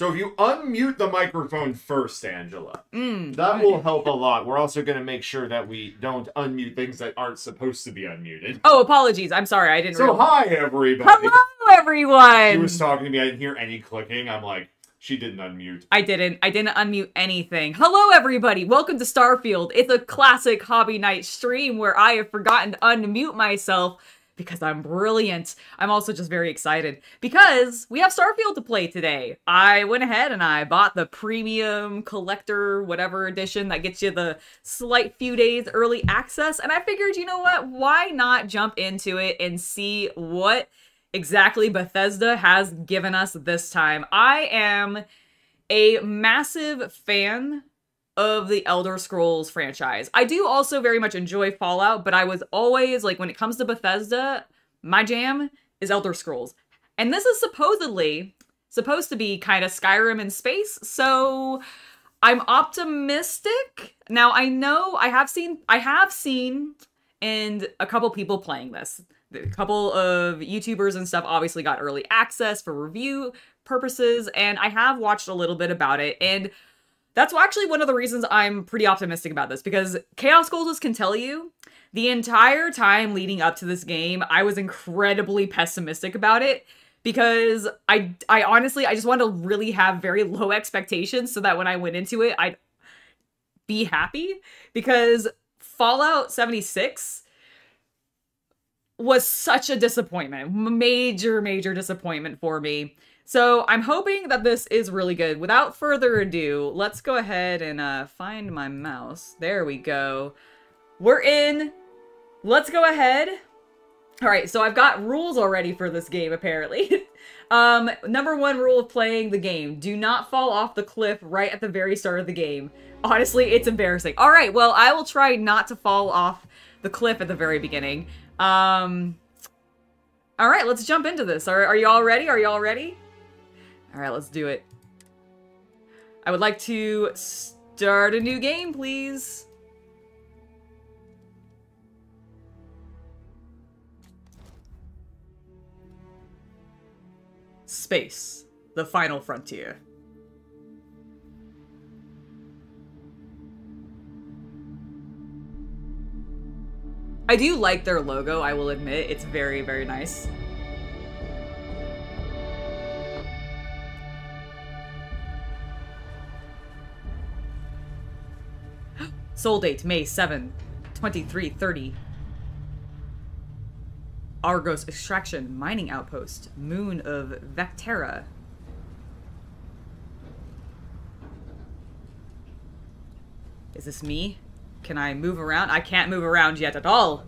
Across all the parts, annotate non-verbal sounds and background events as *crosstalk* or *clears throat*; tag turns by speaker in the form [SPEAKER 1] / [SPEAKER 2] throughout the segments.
[SPEAKER 1] So if you unmute the microphone first, Angela,
[SPEAKER 2] Mm,
[SPEAKER 1] that
[SPEAKER 2] right.
[SPEAKER 1] will help a lot. We're also going to make sure that we don't unmute things that aren't supposed to be unmuted.
[SPEAKER 2] Oh, apologies. I'm sorry. I didn't.
[SPEAKER 1] So
[SPEAKER 2] realize-
[SPEAKER 1] hi everybody.
[SPEAKER 2] Hello, everyone.
[SPEAKER 1] She was talking to me. I didn't hear any clicking. I'm like, she didn't unmute.
[SPEAKER 2] I didn't. I didn't unmute anything. Hello, everybody. Welcome to Starfield. It's a classic hobby night stream where I have forgotten to unmute myself because I'm brilliant. I'm also just very excited because we have Starfield to play today. I went ahead and I bought the premium collector whatever edition that gets you the slight few days early access and I figured, you know what? Why not jump into it and see what exactly Bethesda has given us this time. I am a massive fan of the Elder Scrolls franchise. I do also very much enjoy Fallout, but I was always like when it comes to Bethesda, my jam is Elder Scrolls. And this is supposedly supposed to be kind of Skyrim in space, so I'm optimistic. Now I know I have seen I have seen and a couple people playing this. A couple of YouTubers and stuff obviously got early access for review purposes, and I have watched a little bit about it. And that's actually one of the reasons I'm pretty optimistic about this because Chaos Cultist can tell you the entire time leading up to this game, I was incredibly pessimistic about it because I I honestly I just wanted to really have very *laughs* low expectations so that when I went into it, I'd be happy because Fallout 76 was such a disappointment. Major, major disappointment for me. So I'm hoping that this is really good. Without further ado, let's go ahead and uh, find my mouse. There we go. We're in. Let's go ahead. All right, so I've got rules already for this game, apparently. *laughs* um, number one rule of playing the game. Do not fall off the cliff right at the very start of the game. Honestly, it's embarrassing. All right, well, I will try not to fall off the cliff at the very beginning. Um, all right, let's jump into this. Are, are you all ready? Are you all ready? All right, let's do it. I would like to start a new game, please. Space, the final frontier. I do like their logo, I will admit. It's very, very nice. Soul date May 7, 2330. Argos Extraction Mining Outpost, Moon of Vectera. Is this me? Can I move around? I can't move around yet at all.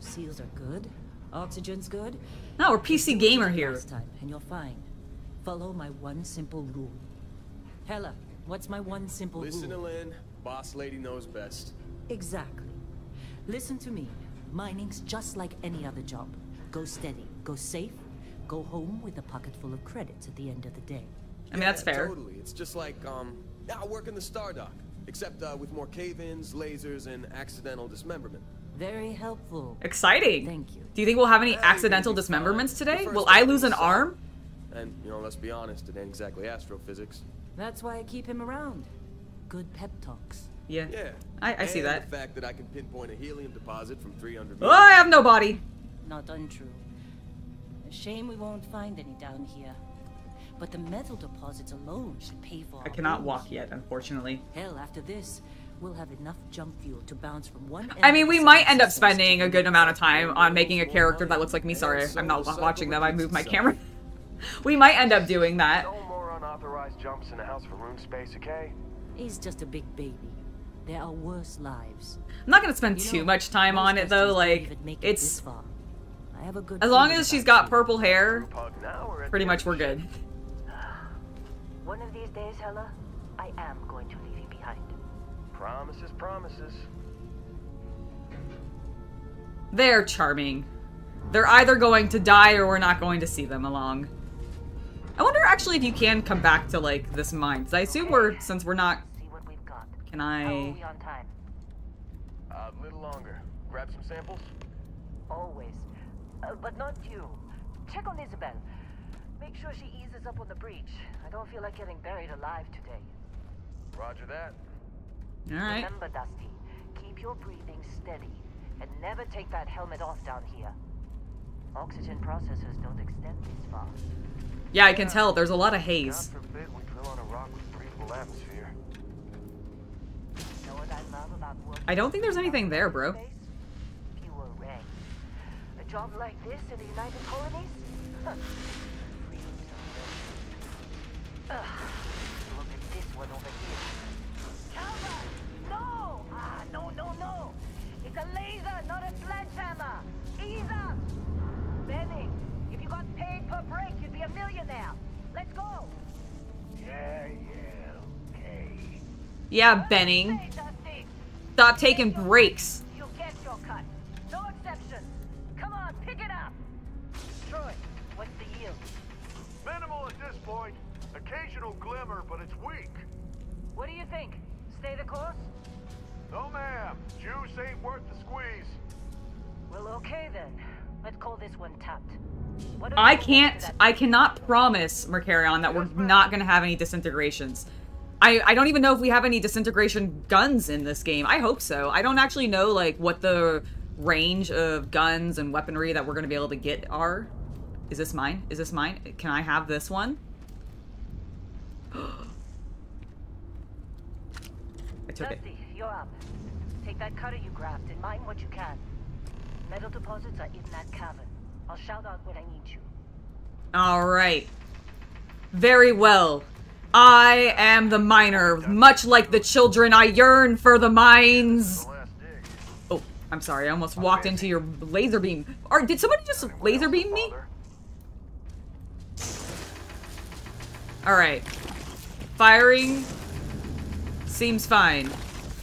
[SPEAKER 3] Seals are good. Oxygen's good.
[SPEAKER 2] No, we're PC gamer here.
[SPEAKER 3] Last time, and you're fine. Follow my one simple rule. Heller, what's my one simple
[SPEAKER 4] Listen to
[SPEAKER 3] rule?
[SPEAKER 4] Lin. Boss lady knows best.
[SPEAKER 3] Exactly. Listen to me. Mining's just like any other job. Go steady, go safe, go home with a pocket full of credits at the end of the day.
[SPEAKER 2] I mean, that's fair.
[SPEAKER 4] Totally. It's just like, um, yeah, I work in the Stardock. Except uh, with more cave-ins, lasers, and accidental dismemberment.
[SPEAKER 3] Very helpful.
[SPEAKER 2] Exciting.
[SPEAKER 3] Thank you.
[SPEAKER 2] Do you think we'll have any
[SPEAKER 4] Hey,
[SPEAKER 2] accidental
[SPEAKER 4] it'll fine.
[SPEAKER 2] dismemberments today? Will I lose an arm?
[SPEAKER 4] And, you know, let's be honest, it ain't exactly astrophysics.
[SPEAKER 3] That's why I keep him around. Good pep talks.
[SPEAKER 2] Yeah.
[SPEAKER 4] Yeah.
[SPEAKER 2] I- I see that.
[SPEAKER 4] the fact that I can pinpoint a helium deposit from 300
[SPEAKER 2] Oh, I have no body.
[SPEAKER 3] Not untrue. A shame we won't find any down here. But the metal deposits alone should pay for
[SPEAKER 2] I cannot walk yet, unfortunately.
[SPEAKER 3] Hell, after this, we'll have enough junk fuel to bounce from one
[SPEAKER 2] I mean, we might end up spending a good amount of time on making a character that looks like me. Sorry, I'm not watching them. I moved my camera. *laughs* we might end up doing that.
[SPEAKER 5] No more unauthorized jumps in the house for room space, okay?
[SPEAKER 3] He's just a big baby. There are worse lives.
[SPEAKER 2] I'm not gonna spend
[SPEAKER 3] You
[SPEAKER 2] too
[SPEAKER 3] know,
[SPEAKER 2] much time on it though. Like,
[SPEAKER 3] even make it this
[SPEAKER 2] it's
[SPEAKER 3] far. I have a good
[SPEAKER 2] as long as she's got purple hair,
[SPEAKER 5] Group hug now or at
[SPEAKER 2] pretty much we're good.
[SPEAKER 6] One of these days, Heller, I am going to leave you behind.
[SPEAKER 5] Promises, promises.
[SPEAKER 2] They're charming. They're either going to die or we're not going to see them along. I wonder actually if you can come back to like this mine. 'cause I assume we're since we're not.
[SPEAKER 6] See what we've got.
[SPEAKER 2] Can
[SPEAKER 6] How are
[SPEAKER 2] I?
[SPEAKER 6] we on time?
[SPEAKER 5] A little longer. Grab some samples?
[SPEAKER 6] Always. Uh, but not you. Check on Isabel. Make sure she eases up on the breach. I don't feel like getting buried alive today.
[SPEAKER 5] Roger that.
[SPEAKER 2] All right.
[SPEAKER 6] Remember, Dusty, keep your breathing steady and never take that helmet off down here. Oxygen processors don't extend this far.
[SPEAKER 2] Yeah, I can tell. There's a lot of haze.
[SPEAKER 5] forbid we drill on a rock with breathable atmosphere.
[SPEAKER 6] Know what I love about working
[SPEAKER 2] I don't think there's anything there, bro.
[SPEAKER 6] space? Fewer ranks. A job like this in the United Colonies? Huh. Freedom's a Ugh. Look at this one over here. Calvert! No! Ah, no, no, no! It's a laser, not a
[SPEAKER 5] Yeah, yeah, okay.
[SPEAKER 2] Yeah, Benning. Stop taking breaks.
[SPEAKER 6] You'll get your cut. No exceptions. Come on, pick it up. Troy, what's the yield?
[SPEAKER 5] Minimal at this point. Occasional glimmer, but it's weak.
[SPEAKER 6] What do you think? Stay the course?
[SPEAKER 5] No, ma'am. Juice ain't worth the squeeze.
[SPEAKER 6] Well, okay then. Let's call this one tapped.
[SPEAKER 2] I can't, I cannot promise, Mercarion, that we're not gonna have any disintegrations. I, I don't even know if we have any disintegration guns in this game. I hope so. I don't actually know, like, what the range of guns and weaponry that we're gonna be able to get are. Is this mine? Is this mine? Can I have this one? *gasps* I took it.
[SPEAKER 6] Dusty, you're up. Take that cutter you grabbed and mine what you can. Metal deposits are in that cavern. I'll shout out when I need you.
[SPEAKER 2] Alright. Very well. I am the miner. Much like the children, I yearn for the mines. Oh, I'm sorry. I almost walked into your laser beam. Or did somebody just laser beam me? Alright. Firing seems fine.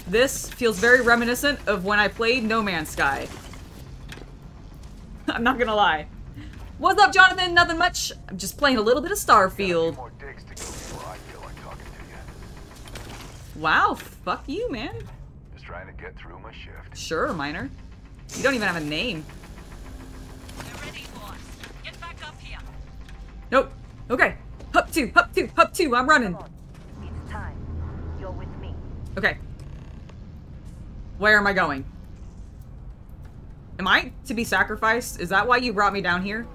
[SPEAKER 2] This feels very reminiscent of when I played No Man's Sky. *laughs* I'm not gonna lie. What's up, Jonathan? Nothing much. I'm just playing a little bit of
[SPEAKER 5] Got a few
[SPEAKER 2] Starfield.
[SPEAKER 5] more digs to go before I feel like talking to you.
[SPEAKER 2] Wow, fuck you, man.
[SPEAKER 5] Just trying to get through my shift.
[SPEAKER 2] Sure, Miner. You don't even have a name.
[SPEAKER 6] We're ready, boss. Get back up here.
[SPEAKER 2] Nope. Okay. Hup two, hup two, hup two. I'm running.
[SPEAKER 6] It's time. You're with me.
[SPEAKER 2] Okay. Where am I going? Am I to be sacrificed? Is that why you brought me down here?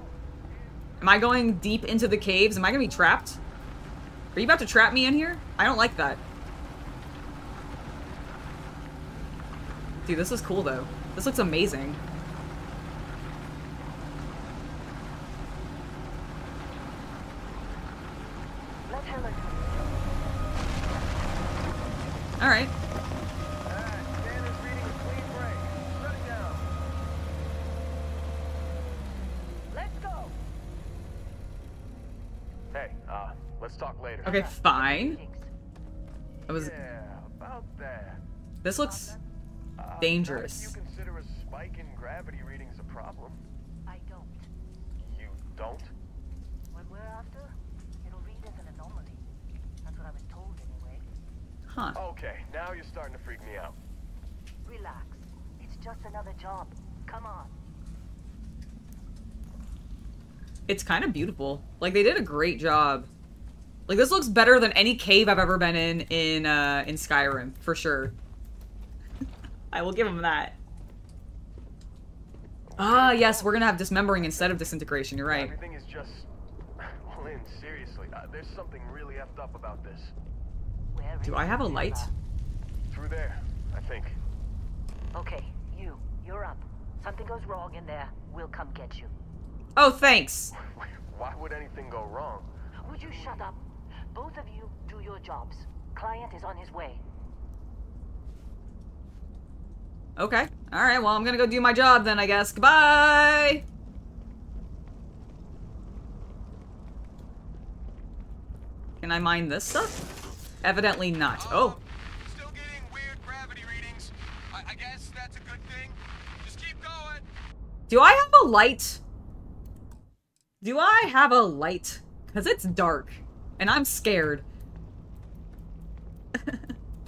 [SPEAKER 2] Am I going deep into the caves? Am I gonna be trapped? Are you about to trap me in here? I don't like that. Dude, this is cool though. This looks amazing. Alright,
[SPEAKER 5] Standards reading a clean break. Shut it down.
[SPEAKER 6] Let's go.
[SPEAKER 5] Hey, uh, let's talk later.
[SPEAKER 2] Okay, fine.
[SPEAKER 6] Thanks.
[SPEAKER 2] That was
[SPEAKER 5] Yeah, about that.
[SPEAKER 2] this looks
[SPEAKER 5] Uh,
[SPEAKER 2] Dangerous.
[SPEAKER 5] if you consider a spike in gravity readings a problem.
[SPEAKER 6] I don't.
[SPEAKER 5] You don't?
[SPEAKER 6] What we're after, it'll read as an anomaly. That's what I was told anyway.
[SPEAKER 2] huh.
[SPEAKER 5] Okay, now you're starting to freak me out.
[SPEAKER 6] Relax. It's just another job. Come on.
[SPEAKER 2] It's kind of beautiful. Like they did a great job. Like this looks better than any cave I've ever been in in uh in Skyrim, for sure. *laughs* I will give him that. Ah, yes, we're gonna have dismembering instead of disintegration. You're right.
[SPEAKER 5] Everything is just. Well, *laughs* Lin, seriously, uh, there's something really effed up about this.
[SPEAKER 6] Where
[SPEAKER 2] Do I have a light?
[SPEAKER 5] Through there, I think.
[SPEAKER 6] Okay, you. You're up. Something goes wrong in there, we'll come get you.
[SPEAKER 2] Oh, thanks. *laughs*
[SPEAKER 5] Why would anything go wrong?
[SPEAKER 6] Would you shut up? Both of you do your jobs. Client is on his way.
[SPEAKER 2] Okay. All right. Well, I'm gonna go do my job then. I guess. Goodbye. Can I mine this stuff? Evidently not. Oh. oh.
[SPEAKER 7] Still getting weird gravity readings. I, I guess that's a good thing. Just keep going.
[SPEAKER 2] Do I have a light? Do I have a light? Because it's dark. And I'm scared. *laughs*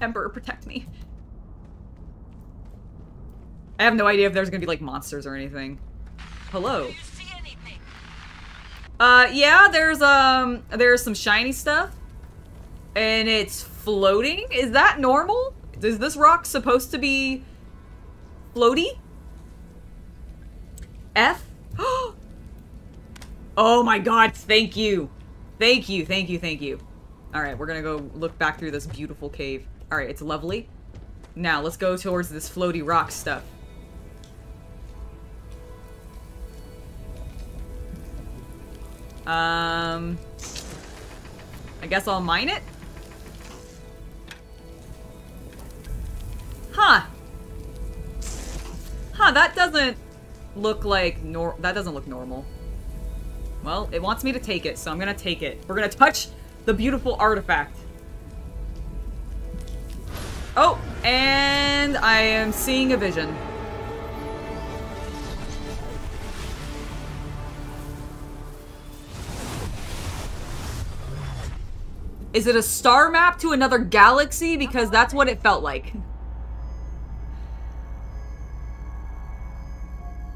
[SPEAKER 2] Emperor, protect me. I have no idea if there's gonna be like monsters or anything. Hello.
[SPEAKER 6] see anything?
[SPEAKER 2] Uh, yeah, there's, um, there's some shiny stuff. And it's floating? Is that normal? Is this rock supposed to be floaty? F? *gasps* oh my god, thank you. Thank you, thank you, thank you. Alright, we're gonna go look back through this beautiful cave. Alright, it's lovely. Now, let's go towards this floaty rock stuff. Um... I guess I'll mine it? Huh. Huh, that doesn't look like nor- that doesn't look normal. Well, it wants me to take it, so I'm gonna take it. We're gonna touch the beautiful artifact. Oh, and I am seeing a vision. Is it a star map to another galaxy? Because that's what it felt like.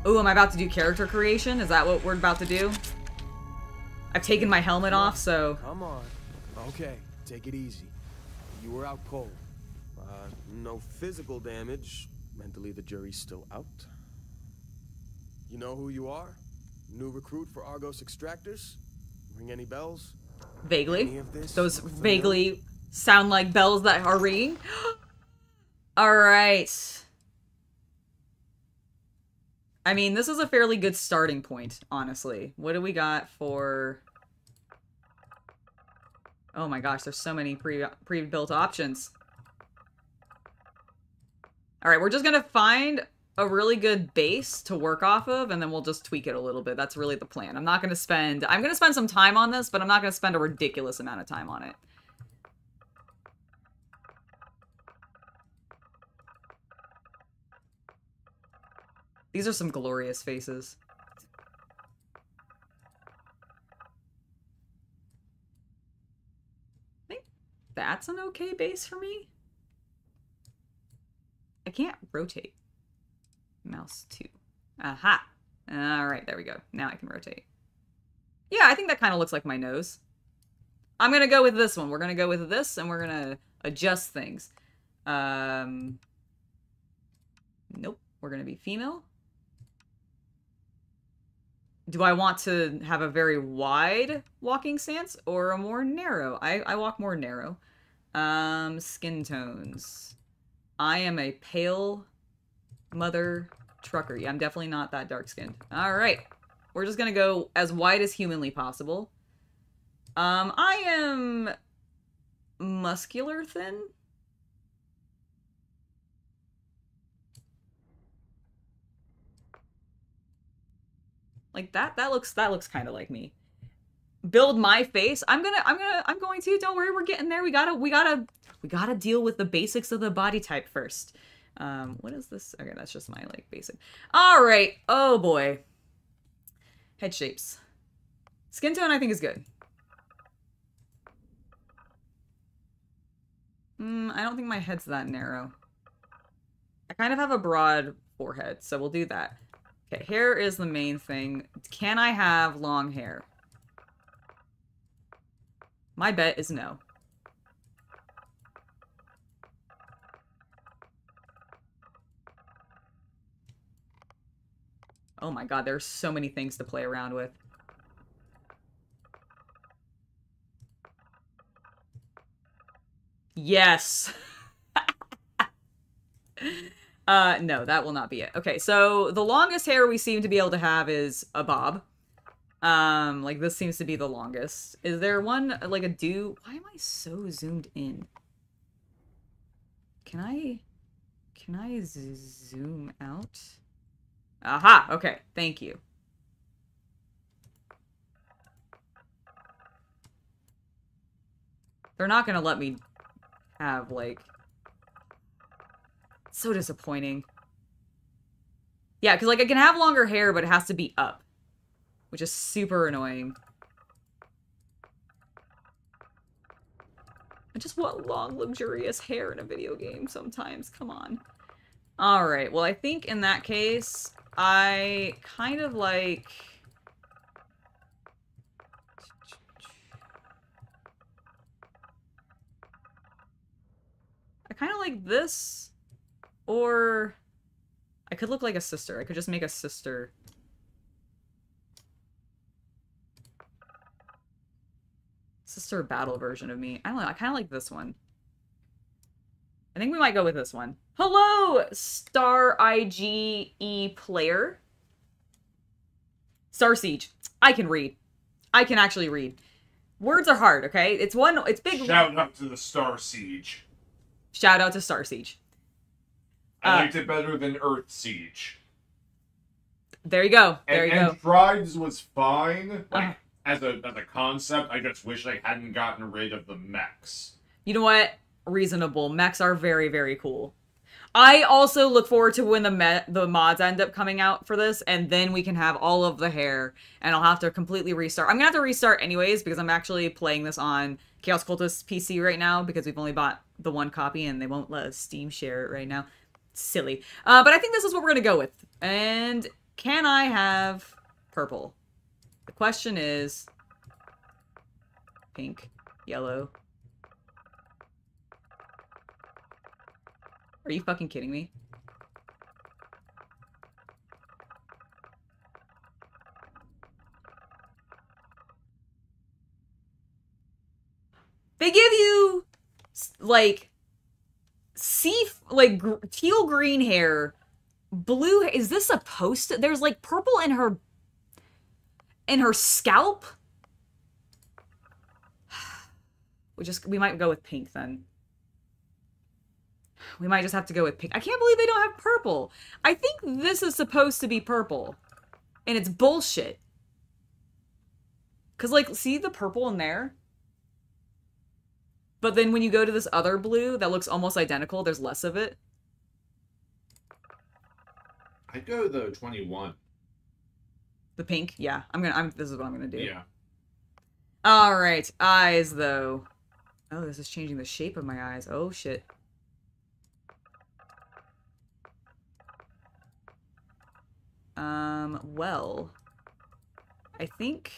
[SPEAKER 2] Oh, am I about to do character creation? Is that what we're about to do? I've taken my helmet off, so...
[SPEAKER 4] Come on. Okay, take it easy. You were out cold. Uh, no physical damage. Mentally, the jury's still out. You know who you are? New recruit for Argos Extractors? Ring any bells?
[SPEAKER 2] Vaguely.
[SPEAKER 4] Any
[SPEAKER 2] Those vaguely sound like bells that are ringing. *gasps* Alright. I mean, this is a fairly good starting point, honestly. What do we got for... Oh my gosh, there's so many pre pre-built options. Alright, we're just gonna find a really good base to work off of, and then we'll just tweak it a little bit. That's really the plan. I'm not gonna spend... I'm gonna spend some time on this, but I'm not gonna spend a ridiculous amount of time on it. These are some glorious faces. I think that's an okay base for me. I can't rotate. Mouse 2. Aha! Alright, there we go. Now I can rotate. Yeah, I think that kind of looks like my nose. I'm gonna go with this one. We're gonna go with this, and we're gonna adjust things. Um... Nope. We're gonna be female. Do I want to have a very wide walking stance or a more narrow? I, I walk more narrow. Um, skin tones. I am a pale mother trucker. Yeah, I'm definitely not that dark skinned. All right. We're just going to go as wide as humanly possible. Um, I am muscular thin. Like that that looks that looks kind of like me. Build my face. I'm going to I'm going to I'm going to. Don't worry, we're getting there. We got to we got to we got to deal with the basics of the body type first. Um what is this? Okay, that's just my like basic. All right. Oh boy. Head shapes. Skin tone I think is good. Mm, I don't think my head's that narrow. I kind of have a broad forehead, so we'll do that. Okay, hair is the main thing. Can I have long hair? My bet is no. Oh my god, there's so many things to play around with. Yes! *laughs* Uh, no, that will not be it. Okay, so the longest hair we seem to be able to have is a bob. Um, like this seems to be the longest. Is there one, like a do? Why am I so zoomed in? Can I, can I zoom out? Aha, okay, thank you. They're not gonna let me have, like, so disappointing. Yeah, because like I can have longer hair, but it has to be up. Which is super annoying. I just want long, luxurious hair in a video game sometimes. Come on. Alright, well I think in that case, I kind of like... I kind of like this or I could look like a sister. I could just make a sister. Sister battle version of me. I don't know. I kind of like this one. I think we might go with this one. Hello, Star IGE player. Star Siege. I can read. I can actually read. Words are hard, okay? It's one, it's big.
[SPEAKER 1] Shout out to the Star Siege.
[SPEAKER 2] Shout out to Star Siege.
[SPEAKER 1] I
[SPEAKER 2] Uh,
[SPEAKER 1] liked it better than Earth Siege.
[SPEAKER 2] There you go. There
[SPEAKER 1] and,
[SPEAKER 2] you go.
[SPEAKER 1] and Tribes was fine, like
[SPEAKER 2] Uh.
[SPEAKER 1] as a as a concept. I just wish they hadn't gotten rid of the mechs.
[SPEAKER 2] You know what? Reasonable. Mechs are very, very cool. I also look forward to when the me- the mods end up coming out for this, and then we can have all of the hair, and I'll have to completely restart. I'm gonna have to restart anyways because I'm actually playing this on Chaos Cultist PC right now because we've only bought the one copy and they won't let us Steam share it right now. Silly. Uh, but I think this is what we're gonna go with. And can I have purple? The question is pink, yellow, Are you fucking kidding me? They give you like sea like gr- teal green hair, blue. Is this supposed to? There's like purple in her in her scalp. *sighs* We just we might go with pink then. We might just have to go with pink. I can't believe they don't have purple. I think this is supposed to be purple. And it's bullshit. Cause like, see the purple in there? But then when you go to this other blue that looks almost identical, there's less of it.
[SPEAKER 1] I'd go the twenty one.
[SPEAKER 2] The pink, yeah. I'm gonna I'm this is what I'm gonna do.
[SPEAKER 1] Yeah.
[SPEAKER 2] Alright, eyes though. Oh, this is changing the shape of my eyes. Oh shit. Um, well. I think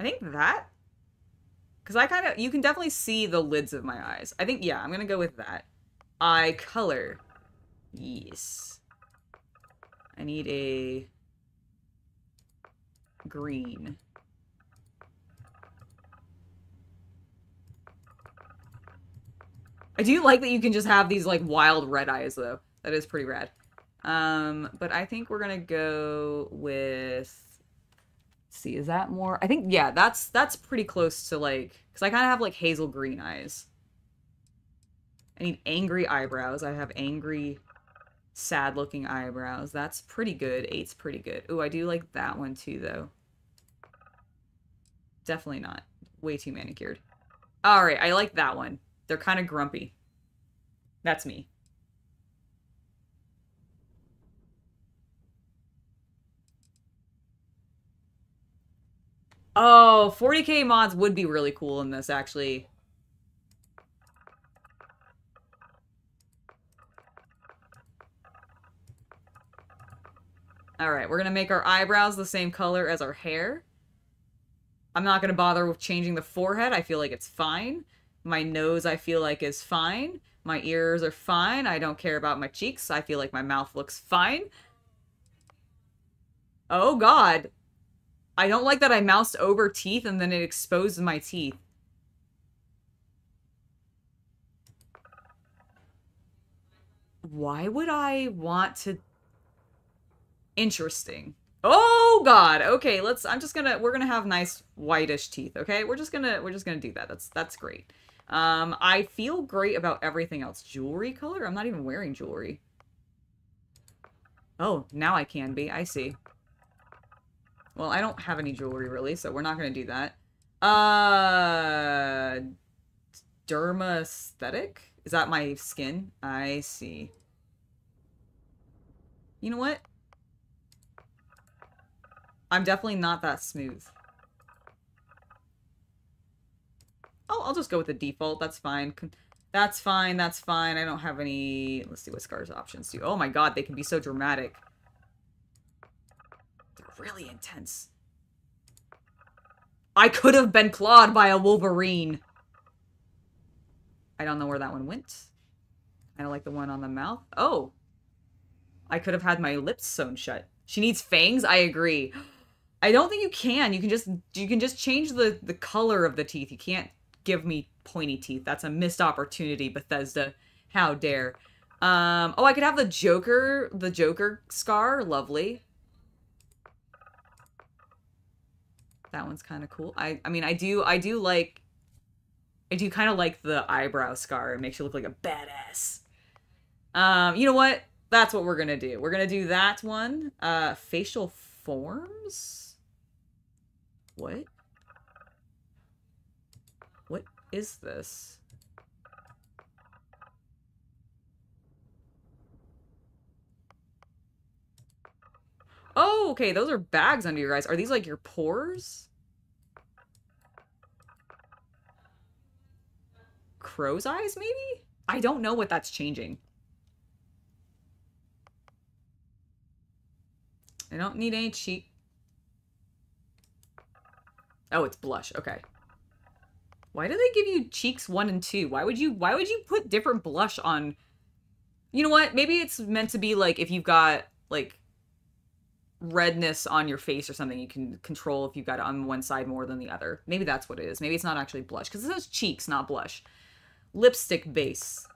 [SPEAKER 2] I think that cuz I kind of you can definitely see the lids of my eyes. I think yeah, I'm going to go with that. Eye color. Yes. I need a green. I do like that you can just have these like wild red eyes though. That is pretty rad. Um, but I think we're gonna go with. See, is that more? I think yeah, that's that's pretty close to like because I kind of have like hazel green eyes. I need angry eyebrows. I have angry, sad looking eyebrows. That's pretty good. Eight's pretty good. Ooh, I do like that one too though. Definitely not. Way too manicured. All right, I like that one. They're kind of grumpy. That's me. Oh, 40k mods would be really cool in this, actually. Alright, we're gonna make our eyebrows the same color as our hair. I'm not gonna bother with changing the forehead. I feel like it's fine. My nose, I feel like, is fine. My ears are fine. I don't care about my cheeks. I feel like my mouth looks fine. Oh, God. I don't like that I moused over teeth and then it exposed my teeth. Why would I want to... Interesting. Oh god. Okay, let's I'm just going to we're going to have nice whitish teeth, okay? We're just going to we're just going to do that. That's that's great. Um I feel great about everything else. Jewelry color? I'm not even wearing jewelry. Oh, now I can be. I see. Well, I don't have any jewelry really, so we're not going to do that. Uh derma aesthetic? Is that my skin? I see. You know what? I'm definitely not that smooth. Oh, I'll just go with the default. That's fine. That's fine. That's fine. I don't have any... Let's see what scars options do. Oh my god, they can be so dramatic. Really intense. I could have been clawed by a Wolverine. I don't know where that one went. I don't like the one on the mouth. Oh. I could have had my lips sewn shut. She needs fangs? I agree. *gasps* I don't think you can. You can just you can just change the the color of the teeth. You can't give me pointy teeth. That's a missed opportunity, Bethesda. How dare. Um oh, I could have the Joker, the Joker scar. Lovely. That one's kind of cool. I I mean, I do I do like I do kind of like the eyebrow scar. It makes you look like a badass. Um, you know what? That's what we're gonna do. We're gonna do that one. Uh, facial forms. What? What is this? Oh, okay. Those are bags under your eyes. Are these like your pores? Crow's eyes, maybe? I don't know what that's changing. I don't need any cheek. Oh, it's blush. Okay. Why do they give you cheeks one and two? Why would you why would you put different blush on You know what? Maybe it's meant to be like if you've got like redness on your face or something, you can control if you've got it on one side more than the other. Maybe that's what it is. Maybe it's not actually blush because it says cheeks, not blush. Lipstick base.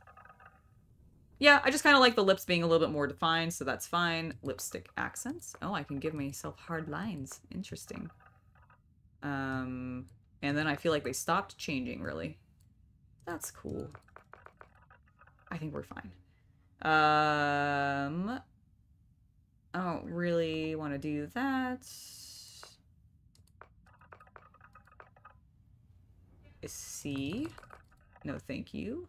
[SPEAKER 2] Yeah, I just kind of like the lips being a little bit more defined, so that's fine. Lipstick accents. Oh, I can give myself hard lines. Interesting. Um, and then I feel like they stopped changing, really. That's cool. I think we're fine. Um, I don't really want to do that. C. No, thank you.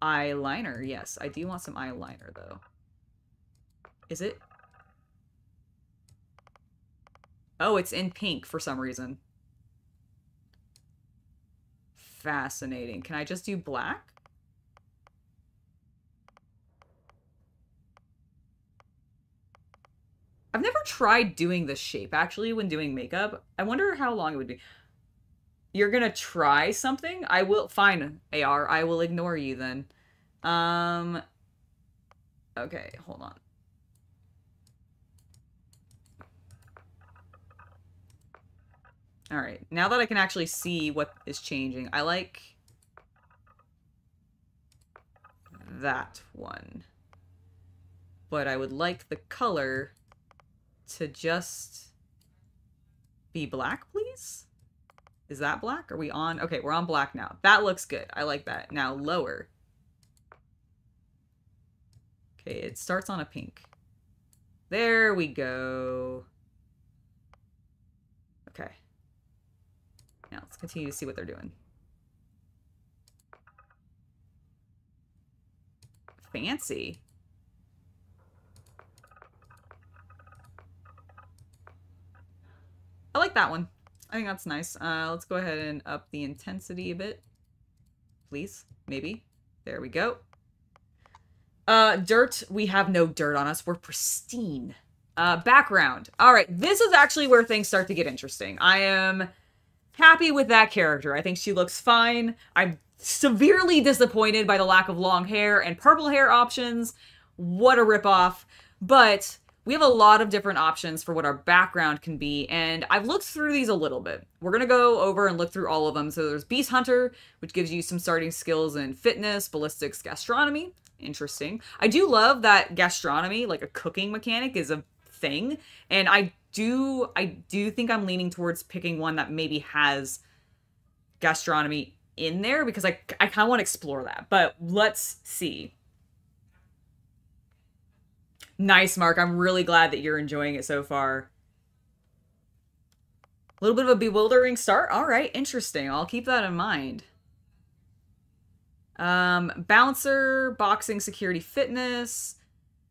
[SPEAKER 2] Eyeliner. Yes, I do want some eyeliner, though. Is it? Oh, it's in pink for some reason. Fascinating. Can I just do black? I've never tried doing this shape, actually, when doing makeup. I wonder how long it would be. You're gonna try something? I will- fine, AR, I will ignore you then. Um, okay, hold on. All right, now that I can actually see what is changing, I like that one. But I would like the color to just be black, please? Is that black? Are we on? Okay, we're on black now. That looks good. I like that. Now lower. Okay, it starts on a pink. There we go. Okay. Now let's continue to see what they're doing. Fancy. Like that one. I think that's nice. Uh, let's go ahead and up the intensity a bit. Please. Maybe. There we go. Uh, dirt. We have no dirt on us. We're pristine. Uh, background. All right. This is actually where things start to get interesting. I am happy with that character. I think she looks fine. I'm severely disappointed by the lack of long hair and purple hair options. What a ripoff. But we have a lot of different options for what our background can be, and I've looked through these a little bit. We're gonna go over and look through all of them. So there's Beast Hunter, which gives you some starting skills in fitness, ballistics, gastronomy. Interesting. I do love that gastronomy, like a cooking mechanic, is a thing, and I do I do think I'm leaning towards picking one that maybe has gastronomy in there because I I kind of want to explore that. But let's see. Nice, Mark. I'm really glad that you're enjoying it so far. A little bit of a bewildering start. All right, interesting. I'll keep that in mind. Um, bouncer, boxing, security, fitness,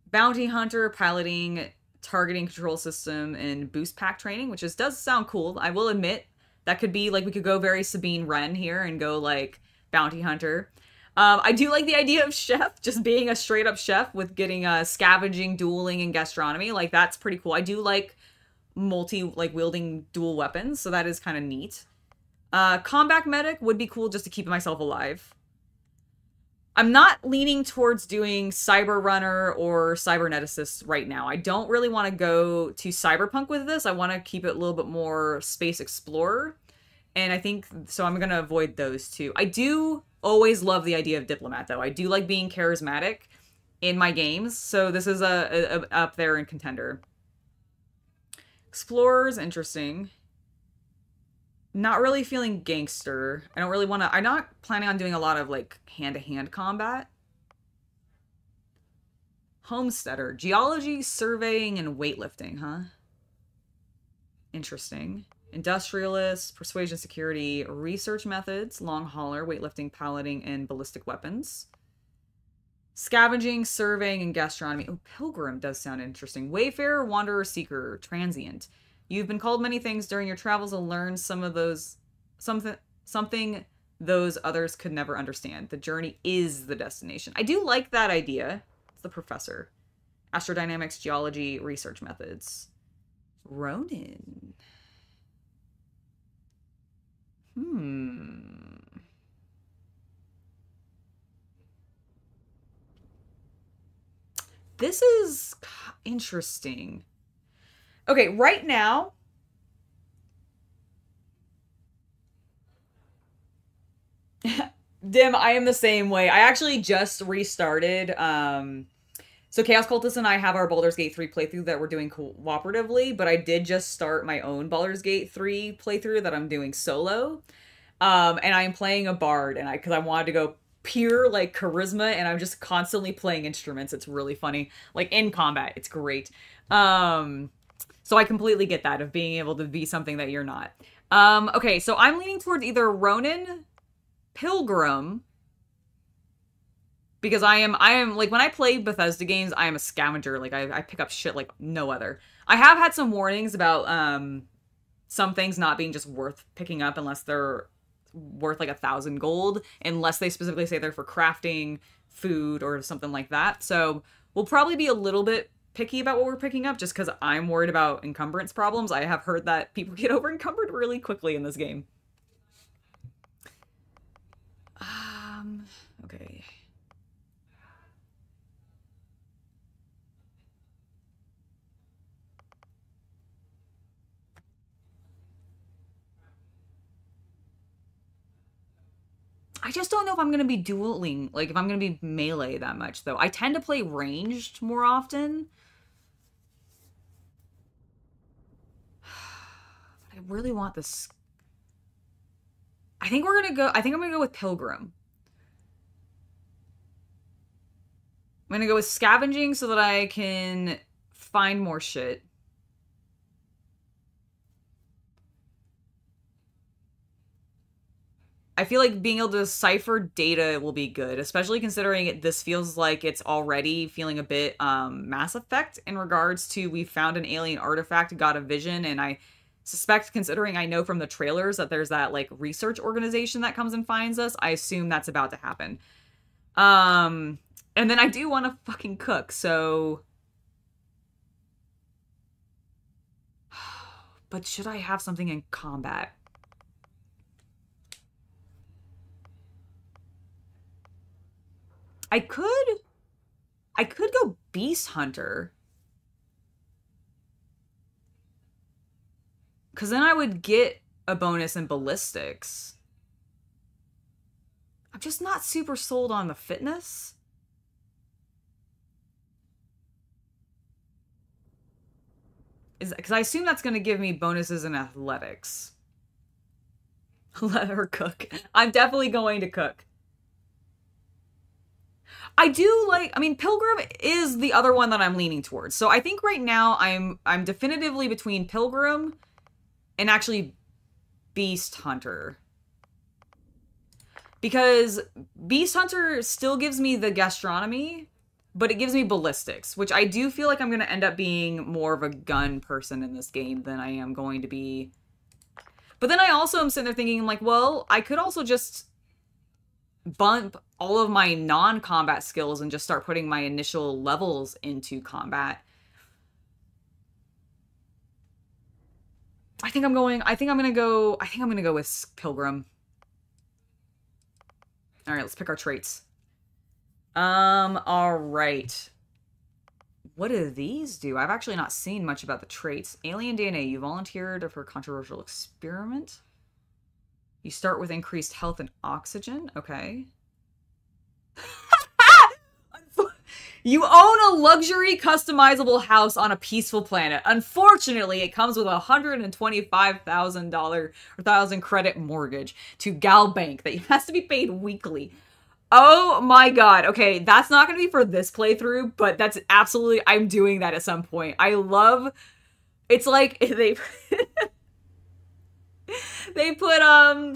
[SPEAKER 2] bounty hunter, piloting, targeting control system, and boost pack training, which is does sound cool. I will admit that could be like we could go very Sabine Wren here and go like bounty hunter. Um, I do like the idea of chef, just being a straight up chef with getting uh, scavenging, dueling, and gastronomy. Like that's pretty cool. I do like multi like wielding dual weapons, so that is kind of neat. Uh, combat medic would be cool just to keep myself alive. I'm not leaning towards doing Cyber Runner or Cyberneticist right now. I don't really want to go to Cyberpunk with this. I want to keep it a little bit more Space Explorer. And I think so. I'm going to avoid those two. I do always love the idea of Diplomat, though. I do like being charismatic in my games. So this is a, a, a up there in contender. Explorer is interesting not really feeling gangster. I don't really want to. I'm not planning on doing a lot of like hand to hand combat. Homesteader, geology, surveying, and weightlifting, huh? Interesting. Industrialist, persuasion, security, research methods, long hauler, weightlifting, piloting, and ballistic weapons. Scavenging, surveying, and gastronomy. Oh, pilgrim does sound interesting. Wayfarer, wanderer, seeker, transient. You've been called many things during your travels and learned some of those something something those others could never understand. The journey is the destination. I do like that idea. It's the professor. Astrodynamics, geology, research methods. Ronin. Hmm. This is interesting. Okay, right now. *laughs* Dim, I am the same way. I actually just restarted. Um, so Chaos Cultist and I have our Baldur's Gate 3 playthrough that we're doing cooperatively, but I did just start my own Baldur's Gate 3 playthrough that I'm doing solo. Um, and I'm playing a bard, and I because I wanted to go pure like charisma, and I'm just constantly playing instruments. It's really funny, like in combat. It's great. Um, so I completely get that of being able to be something that you're not. Um, okay, so I'm leaning towards either Ronin, Pilgrim, because I am I am like when I play Bethesda games, I am a scavenger. Like I, I pick up shit like no other. I have had some warnings about um some things not being just worth picking up unless they're worth like a thousand gold, unless they specifically say they're for crafting food or something like that. So we'll probably be a little bit picky about what we're picking up just because I'm worried about encumbrance problems. I have heard that people *laughs* get over encumbered really quickly in this game. Um, okay. I just don't know if I'm going to be dueling, like if I'm going to be melee that much though. I tend to play ranged more often. *sighs* But I really want this. I think we're going to go, I think I'm going to go with Pilgrim. I'm going to go with scavenging so that I can find more shit. I feel like being able to decipher data will be good, especially considering this feels like it's already feeling a bit um, Mass Effect in regards to we found an alien artifact, got a vision, and I suspect, considering I know from the trailers that there's that like research organization that comes and finds us, I assume that's about to happen. Um, and then I do want to fucking cook, so. *sighs* But should I have something in combat? I could I could go Beast Hunter. Cause then I would get a bonus in ballistics. I'm just not super sold on the fitness. Is because I assume that's gonna give me bonuses in athletics. *laughs* Let her cook. I'm definitely going to cook. I do like I mean Pilgrim is the other one that I'm leaning towards. So I think right now I'm I'm definitively between Pilgrim and actually Beast Hunter. Because Beast Hunter still gives me the gastronomy, but it gives me ballistics, which I do feel like I'm going to end up being more of a gun person in this game than I am going to be. But then I also am sitting there thinking I'm like, well, I could also just bump all of my non-combat skills and just start putting my initial levels into combat. I think I'm going. I think I'm gonna go. I think I'm gonna go with Pilgrim. All right, let's pick our traits. Um. All right. What do these do? I've actually not seen much about the traits. Alien DNA. You volunteered for a controversial experiment. You start with increased health and oxygen. Okay. *laughs* You own a luxury customizable house on a peaceful planet. Unfortunately, it comes with a $125,000 or 1000 credit mortgage to GalBank that *laughs* has to be paid weekly. Oh my god. Okay, that's not going to be for this playthrough, but that's absolutely I'm doing that at some point. I love it's like *laughs* they *laughs* they put um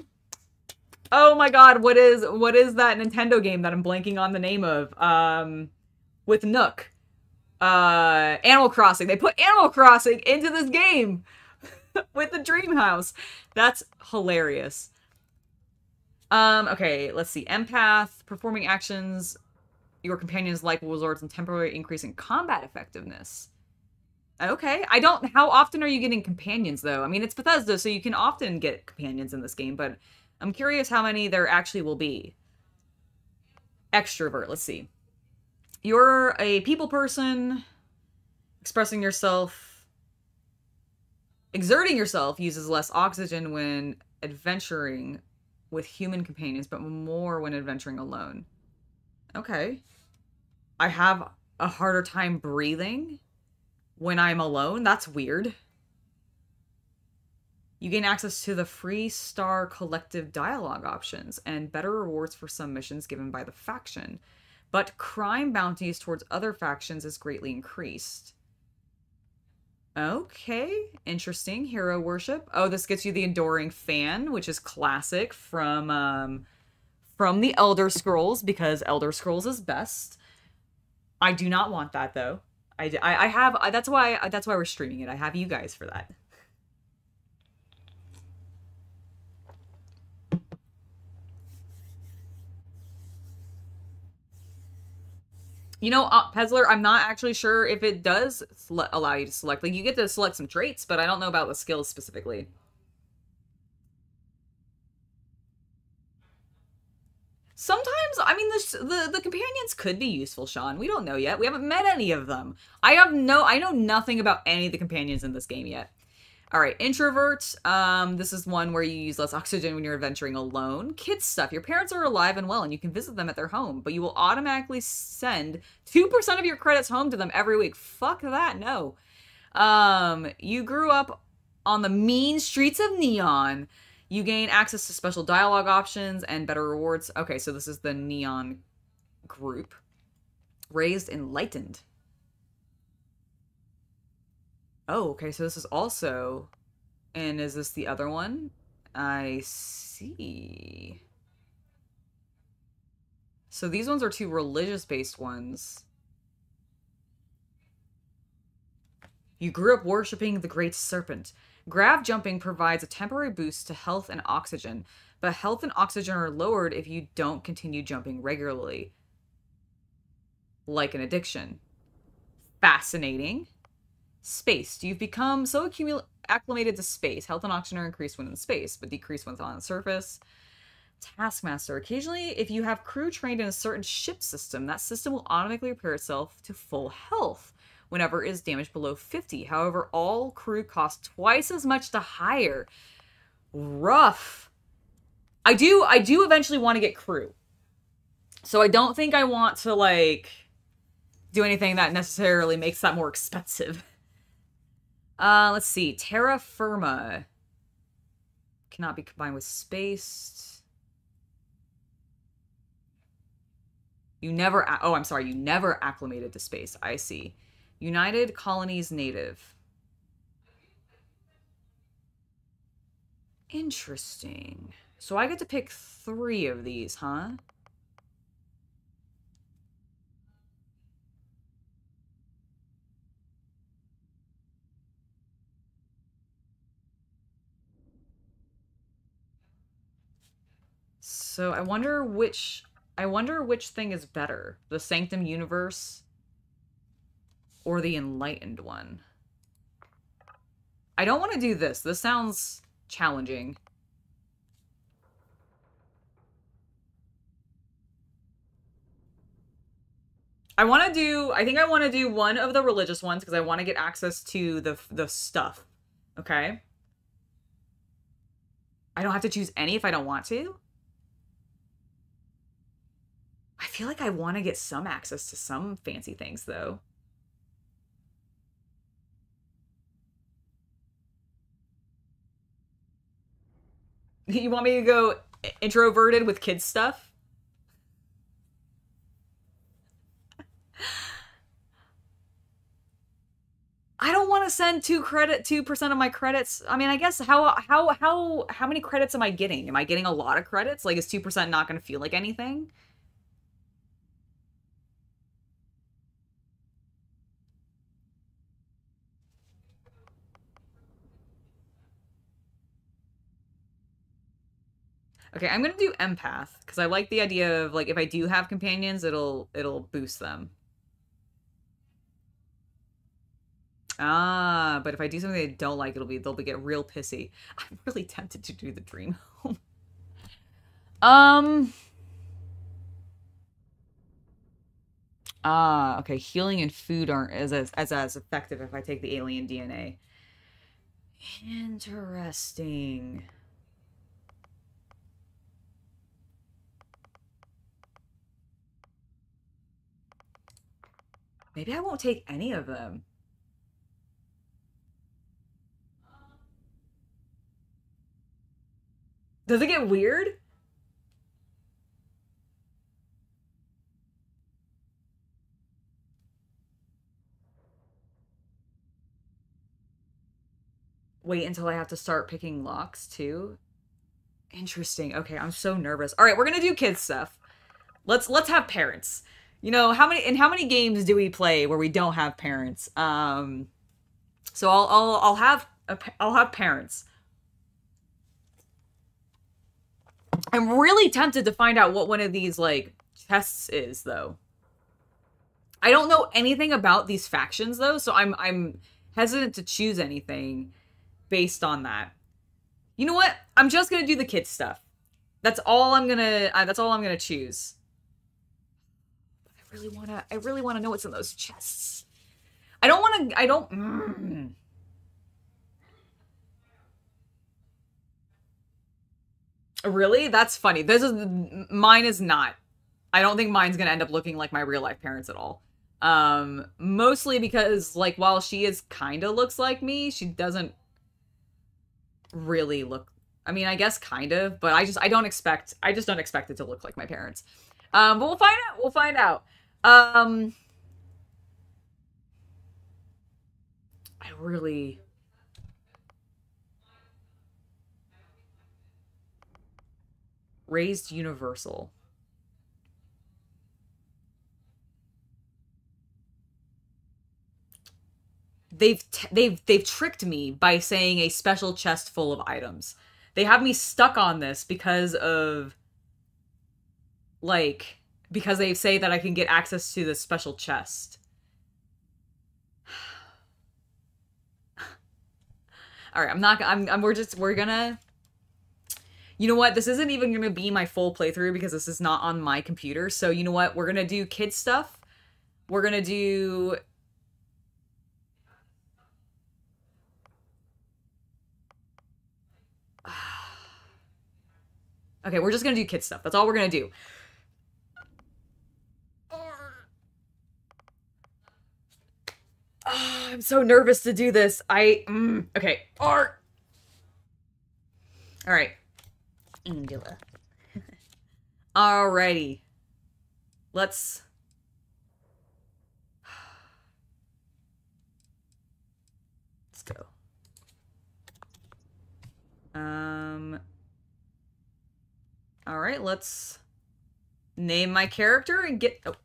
[SPEAKER 2] oh my god, what is what is that Nintendo game that I'm blanking on the name of? Um with Nook. Uh Animal Crossing. They put Animal Crossing into this game *laughs* with the dream house. That's hilarious. Um okay, let's see. Empath performing actions your companion's life will result in temporary increase in combat effectiveness. Okay. I don't how often are you getting companions though? I mean, it's Bethesda, so you can often get companions in this game, but I'm curious how many there actually will be. Extrovert, let's see. You're a people person, expressing yourself, exerting yourself uses less oxygen when adventuring with human companions, but more when adventuring alone. Okay. I have a harder time breathing when I'm alone. That's weird. You gain access to the Freestar Collective dialogue options and better rewards for some missions given by the faction but crime bounties towards other factions is greatly increased. Okay, interesting. Hero worship. Oh, this gets you the Enduring Fan, which is classic from um, from the Elder Scrolls because Elder Scrolls is best. I do not want that though. I, I, I have I, that's why that's why we're streaming it. I have you guys for that. You know, uh, I'm not actually sure if it does allow you to select. Like, you get to select some traits, but I don't know about the skills specifically. Sometimes, I mean, the, the, the companions could be useful, Sean. We don't know yet. We haven't met any of them. I have no, I know nothing about any of the companions in this game yet. All right, introvert. Um, this is one where you use less oxygen when you're adventuring alone. Kids stuff. Your parents are alive and well, and you can visit them at their home, but you will automatically send two percent of your credits home to them every week. Fuck that, no. Um, you grew up on the mean streets of Neon. You gain access to special dialogue options and better rewards. Okay, so this is the Neon group. Raised enlightened. Oh, okay, so this is also... And is this the other one? I see. So these ones are two religious-based ones. You grew up worshipping the Great Serpent. Grav jumping provides a temporary boost to health and oxygen, but health and oxygen are lowered if you don't continue jumping regularly. Like an addiction. Fascinating. Space. You've become so accumul- acclimated to space. Health and oxygen are increased when in space, but decreased when on the surface. Taskmaster. Occasionally, if you have crew trained in a certain ship system, that system will automatically repair itself to full health whenever it is damaged below 50. However, all crew cost twice as much to hire. Rough. I do I do eventually want to get crew. So I don't think I want to like do anything that necessarily makes that more expensive. *laughs* Uh, let's see. Terra firma cannot be combined with space. You never. Oh, I'm sorry. You never acclimated to space. I see. United Colonies native. Interesting. So I get to pick three of these, huh? So I wonder which I wonder which thing is better, the Sanctum Universum or the Enlightened one. I don't want to do this. This sounds challenging. I want to do I think I want to do one of the religious ones because I want to get access to the the stuff. Okay? I don't have to choose any if I don't want to. I feel like I want to get some access to some fancy things though. *laughs* You want me to go introverted with kids stuff? I don't want to send two credit two percent of my credits. I mean, I guess how how how how many credits am I getting? Am I getting a lot of credits? Like, is two percent not going to feel like anything? Okay, I'm gonna do empath because I like the idea of like if I do have companions, it'll it'll boost them. Ah, but if I do something they don't like, it'll be they'll be, get real pissy. *laughs* I'm really tempted to do the dream home. *laughs* um. Ah, okay. Healing and food aren't as, as as as effective if I take the alien DNA. Interesting. Maybe I won't take any of them. Does it get weird? Wait until I have to start picking locks too. Interesting. Okay, I'm so nervous. All right, we're gonna do kids stuff. Let's let's have parents. You know how many and how many games do we play where we don't have parents? Um, so I'll I'll I'll have a, I'll have parents. I'm really tempted to find out what one of these like tests is though. I don't know anything about these factions though, so I'm I'm hesitant to choose anything based on that. You know what? I'm just to do the kids stuff. That's all I'm to uh, that's all I'm to choose. I really want to I really want to know what's in those chests. I don't want to I don't mm. Really? That's funny. This is mine is not. I don't think mine's gonna end up looking like my real life parents at all. Um, mostly because like while she is kind of looks like me, she doesn't really look. I mean, I guess kind of, but I just I don't expect. I just don't expect it to look like my parents. Um, but we'll find out. We'll find out. Um, I really raised universal. They've they've they've tricked me by saying a special chest full of items. They have me stuck on this because of like because they say that I can get access to the special chest. *sighs* All right, I'm not I'm, I'm we're just we're gonna you know what? This isn't even to be my full playthrough because this is not on my computer. So, you know what? We're to do kid stuff. We're to do... *sighs* okay, we're just to do kid stuff. That's all we're to do. I'm so nervous to do this. I... Mm, okay. Art. All right. Angela. *laughs* Alrighty. Let's... Let's go. Um... Alright, let's name my character and get... Oh.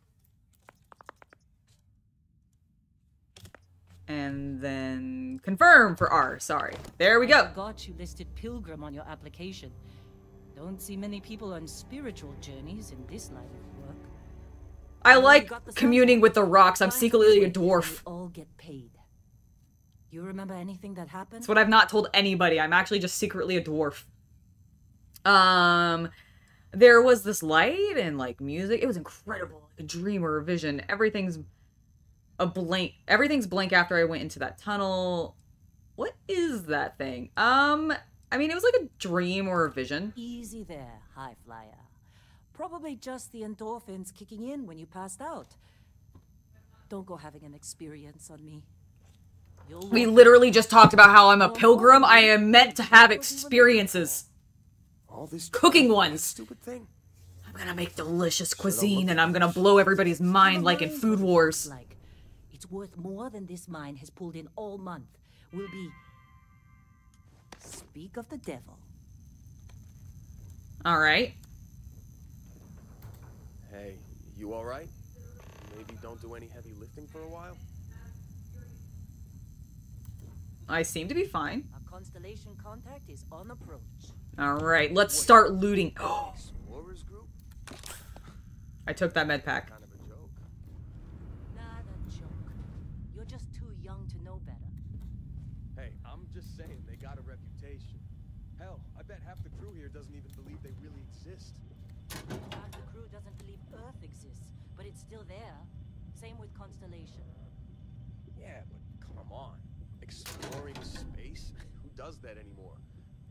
[SPEAKER 2] And then confirm for R, sorry. There we go.
[SPEAKER 3] Got you listed pilgrim on your application. Don't see many people on spiritual journeys in this line of work.
[SPEAKER 2] I like communing with the rocks. I'm secretly a dwarf.
[SPEAKER 3] all get paid. You remember anything that happened?
[SPEAKER 2] It's what I've not told anybody. I'm actually just secretly a dwarf. Um, there was this light and like music. It was incredible. A dream or a vision. Everything's a blank. Everything's blank after I went into that tunnel. What is that thing? Um, I mean, it was like a dream or a vision.
[SPEAKER 3] Easy there, high flyer. Probably just the endorphins kicking in when you passed out. Don't go having an experience on me. You'll
[SPEAKER 2] We literally just talked about how I'm a pilgrim. I am meant to have experiences.
[SPEAKER 4] All this
[SPEAKER 2] Cooking ones.
[SPEAKER 4] Stupid thing.
[SPEAKER 2] I'm gonna make delicious cuisine and I'm gonna blow everybody's mind like in Food Wars.
[SPEAKER 3] Like. It's worth more than this mine has pulled in all month. We'll be. Speak of the devil.
[SPEAKER 2] All right.
[SPEAKER 4] Hey, you all right? Maybe don't do any heavy lifting for a while.
[SPEAKER 2] I seem to be fine.
[SPEAKER 3] Our constellation contact is on approach.
[SPEAKER 2] All right, let's start looting. *gasps*
[SPEAKER 4] Explorers group?
[SPEAKER 2] I took that med pack.
[SPEAKER 4] Kind of a joke.
[SPEAKER 3] Not a joke. You're just too young to know better.
[SPEAKER 4] Hey, I'm just saying they got a reputation. Hell, I bet half the crew here doesn't even believe they really exist.
[SPEAKER 3] Half the crew doesn't believe Earth exists, but it's still there. Same with Constellation.
[SPEAKER 4] Yeah, but come on. Exploring space? *laughs* Who does that anymore?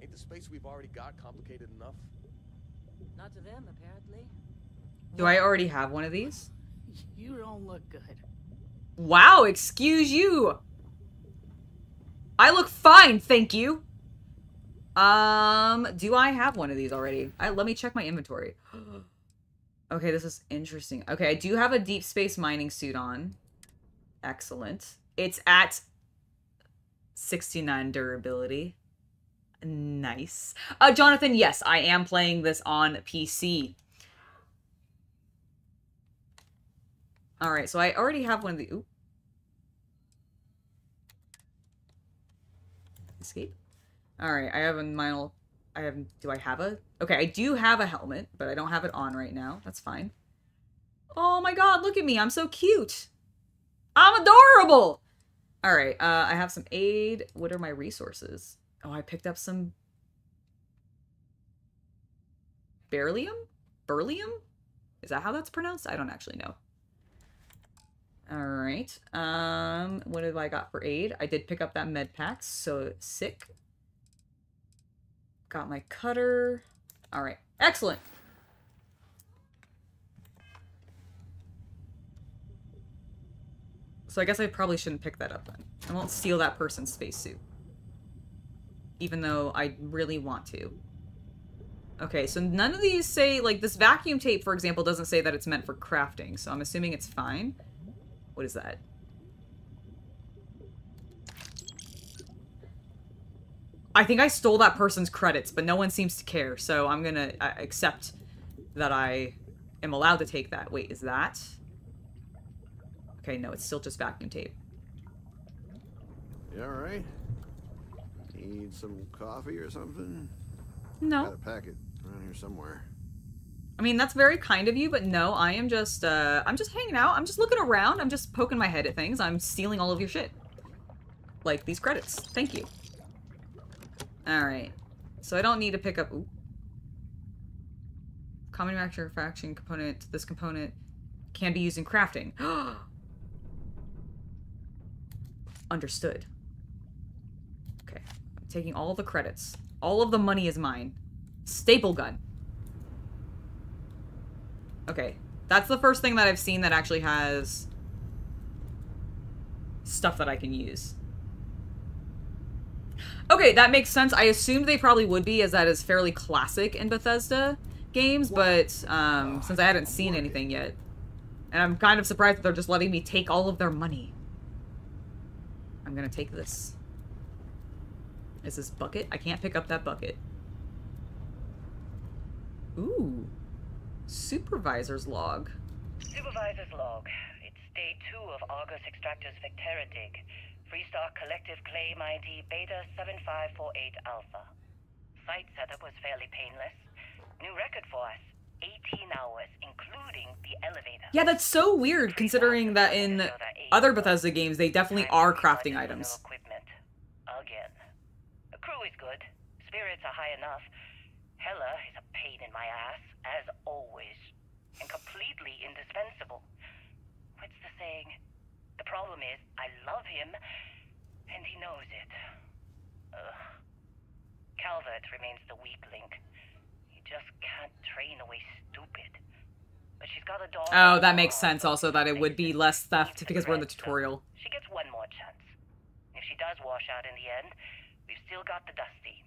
[SPEAKER 4] Ain't the space we've already got complicated enough?
[SPEAKER 3] Not to them, apparently.
[SPEAKER 2] Do I already have one of these? *laughs*
[SPEAKER 8] You don't look good.
[SPEAKER 2] Wow, excuse you. I look fine, thank you. Um, do I have one of these already? I, let me check my inventory. *gasps* okay, this is interesting. Okay, I do have a deep space mining suit on. Excellent. It's at 69 durability. Nice. Uh, Jonathan, yes, I am playing this on PC. All right, so I already have one of the. Escape. All right, I have a minor. I have. Do I have a? Okay, I do have a helmet, but I don't have it on right now. That's fine. Oh my god, look at me! I'm so cute. I'm adorable. All right, uh, I have some aid. What are my resources? Oh, I picked up some beryllium. Beryllium? Is that how that's pronounced? I don't actually know. All right. Um, what have I got for aid? I did pick up that med pack, so sick. Got my cutter. All right. Excellent. So I guess I probably shouldn't pick that up then. I won't steal that person's spacesuit. Even though I really want to. Okay, so none of these say, like, this vacuum tape, for example, doesn't say that it's meant for crafting, so I'm assuming it's fine. What is that? I think I stole that person's credits, but no one seems to care, so I'm gonna uh, accept that I am allowed to take that. Wait, is that? Okay, no, it's still just vacuum tape.
[SPEAKER 9] You alright? Need some coffee or something?
[SPEAKER 2] No.
[SPEAKER 9] Got a packet around here somewhere.
[SPEAKER 2] I mean, that's very kind of you, but no, I am just, uh, I'm just hanging out. I'm just looking around. I'm just poking my head at things. I'm stealing all of your shit. Like these credits. Thank you. Alright. So I don't need to pick up, ooh. Common manufacturing component. This component can be used in crafting. *gasps* Understood. Okay. I'm taking all the credits. All of the money is mine. Staple gun. Okay. That's the first thing that I've seen that actually has stuff that I can use. Okay, that makes sense. I assumed they probably would be, as that is fairly classic in Bethesda games, but um, since I hadn't seen anything yet, and I'm kind of surprised that they're just letting me take all of their money. I'm gonna take this. Is this bucket? I can't pick up that bucket. Ooh. Supervisor's log.
[SPEAKER 6] Supervisor's log. It's day two of Argos Extractors Vectera dig. Freestar Collective Claim ID Beta 7548 Alpha. Site setup was fairly painless. New record for us. 18 hours, including the elevator.
[SPEAKER 2] Yeah, that's so weird considering that in other Bethesda games they definitely are crafting items.
[SPEAKER 6] Equipment. always good. Spirits are high enough. Heller is a pain in my ass, as always. And completely indispensable. What's the saying? Problem is, I love him, and he knows it. Ugh. Calvert remains the weak link. He just can't train away stupid. But she's got a daughter.
[SPEAKER 2] Oh, that makes sense also that it would be less theft because we're in the tutorial.
[SPEAKER 6] She gets one more chance. If she does wash out in the end, we've still got the Dusty.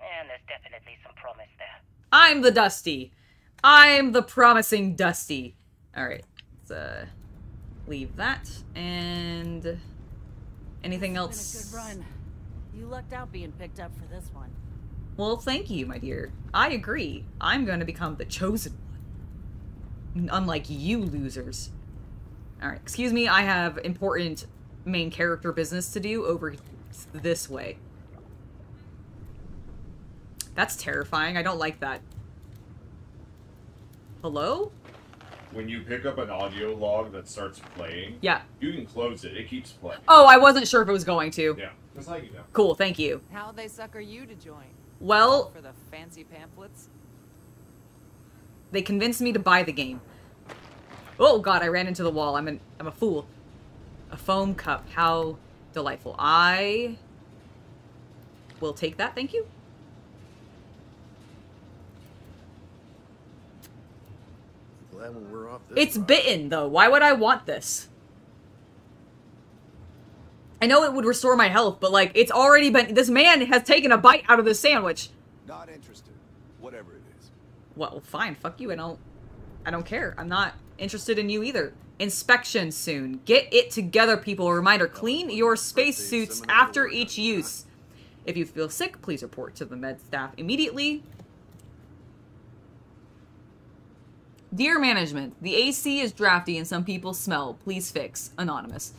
[SPEAKER 6] And there's definitely some promise there.
[SPEAKER 2] I'm the Dusty. I'm the promising Dusty. Alright, let's uh, leave that. And anything else?
[SPEAKER 8] good run. You lucked out being picked up for this one.
[SPEAKER 2] Well, thank you, my dear. I agree. I'm going to become the chosen one. Unlike you losers. Alright, excuse me, I have important main character business to do over this way. That's terrifying. I don't like that. Hello?
[SPEAKER 1] When you pick up an audio log that starts playing,
[SPEAKER 2] Yeah.
[SPEAKER 1] you can close it. It keeps playing.
[SPEAKER 2] Oh, I wasn't sure if it was going to.
[SPEAKER 1] Yeah, just like you know.
[SPEAKER 2] Cool, thank you.
[SPEAKER 10] How'd they sucker you to join?
[SPEAKER 2] Well,
[SPEAKER 10] For the fancy pamphlets?
[SPEAKER 2] they convinced me to buy the game. Oh god, I ran into the wall. I'm an I'm a fool. A foam cup. How delightful. I will take that, thank you.
[SPEAKER 9] 'Em. When we're off this
[SPEAKER 2] It's
[SPEAKER 9] ride.
[SPEAKER 2] bitten though. Why would I want this? I know it would restore my health, but like it's already been this man has taken a bite out of the sandwich.
[SPEAKER 11] Not interested. Whatever it is.
[SPEAKER 2] Well, fine, fuck you. I don't I don't care. I'm not interested in you either. Inspection soon. Get it together, people. A reminder, clean your spacesuits after each use. If you feel sick, please report to the med staff immediately. Dear management, the AC is drafty and some people smell. Please fix. Anonymous.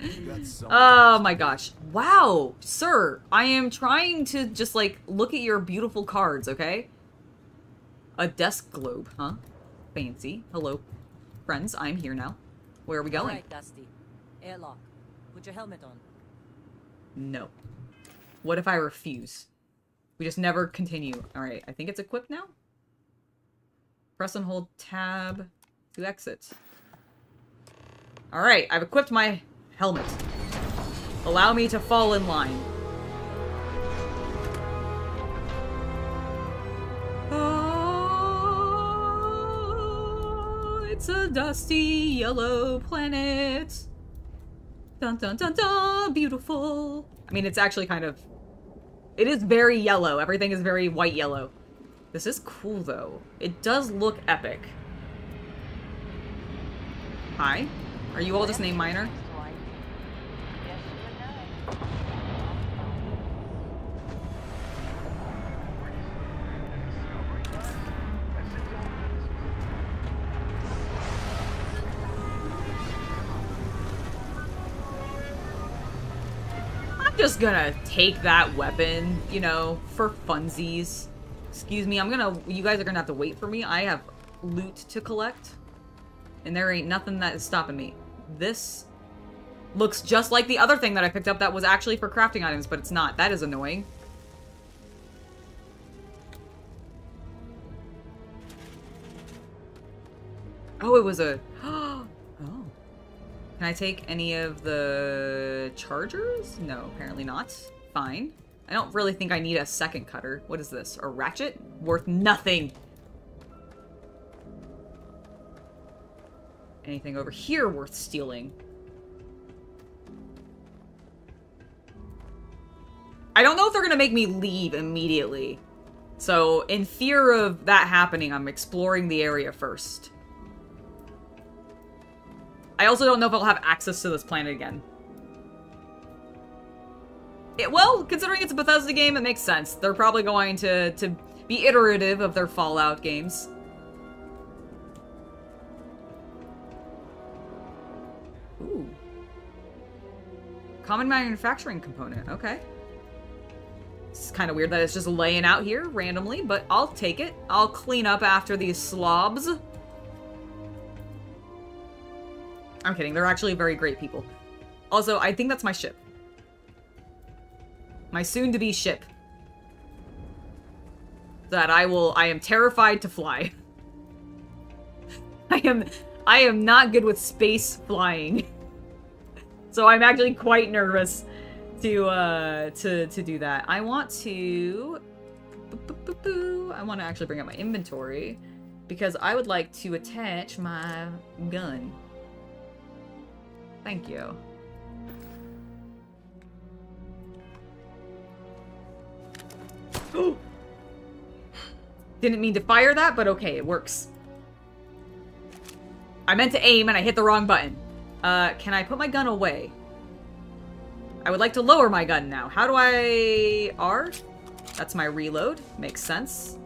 [SPEAKER 11] You got someone *laughs*
[SPEAKER 2] Oh my gosh. Wow, sir. I am trying to just like look at your beautiful cards, okay? A desk globe, huh? Fancy. Hello, friends. I'm here now. Where are we going?
[SPEAKER 3] Alright, Dusty. Airlock. Put your helmet on.
[SPEAKER 2] No. What if I refuse? We just never continue. Alright, I think it's equipped now? Press and hold tab to exit. Alright, I've equipped my helmet. Allow me to fall in line. Oh, it's a dusty yellow planet. Dun dun dun dun, beautiful. I mean, it's actually kind of. It is very yellow. Everything is very white yellow. This is cool, though. It does look epic. Hi. Are you all just named Minor? I'm just gonna take that weapon, you know, for funsies. Excuse me, I'm gonna. You guys are gonna have to wait for me. I have loot to collect. And there ain't nothing that is stopping me. This looks just like the other thing that I picked up that was actually for crafting items, but it's not. That is annoying. Oh, it was a. *gasps* Oh. Can I take any of the chargers? No, apparently not. Fine. I don't really think I need a second cutter. What is this? A ratchet? Worth nothing. Anything over here worth stealing? I don't know if they're gonna make me leave immediately. So, in fear of that happening, I'm exploring the area first. I also don't know if I'll have access to this planet again. It, well, considering it's a Bethesda game, it makes sense. They're probably going to, to be iterative of their Fallout games. Ooh. Common manufacturing component, okay. It's kind of weird that it's just laying out here randomly, but I'll take it. I'll clean up after these slobs. I'm kidding. They're actually very great people. Also, I think that's my ship. My soon-to-be ship. That I will- I am terrified to fly. *laughs* I am- I am not good with space flying. *laughs* So I'm actually quite nervous to, uh, to, to do that. I want to... I want to actually bring up my inventory because I would like to attach my gun. Thank you. Didn't mean to fire that, but okay, it works. I meant to aim and I hit the wrong button. Uh, can I put my gun away? I would like to lower my gun now. How do I... R? That's my reload. Makes sense.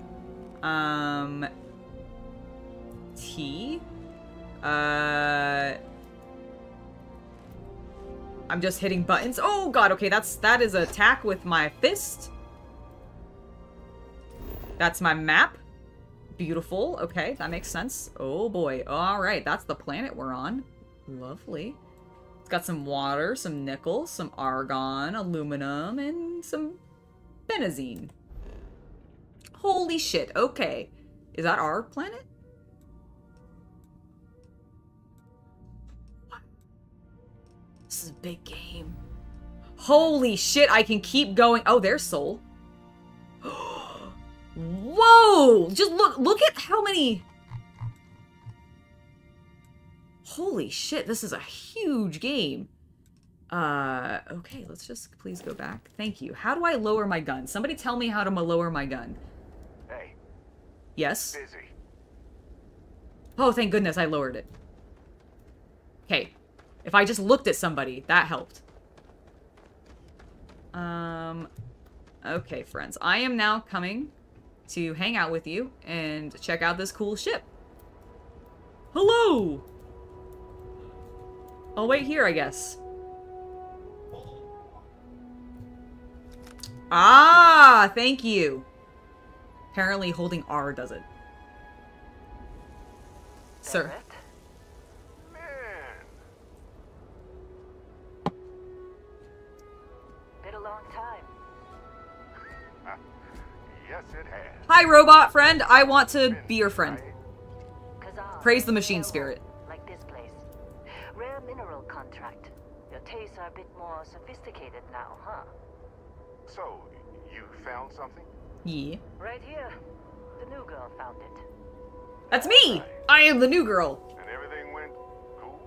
[SPEAKER 2] Um... T? Uh... I'm just hitting buttons. Oh god, okay, that's that is attack with my fist. That's my map. Beautiful. Okay, that makes sense. Oh boy. Alright, that's the planet we're on. Lovely. It's got some water, some nickel, some argon, aluminum, and some benzene. Holy shit. Okay. Is that our planet? This is a big game. Holy shit, I can keep going. Oh, there's Sol. Whoa! Just look look at how many Holy shit, this is a huge game. Uh, okay, let's just please go back. Thank you. How do I lower my gun? Somebody tell me how to lower my gun.
[SPEAKER 5] Hey,
[SPEAKER 2] Yes?
[SPEAKER 5] busy.
[SPEAKER 2] Oh, thank goodness I lowered it. Okay. If I just looked at somebody, that helped. Um, okay, friends. I am now coming to hang out with you and check out this cool ship. Hello! I'll wait here, I guess. Ah, thank you. Apparently holding R does it. Sir. Hi, robot friend. I want to be your friend. Praise the machine spirit.
[SPEAKER 6] Like this place. Rare mineral contract. Your tastes are a bit more sophisticated now, huh?
[SPEAKER 5] So, you found something?
[SPEAKER 2] Yeah.
[SPEAKER 6] Right here. The new girl found it.
[SPEAKER 2] That's me! I am the new girl.
[SPEAKER 5] And everything went cool?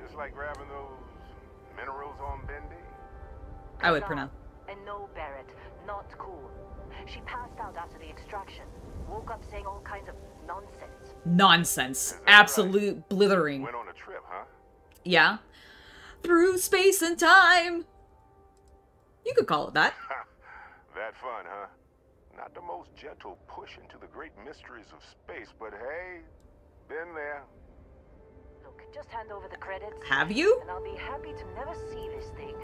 [SPEAKER 5] Just like grabbing those minerals on Bendy?
[SPEAKER 2] I would pronounce.
[SPEAKER 6] And no, Barrett, not cool. She passed out after the extraction. Woke up saying all kinds of nonsense.
[SPEAKER 2] Nonsense. Absolute blithering.
[SPEAKER 5] Went on a trip, huh?
[SPEAKER 2] Yeah. Through space and time. You could call it that. *laughs*
[SPEAKER 5] That fun, huh? Not the most gentle push into the great mysteries of space, but hey, been there.
[SPEAKER 6] Look, just hand over the credits.
[SPEAKER 2] Have you?
[SPEAKER 6] And I'll be happy to never see this thing.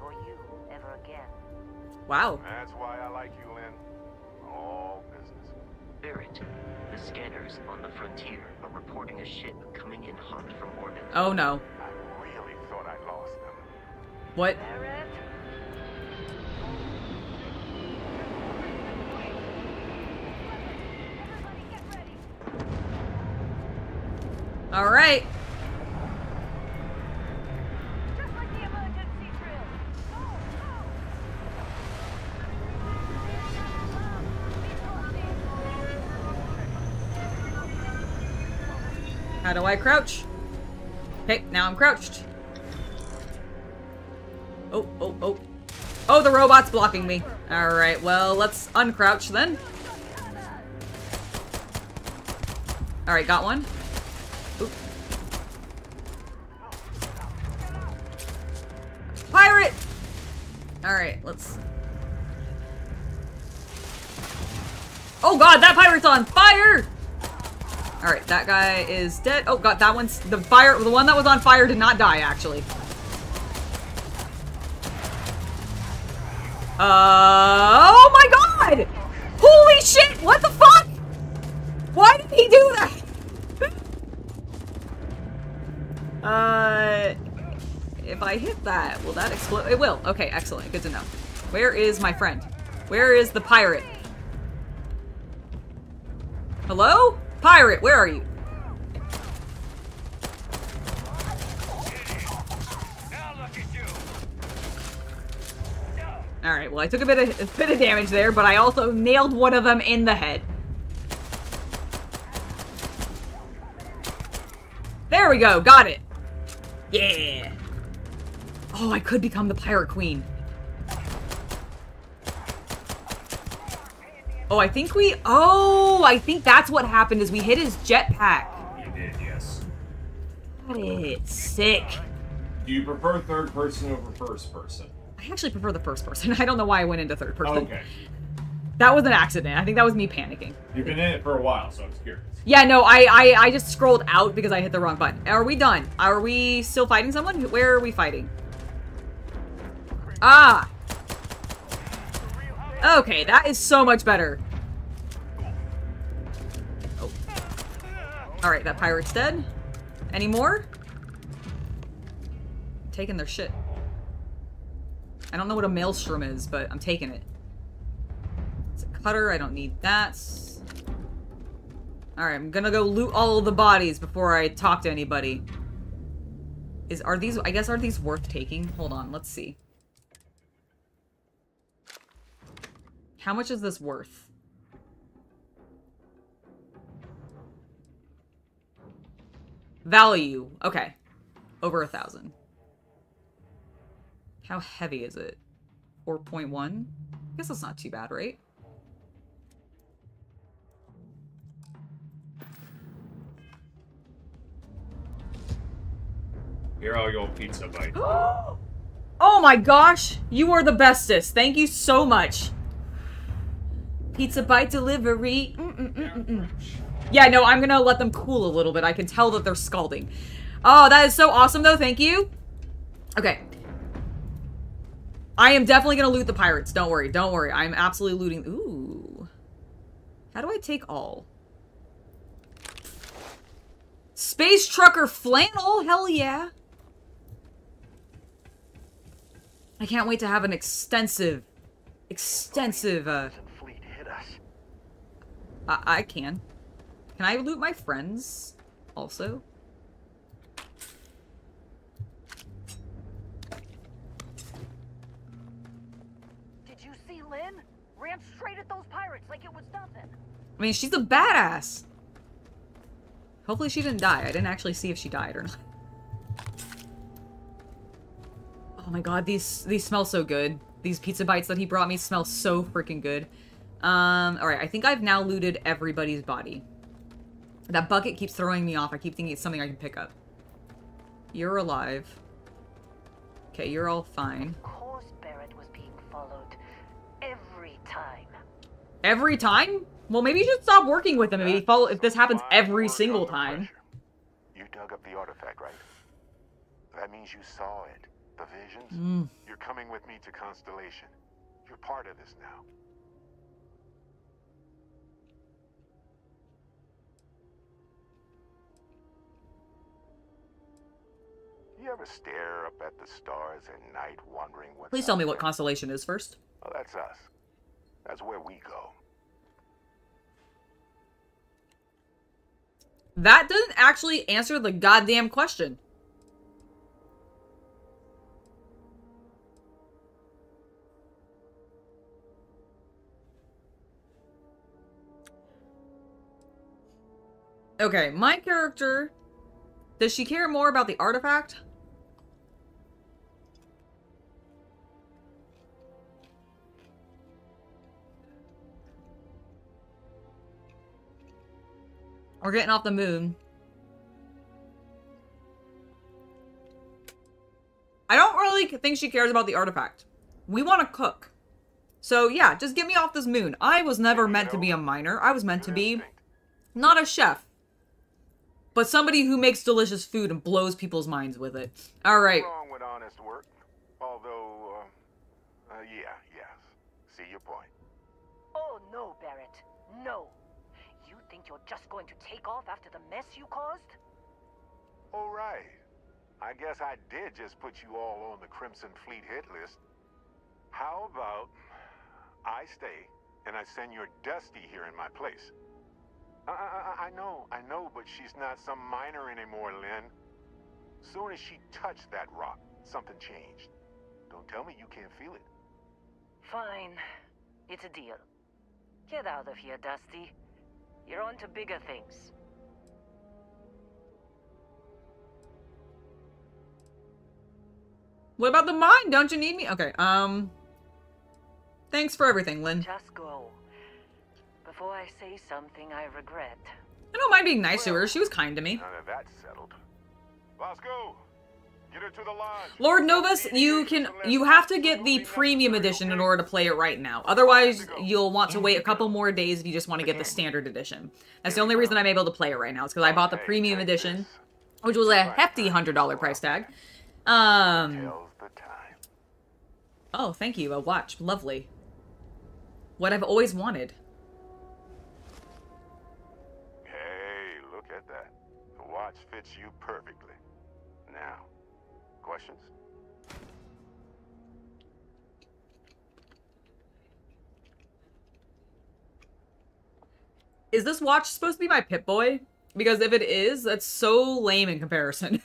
[SPEAKER 6] Or you ever again.
[SPEAKER 2] Wow.
[SPEAKER 5] That's why I like you, Lin. All business.
[SPEAKER 12] Barrett, the scanners on the frontier are reporting a ship coming in hot from orbit.
[SPEAKER 2] Oh no.
[SPEAKER 5] I really thought I lost them.
[SPEAKER 2] What? All right. Do I crouch? Okay, now I'm crouched. Oh, oh, oh. Oh, the robot's blocking me. Alright, well, let's uncrouch then. Alright, got one. Oop. Pirate! Alright, let's... Oh god, that pirate's on fire! Alright, that guy is dead. Oh god, that one's... The fire... The one that was on fire did not die, actually. Uh, oh my god! Holy shit! What the fuck? Why did he do that? *laughs* uh, if I hit that, will that explode? It will. Okay, excellent. Good to know. Where is my friend? Where is the pirate? Hello? Pirate, where are you? Alright, well I took a bit of a bit of damage there, but I also nailed one of them in the head. There we go, got it. Yeah. Oh, I could become the pirate queen. Oh, I think we... Oh, I think that's what happened is we hit his jetpack.
[SPEAKER 1] You did, yes.
[SPEAKER 2] Got it. Sick.
[SPEAKER 1] Do you prefer third person over first person?
[SPEAKER 2] I actually prefer the first person. *laughs* I don't know why I went into third person.
[SPEAKER 1] Okay.
[SPEAKER 2] That was an accident. I think that was me panicking.
[SPEAKER 1] You've been in it for a while, so I'm curious.
[SPEAKER 2] Yeah, no, I, I I just scrolled out because I hit the wrong button. Are we done? Are we still fighting someone? Where are we fighting? Ah. Okay, that is so much better. Oh. Alright, that pirate's dead. Any more? taking their shit. I don't know what a maelstrom is, but I'm taking it. It's a cutter, I don't need that. Alright, I'm gonna go loot all the bodies before I talk to anybody. Is are these I guess are these worth taking? Hold on, let's see. How much is this worth? Value. Okay. Over a thousand. How heavy is it? 4.1? I guess that's not too bad, right?
[SPEAKER 1] Here are your pizza bites. *gasps*
[SPEAKER 2] Oh my gosh! You are the bestest. Thank you so much. Pizza bite delivery. Mm -mm -mm -mm -mm. Yeah, no, I'm gonna let them cool a little bit. I can tell that they're scalding. Oh, that is so awesome, though. Thank you. Okay. I am definitely gonna loot the pirates. Don't worry. Don't worry. I'm absolutely looting. Ooh. How do I take all? Space Trucker Flannel? Hell yeah. I can't wait to have an extensive, extensive, uh... I, I can. Can I loot my friends also?
[SPEAKER 6] Did you see Lin? Ran straight at those pirates like it was nothing.
[SPEAKER 2] I mean, she's a badass. Hopefully she didn't die. I didn't actually see if she died or not. Oh my god, these these smell so good. These pizza bites that he brought me smell so freaking good. Um, alright, I think I've now looted everybody's body. That bucket keeps throwing me off. I keep thinking it's something I can pick up. You're alive. Okay, you're all fine.
[SPEAKER 6] Of course Barrett was being followed. Every time.
[SPEAKER 2] Every time? Well, maybe you should stop working with him if, he follow if this happens every single time.
[SPEAKER 5] You dug up the artifact, right? That means you saw it. The visions?
[SPEAKER 2] Mm.
[SPEAKER 5] You're coming with me to Constellation. You're part of this now. You ever stare up at the stars at night wondering what
[SPEAKER 2] Please tell me what Constellation is first.
[SPEAKER 5] Well, that's us. That's where we go.
[SPEAKER 2] That doesn't actually answer the goddamn question. Okay, my character... Does she care more about the artifact? We're getting off the moon. I don't really think she cares about the artifact. We want to cook. So yeah, just get me off this moon. I was never meant to be a miner. I was meant to be not a chef. But somebody who makes delicious food and blows people's minds with it. Alright.
[SPEAKER 5] Wrong with honest work. Although, uh, uh, yeah, yes. See your point.
[SPEAKER 6] Oh no, Barrett. No. Think you're just going to take off after the mess you caused?
[SPEAKER 5] All right. I guess I did just put you all on the Crimson Fleet hit list. How about I stay and I send your Dusty here in my place? I, I, I know, I know, but she's not some miner anymore, Lin. Soon as she touched that rock, something changed. Don't tell me you can't feel it.
[SPEAKER 6] Fine. It's a deal. Get out of here, Dusty. You're on to bigger things.
[SPEAKER 2] What about the mine? Don't you need me? Okay, um... Thanks for everything, Lin.
[SPEAKER 6] Just go. Before I say something I regret.
[SPEAKER 2] I don't mind being nice to her. She was kind to me.
[SPEAKER 5] Now that that's settled. Vasco,
[SPEAKER 2] Lord Novus, you can you have to get the premium edition in order to play it right now. Otherwise, you'll want to wait a couple more days if you just want to get the standard edition. That's the only reason I'm able to play it right now. It's because I bought the premium edition, which was a hefty hundred dollar price tag. Um. Oh, thank you. A watch, lovely. What I've always wanted.
[SPEAKER 5] Hey, look at that. The watch fits you perfectly. Questions?
[SPEAKER 2] Is this watch supposed to be my Pip Boy? Because if it is, that's so lame in comparison.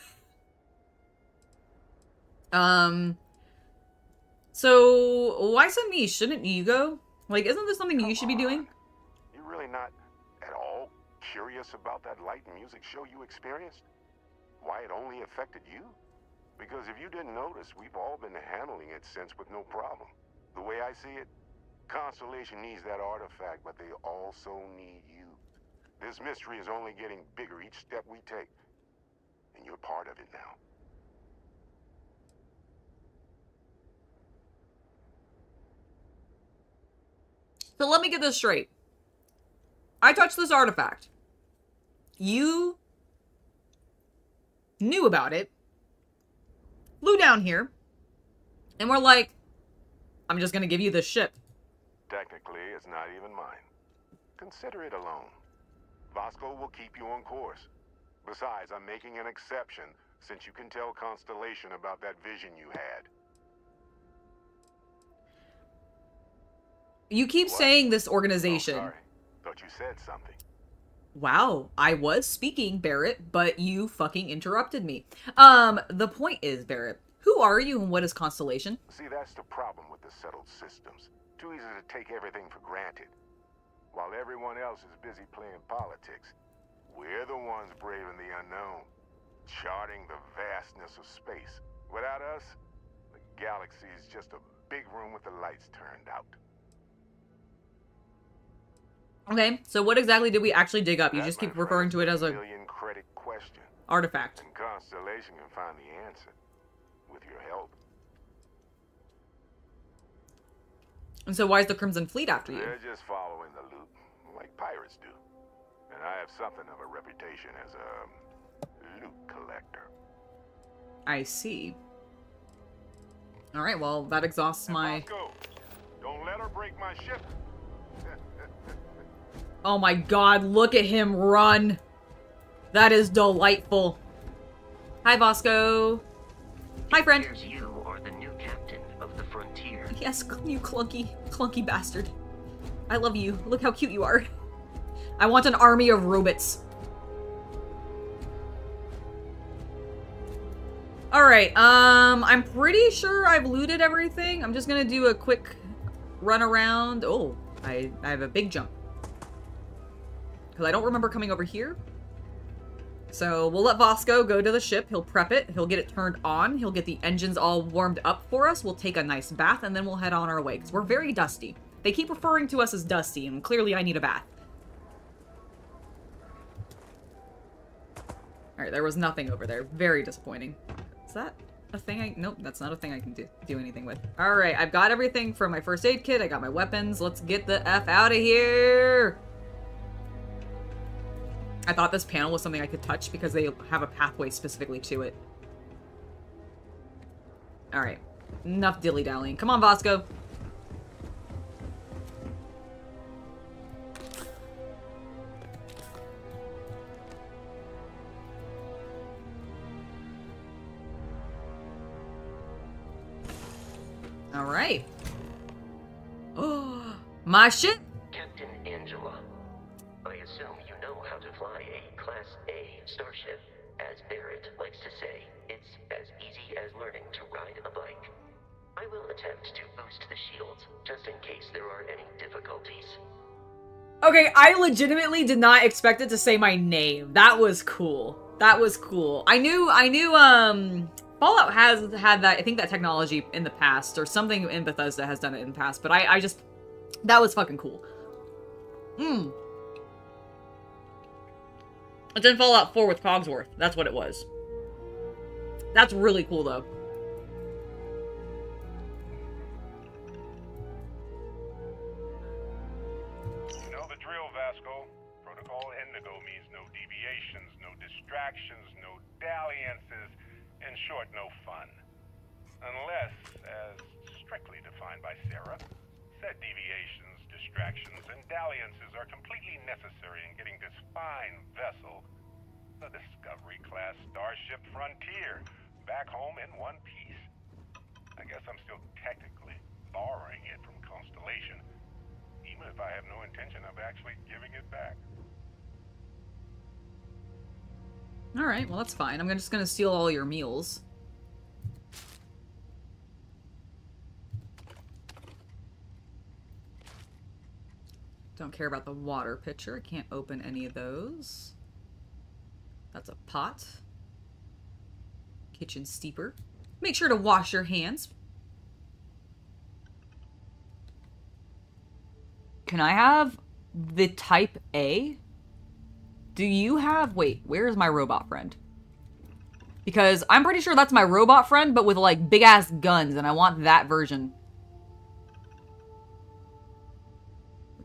[SPEAKER 2] *laughs* um. So why send me? Shouldn't you go? Like, isn't this something you should be doing?
[SPEAKER 5] You're really not at all curious about that light and music show you experienced? Why it only affected you? Because if you didn't notice, we've all been handling it since with no problem. The way I see it, Constellation needs that artifact, but they also need you. This mystery is only getting bigger each step we take. And you're part of it now.
[SPEAKER 2] So let me get this straight. I touched this artifact. You knew about it, flew down here, and we're like, I'm just gonna give you this ship.
[SPEAKER 5] Technically, it's not even mine. Consider it a loan. Vasco will keep you on course. Besides, I'm making an exception since you can tell Constellation about that vision you had.
[SPEAKER 2] You keep saying this oh, organization.
[SPEAKER 5] Oh, sorry. Thought you said something.
[SPEAKER 2] Wow, I was speaking, Barrett, but you fucking interrupted me. Um, the point is, Barrett, who are you and what is Constellation?
[SPEAKER 5] See, that's the problem with the settled systems. Too easy to take everything for granted. While everyone else is busy playing politics, we're the ones braving the unknown, charting the vastness of space. Without us, the galaxy is just a big room with the lights turned out.
[SPEAKER 2] Okay, so what exactly did we actually dig up? You
[SPEAKER 5] That,
[SPEAKER 2] just keep referring to it as a
[SPEAKER 5] Million credit question.
[SPEAKER 2] artifact.
[SPEAKER 5] And Constellation can find the answer with your help.
[SPEAKER 2] And so why is the Crimson Fleet after you?
[SPEAKER 5] They're just following the loot, like pirates do. And I have something of a reputation as a loot collector.
[SPEAKER 2] I see. Alright, well, that exhausts my...
[SPEAKER 5] Go. Don't let her break my ship. *laughs*
[SPEAKER 2] Oh my god, look at him run! That is delightful. Hi, Vasco. Hi, friend.
[SPEAKER 12] You are the new captain of the Frontier. *laughs*
[SPEAKER 2] Yes, you clunky, clunky bastard. I love you. Look how cute you are. I want an army of robots. Alright, um, I'm pretty sure I've looted everything. I'm just gonna do a quick run around. Oh, I, I have a big jump. Because I don't remember coming over here. So we'll let Vasco go to the ship. He'll prep it. He'll get it turned on. He'll get the engines all warmed up for us. We'll take a nice bath, and then we'll head on our way. Because we're very dusty. They keep referring to us as dusty, and clearly I need a bath. Alright, there was nothing over there. Very disappointing. Is that a thing I... Nope, that's not a thing I can do, do anything with. Alright, I've got everything from my first aid kit. I got my weapons. Let's get the F out of here! I thought this panel was something I could touch because they have a pathway specifically to it. Alright. Enough dilly-dallying. Come on, Vasco. Alright. Oh, *gasps* my
[SPEAKER 12] shit starship. As Barrett likes to say, it's as easy as learning to ride a bike. I will attempt to boost the shields, just in case there are any difficulties.
[SPEAKER 2] Okay, I legitimately did not expect it to say my name. That was cool. That was cool. I knew, I knew, um, Fallout has had that, I think that technology in the past, or something in Bethesda has done it in the past, but I, I just, that was fucking cool. Hmm. It's in Fallout 4 with Codsworth. That's what it was. That's really cool, though.
[SPEAKER 5] You know the drill, Vasco. Protocol Indigo means no deviations, no distractions, no dalliances, in short, no fun. Unless, as strictly defined by Sarah, said deviations, distractions, and dalliances are completely necessary in getting this fine vessel, the Discovery-class Starship Frontier, back home in one piece. I guess I'm still technically borrowing it from Constellation, even if I have no intention of actually giving it back.
[SPEAKER 2] Alright, well that's fine. I'm just gonna steal all your meals. Don't care about the water pitcher. I can't open any of those. That's a pot. Kitchen steeper. Make sure to wash your hands. Can I have the type A? Do you have... Wait, where is my robot friend? Because I'm pretty sure that's my robot friend, but with, like, big-ass guns, and I want that version.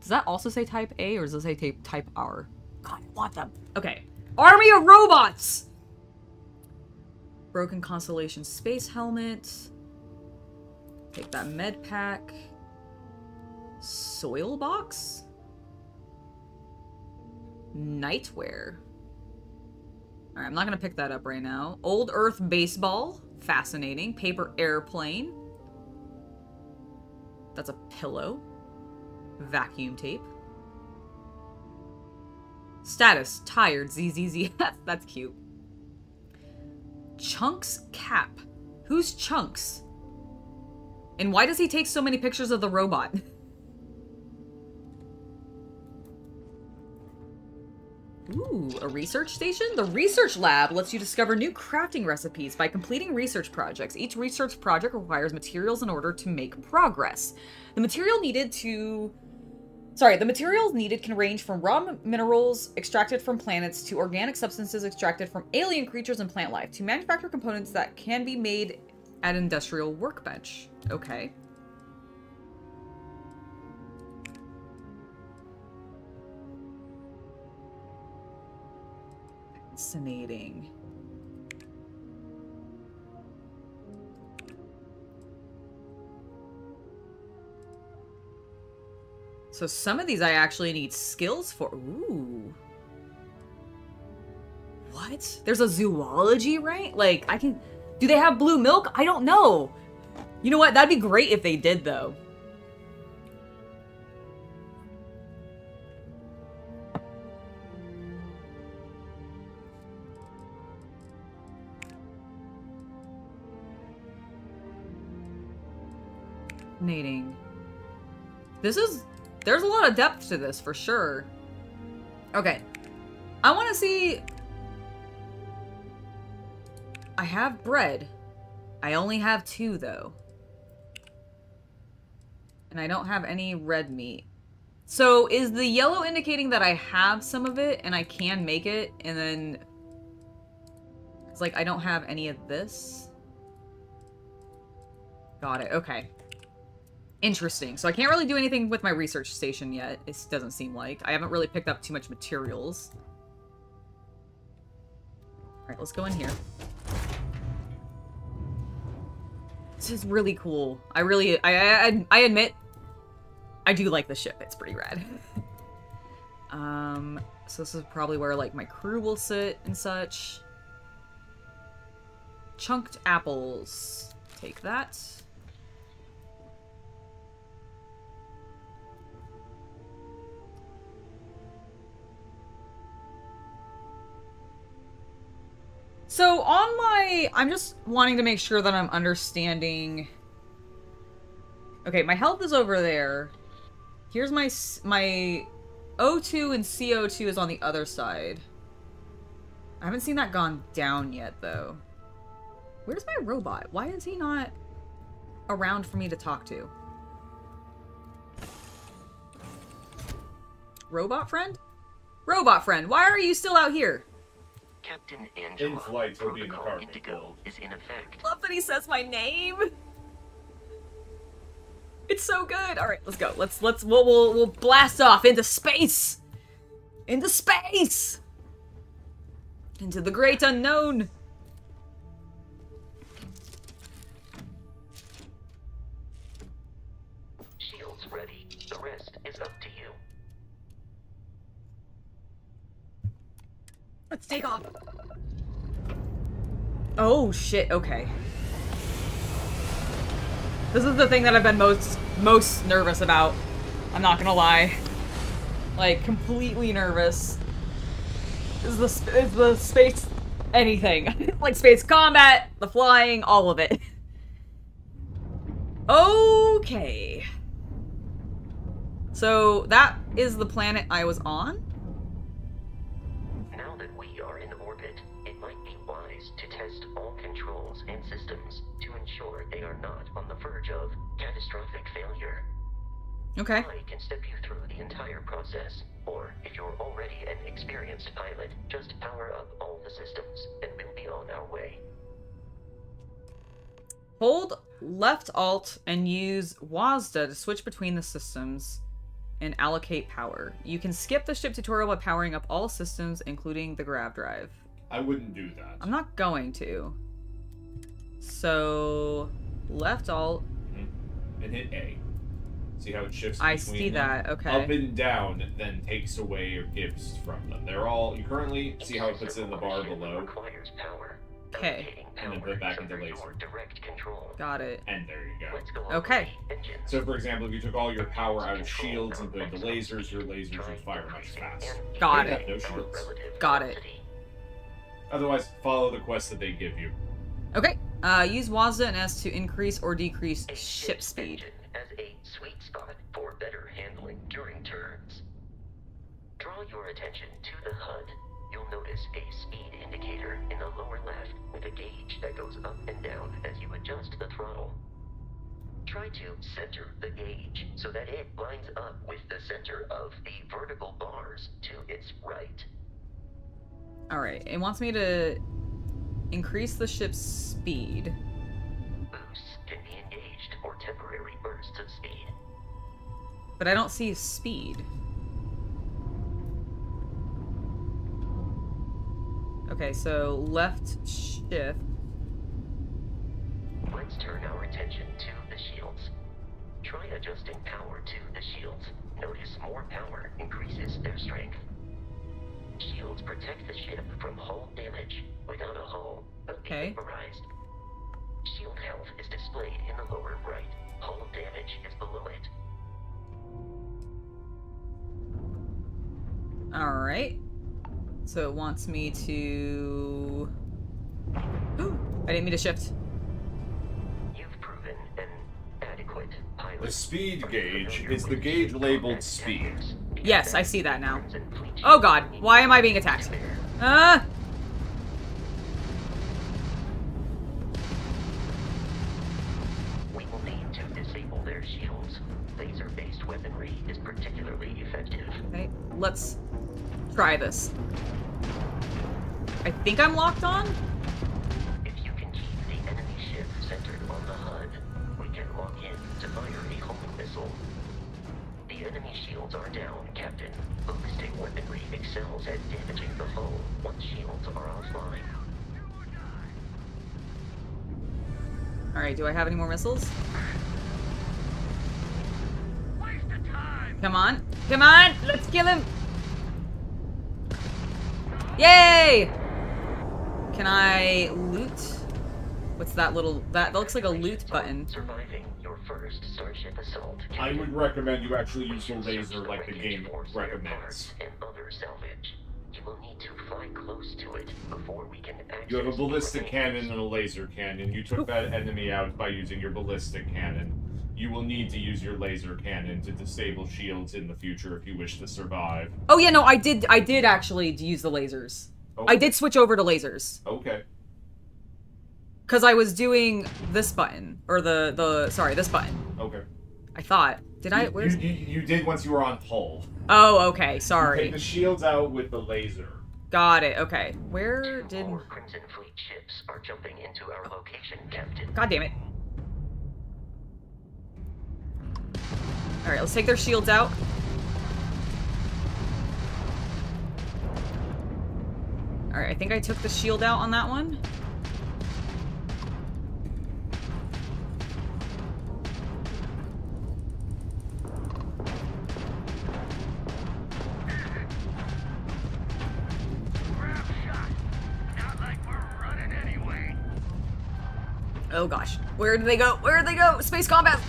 [SPEAKER 2] Does that also say type A, or does it say type, R? God, I want them. Okay. Army of Robots! Broken Constellation Space Helmet. Take that med pack. Soil box? Nightwear. Alright, I'm not gonna pick that up right now. Old Earth Baseball. Fascinating. Paper Airplane. That's a pillow. Vacuum tape. Status. Tired. ZZZ. that's, *laughs* that's cute. Chunks cap. Who's Chunks? And why does he take so many pictures of the robot? *laughs* Ooh, a research station? The research lab lets you discover new crafting recipes by completing research projects. Each research project requires materials in order to make progress. The material needed to Sorry, the materials needed can range from raw minerals extracted from planets to organic substances extracted from alien creatures and plant life to manufacture components that can be made at industrial workbench. Okay. Fascinating. So some of these I actually need skills for. Ooh. What? There's a zoology, right? Like, I can... Do they have blue milk? I don't know. You know what? That'd be great if they did, though. Fascinating. This is there's a lot of depth to this, for sure. Okay. I want to see... I have bread. I only have two, though. And I don't have any red meat. So is the yellow indicating that I have some of it and I can make it and then... It's like I don't have any of this. Got it. Okay. Interesting. So I can't really do anything with my research station yet. It doesn't seem like. I haven't really picked up too much materials. Alright, let's go in here. This is really cool. I really, I, I, I admit, I do like the ship. It's pretty rad. um, so this is probably where, like, my crew will sit and such. Chunked apples. Take that. So on my, I'm just wanting to make sure that I'm understanding. Okay, my health is over there. Here's my my O2 and CO2 is on the other side. I haven't seen that gone down yet though. Where's my robot? Why is he not around for me to talk to? Robot friend? Robot friend, why are you still out here?
[SPEAKER 12] Captain Angela.
[SPEAKER 1] In flight, he'll be in the
[SPEAKER 12] Protocol
[SPEAKER 1] car.
[SPEAKER 12] Indigo is in effect.
[SPEAKER 2] love that he says my name. It's so good. All right, let's go. Let's let's we'll we'll, we'll blast off into space. Into space. Into the great unknown. Let's take off. Oh shit. Okay. This is the thing that I've been most most nervous about. I'm not gonna lie. Like completely nervous. Is the sp- is the space anything *laughs* like space combat, the flying, all of it. Okay. So that is the planet I was on.
[SPEAKER 12] Verge of catastrophic failure.
[SPEAKER 2] Okay.
[SPEAKER 12] I can step you through the entire process, or if you're already an experienced pilot, just power up all the systems and we'll be on our way.
[SPEAKER 2] Hold left alt and use WASDA to switch between the systems and allocate power. You can skip the ship tutorial by powering up all systems, including the grav drive.
[SPEAKER 1] I wouldn't do that.
[SPEAKER 2] I'm not going to. So, left alt.
[SPEAKER 1] And hit A. See how it shifts
[SPEAKER 2] I
[SPEAKER 1] between
[SPEAKER 2] see
[SPEAKER 1] them?
[SPEAKER 2] that, okay.
[SPEAKER 1] Up and down then takes away or gives from them. They're all you currently see how it puts it in the bar below.
[SPEAKER 2] Okay.
[SPEAKER 1] And then put it back into
[SPEAKER 12] Your
[SPEAKER 1] laser.
[SPEAKER 12] direct control.
[SPEAKER 2] Got it.
[SPEAKER 1] And there you go.
[SPEAKER 12] Let's go
[SPEAKER 2] Okay.
[SPEAKER 1] So for example, if you took all your power out of shields and put it into lasers, your lasers would fire much faster.
[SPEAKER 2] Got
[SPEAKER 1] They have
[SPEAKER 2] it.
[SPEAKER 1] No shields.
[SPEAKER 2] Got it.
[SPEAKER 1] Otherwise, follow the quest that they give you.
[SPEAKER 2] Okay. Uh, use WASDA and S to increase or decrease ship speed.
[SPEAKER 12] as a sweet spot for better handling during turns. Draw your attention to the HUD. You'll notice a speed indicator in the lower left with a gauge that goes up and down as you adjust the throttle. Try to center the gauge so that it lines up with the center of the vertical bars to its right.
[SPEAKER 2] Alright, it wants me to increase the ship's speed.
[SPEAKER 12] Boosts can be engaged for temporary bursts of speed.
[SPEAKER 2] But I don't see speed. Okay, so left shift.
[SPEAKER 12] Let's turn our attention to the shields. Try adjusting power to the shields. Notice more power increases their strength. Shields protect the ship from hull damage. Without a hull, they'll
[SPEAKER 2] Okay.
[SPEAKER 12] vaporized. Shield health is displayed in the lower right. Hull damage is below it.
[SPEAKER 2] Alright. So it wants me to. *gasps* Ooh! I didn't mean to shift.
[SPEAKER 12] You've proven an adequate pilot.
[SPEAKER 1] The speed gauge is the gauge labeled speed.
[SPEAKER 2] Yes, I see that now. Oh god, why am I being attacked? Ah!
[SPEAKER 12] We will need to disable their shields. Laser-based weaponry is particularly effective.
[SPEAKER 2] Okay, let's try this. I think I'm locked on?
[SPEAKER 12] The enemy shields are down, Captain. Ballistic weaponry excels at damaging the hull once shields are offline.
[SPEAKER 2] Alright, do I have any more missiles? Come on. Come on! Let's kill him! Yay! Can I loot? What's that little... That, that looks like a loot button.
[SPEAKER 12] Surviving your first Starship assault.
[SPEAKER 1] I would recommend you actually use your laser like the game recommends.
[SPEAKER 12] and other salvage. You will need to fly close to it before we can access
[SPEAKER 1] You have a ballistic cannon and a laser cannon. You took that enemy out by using your ballistic cannon. You will need to use your laser cannon to disable shields in the future if you wish to survive.
[SPEAKER 2] Oh yeah, no, I did. I did actually use the lasers.
[SPEAKER 1] Oh.
[SPEAKER 2] I did switch over to lasers
[SPEAKER 1] Okay.
[SPEAKER 2] Because I was doing this button or the the sorry this button.
[SPEAKER 1] Okay.
[SPEAKER 2] I thought. Did I?
[SPEAKER 1] You,
[SPEAKER 2] Where's?
[SPEAKER 1] you, you did once you were on hull.
[SPEAKER 2] Oh, okay.
[SPEAKER 1] You
[SPEAKER 2] Sorry.
[SPEAKER 1] take the shields out with the laser.
[SPEAKER 2] Got it. Okay. Where
[SPEAKER 12] Two
[SPEAKER 2] did?
[SPEAKER 12] more Crimson Fleet ships are jumping into our location, Captain.
[SPEAKER 2] God damn it. All right, let's take their shields out. All right, I think I took the shield out on that one. Oh gosh, where did they go? Where did they go? Space combat.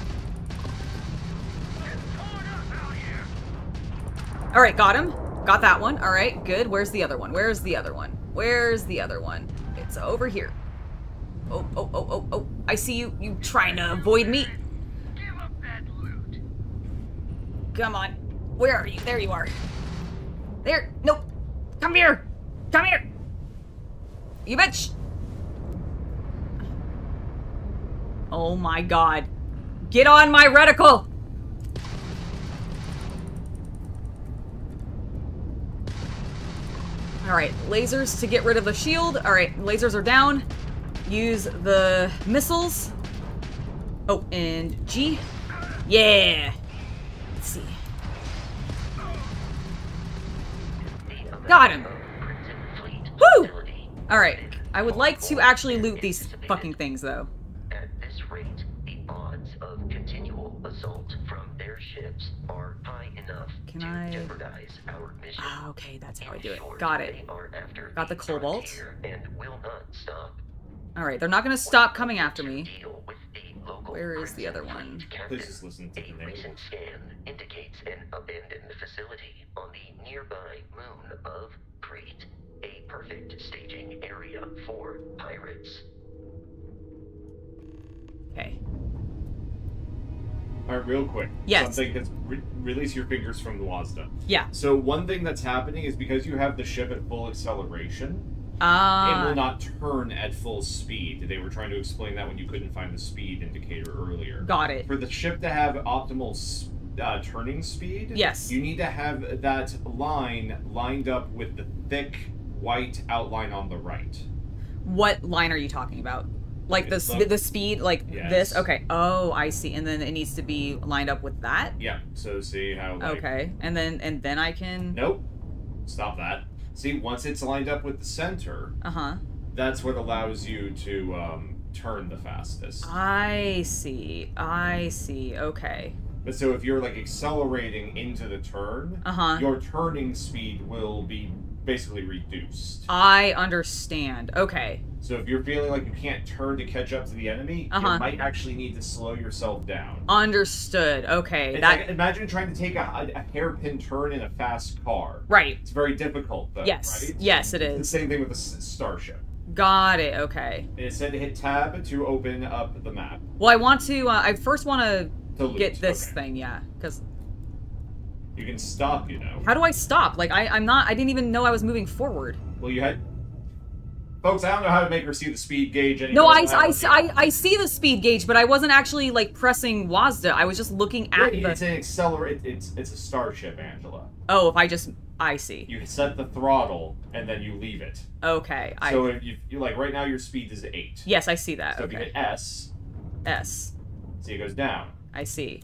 [SPEAKER 2] All right, got him. Got that one. All right, good. Where's the other one? Where's the other one? Where's the other one? It's over here. Oh, oh, oh, oh, oh. I see you. You trying to avoid me. Come on. Where are you? There you are. There. Nope. Come here. Come here. You bitch. Oh my god. Get on my reticle. Alright, lasers to get rid of the shield. Alright, lasers are down. Use the missiles. Oh, and G. Yeah. Let's see. Got him. Woo! Alright, I would like to actually loot these fucking things, though.
[SPEAKER 12] Ships are high enough
[SPEAKER 2] Can
[SPEAKER 12] to
[SPEAKER 2] I-
[SPEAKER 12] jeopardize our mission.
[SPEAKER 2] Ah, okay, that's how I do it. Got it.
[SPEAKER 12] After
[SPEAKER 2] Got the cobalt.
[SPEAKER 12] And will not stop.
[SPEAKER 2] Alright, they're not gonna stop coming after me.
[SPEAKER 12] Deal with the local
[SPEAKER 2] Where is the other one?
[SPEAKER 1] Please just listen to the
[SPEAKER 12] A
[SPEAKER 1] name.
[SPEAKER 12] recent scan indicates an abandoned facility on the nearby moon of Kreet, a perfect staging area for pirates.
[SPEAKER 2] Okay.
[SPEAKER 1] All right, real quick.
[SPEAKER 2] Yes.
[SPEAKER 1] Something that's re- release your fingers from the Wazda.
[SPEAKER 2] Yeah.
[SPEAKER 1] So one thing that's happening is because you have the ship at full acceleration, it
[SPEAKER 2] Ah.
[SPEAKER 1] will not turn at full speed. They were trying to explain that when you couldn't find the speed indicator earlier.
[SPEAKER 2] Got it.
[SPEAKER 1] For the ship to have optimal uh, turning speed,
[SPEAKER 2] Yes.
[SPEAKER 1] you need to have that line lined up with the thick white outline on the right.
[SPEAKER 2] What line are you talking about? Like the sp- the speed, like
[SPEAKER 1] Yes.
[SPEAKER 2] this? Okay. Oh, I see. And then it needs to be lined up with that.
[SPEAKER 1] Yeah. So see how like
[SPEAKER 2] Okay. And then and then I can.
[SPEAKER 1] Nope. Stop that. See, once it's lined up with the center,
[SPEAKER 2] Uh huh.
[SPEAKER 1] that's what allows you to um, turn the fastest.
[SPEAKER 2] I see. I see. Okay.
[SPEAKER 1] But so if you're like accelerating into the turn,
[SPEAKER 2] Uh-huh.
[SPEAKER 1] your turning speed will be basically reduced.
[SPEAKER 2] I understand. Okay.
[SPEAKER 1] So if you're feeling like you can't turn to catch up to the enemy,
[SPEAKER 2] Uh-huh.
[SPEAKER 1] you might actually need to slow yourself down.
[SPEAKER 2] Understood. Okay.
[SPEAKER 1] It's
[SPEAKER 2] that
[SPEAKER 1] like, imagine trying to take a, a, a hairpin turn in a fast car.
[SPEAKER 2] right.
[SPEAKER 1] It's very difficult, though.
[SPEAKER 2] Yes.
[SPEAKER 1] Right?
[SPEAKER 2] Yes, it
[SPEAKER 1] The same thing with s- starship.
[SPEAKER 2] Got it. Okay.
[SPEAKER 1] It said to hit tab to open up the map.
[SPEAKER 2] Well, I want to. Uh, I first want
[SPEAKER 1] To
[SPEAKER 2] to get this
[SPEAKER 1] okay.
[SPEAKER 2] thing. Yeah. Because
[SPEAKER 1] You can stop, you know.
[SPEAKER 2] how do I stop? Like I, I'm not. I didn't even know I was moving forward.
[SPEAKER 1] Well, you had. Folks, I don't know how to make her see the speed gauge anymore.
[SPEAKER 2] No, I, I, I, I see the speed gauge, but I wasn't actually like pressing WASDA. I was just looking at
[SPEAKER 1] Yeah, It's an accelerate. It's it's a starship, Angela.
[SPEAKER 2] Oh, if I just, I see.
[SPEAKER 1] You set the throttle and then you leave it.
[SPEAKER 2] Okay, I.
[SPEAKER 1] so if you, you like right now, your speed is eight.
[SPEAKER 2] yes, I see that.
[SPEAKER 1] So if you
[SPEAKER 2] Okay.
[SPEAKER 1] hit S,
[SPEAKER 2] S.
[SPEAKER 1] see it goes down.
[SPEAKER 2] I see.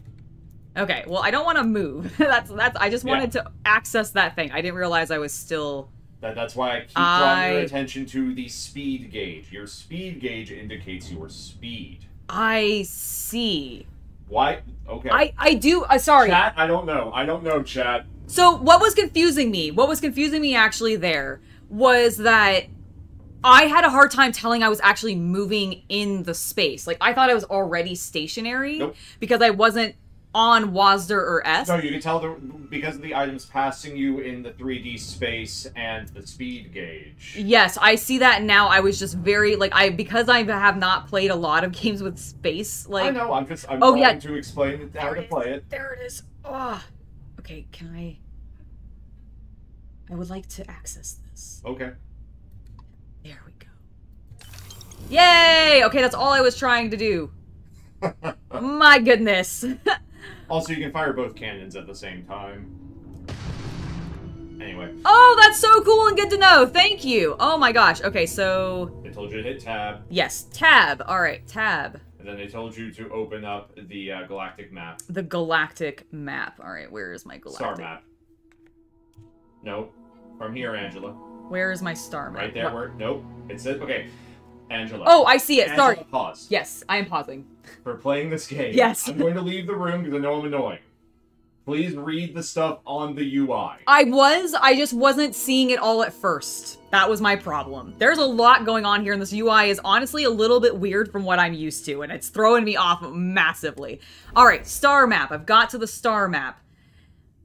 [SPEAKER 2] Okay, well, I don't want to move. *laughs* that's that's. I just
[SPEAKER 1] Yeah.
[SPEAKER 2] wanted to access that thing. I didn't realize I was still.
[SPEAKER 1] That, that's why I keep drawing your attention to the speed gauge. Your speed gauge indicates your speed.
[SPEAKER 2] I see.
[SPEAKER 1] Why? Okay.
[SPEAKER 2] I I do. Uh, sorry.
[SPEAKER 1] Chat. I don't know. I don't know, chat.
[SPEAKER 2] So what was confusing me? What was confusing me actually there was that I had a hard time telling I was actually moving in the space. Like I thought I was already stationary
[SPEAKER 1] Nope.
[SPEAKER 2] because I wasn't on WASD or S.
[SPEAKER 1] No, you can tell the because of the items passing you in the 3D space and the speed gauge.
[SPEAKER 2] Yes, I see that now. I was just very like I because I have not played a lot of *laughs* games with space. Like
[SPEAKER 1] I know. I'm just. I'm
[SPEAKER 2] Oh,
[SPEAKER 1] trying
[SPEAKER 2] yeah.
[SPEAKER 1] to explain how to play it.
[SPEAKER 2] There it is. Oh. Okay, can I? I would like to access this.
[SPEAKER 1] Okay.
[SPEAKER 2] There we go. Yay! Okay, that's all I was trying to do. *laughs* My goodness. *laughs*
[SPEAKER 1] Also, you can fire both cannons at the same time. Anyway,
[SPEAKER 2] oh, that's so cool and good to know. Thank you. Oh my gosh. Okay, so
[SPEAKER 1] they told you to hit tab,
[SPEAKER 2] yes, tab. All right, tab.
[SPEAKER 1] and then they told you to open up the uh, galactic map,
[SPEAKER 2] The galactic map. All right, where is my galactic?
[SPEAKER 1] star map. Nope. From here, Angela.
[SPEAKER 2] Where is my star map?
[SPEAKER 1] Right there.
[SPEAKER 2] What-
[SPEAKER 1] Where? Nope. It says okay. Angela.
[SPEAKER 2] Oh, I see it.
[SPEAKER 1] Angela,
[SPEAKER 2] Sorry.
[SPEAKER 1] Pause.
[SPEAKER 2] Yes, I am pausing.
[SPEAKER 1] For playing this game.
[SPEAKER 2] Yes.
[SPEAKER 1] I'm going to leave the room because I know I'm annoying. Please read the stuff on the UI.
[SPEAKER 2] I was, I just wasn't seeing it all at first. That was my problem. There's a lot going on here, and this UI is honestly a little bit weird from what I'm used to, and it's throwing me off massively. All right, star map. I've got to the star map.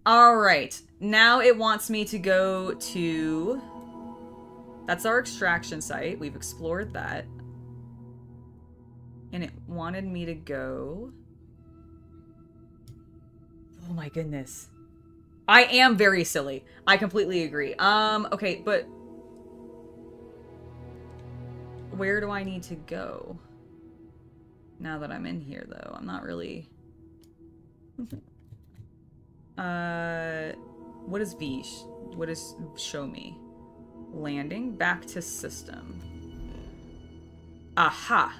[SPEAKER 2] All right, now it wants me to go to. That's our extraction site. We've explored that. And it wanted me to go. Oh my goodness. I am very silly. I completely agree. Um, okay, but where do I need to go? Now that I'm in here though, I'm not really *laughs* Uh what is V? What is show me? Landing back to system. Aha.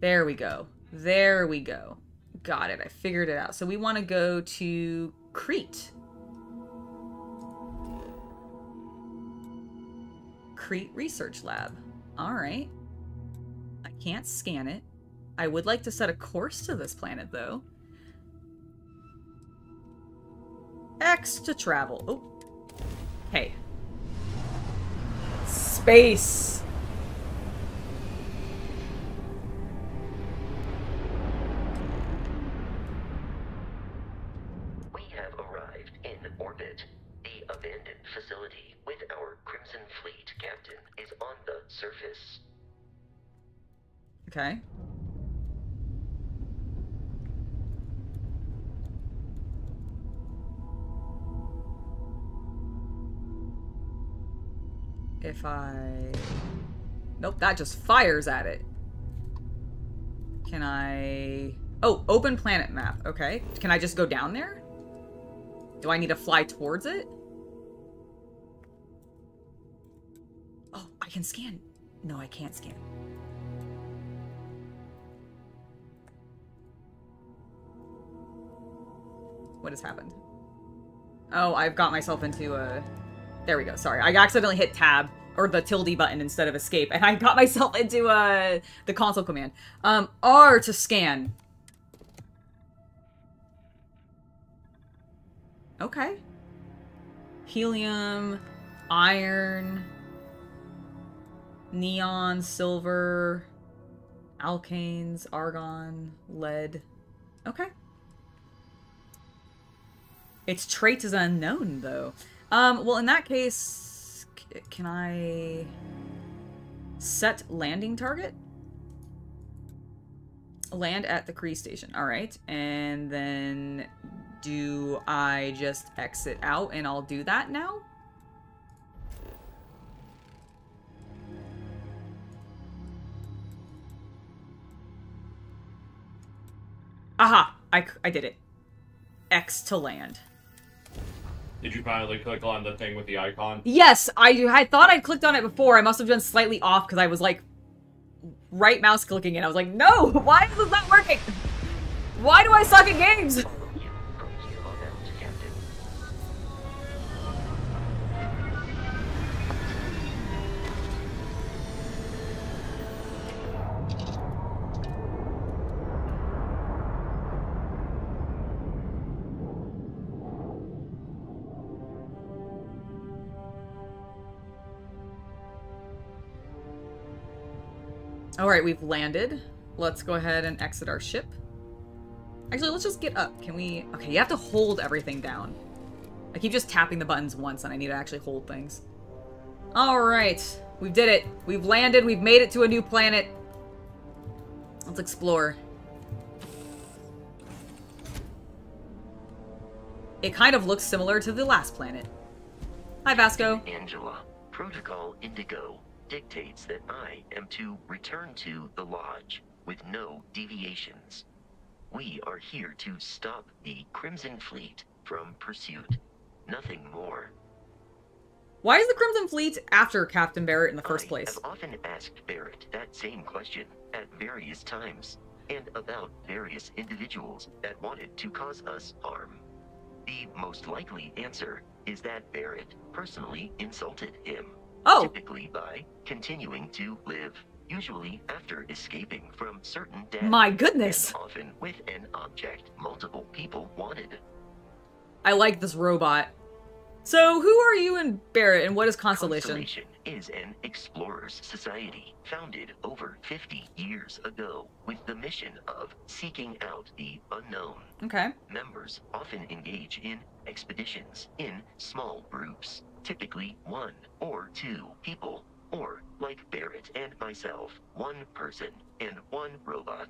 [SPEAKER 2] There we go. There we go. Got it. I figured it out. So we want to go to Kreet. Kreet Research Lab. All right. I can't scan it. I would like to set a course to this planet, though. X to travel. Oh. Hey. Space.
[SPEAKER 12] Surface.
[SPEAKER 2] Okay. If I... Nope, that just fires at it. Can I... Oh, open planet map. Okay. Can I just go down there? Do I need to fly towards it? Oh, I can scan. No, I can't scan. What has happened? Oh, I've got myself into a... There we go. Sorry. I accidentally hit tab or the tilde button instead of escape and I got myself into uh the console command. Um R to scan. Okay. Helium, iron, neon, silver, alkanes, argon, lead. Okay. Its trait is unknown, though. Um, well, in that case, can I set landing target? Land at the Cree station. All right. And then do I just exit out and I'll do that now? Aha! I, I did it. X to land.
[SPEAKER 1] Did you finally click on the thing with the icon?
[SPEAKER 2] Yes, I I thought I clicked on it before. I must have been slightly off because I was like right mouse clicking and I was like, no, *laughs* why is this not working? Why do I suck at games? All right, we've landed. Let's go ahead and exit our ship. Actually, let's just get up. Can we... Okay, you have to hold everything down. I keep just tapping the buttons once and I need to actually hold things. Alright. We did it. We've landed. We've made it to a new planet. Let's explore. It kind of looks similar to the last planet. Hi, Vasco.
[SPEAKER 12] Angela, Protocol Indigo dictates that I am to return to the Lodge with no deviations. We are here to stop the Crimson Fleet from pursuit. Nothing more.
[SPEAKER 2] Why is the Crimson Fleet after Captain Barrett in the first
[SPEAKER 12] I
[SPEAKER 2] place?
[SPEAKER 12] have often asked Barrett that same question at various times, and about various individuals that wanted to cause us harm. The most likely answer is that Barrett personally insulted him.
[SPEAKER 2] Oh.
[SPEAKER 12] Typically by continuing to live, usually after escaping from certain death.
[SPEAKER 2] My goodness.
[SPEAKER 12] Often with an object multiple people wanted.
[SPEAKER 2] I like this robot. So, who are you and Barrett, and what is Constellation?
[SPEAKER 12] Constellation is an explorers society founded over 50 years ago with the mission of seeking out the unknown.
[SPEAKER 2] Okay.
[SPEAKER 12] Members often engage in expeditions in small groups, typically one or two people, or like Barrett and myself, one person and one robot.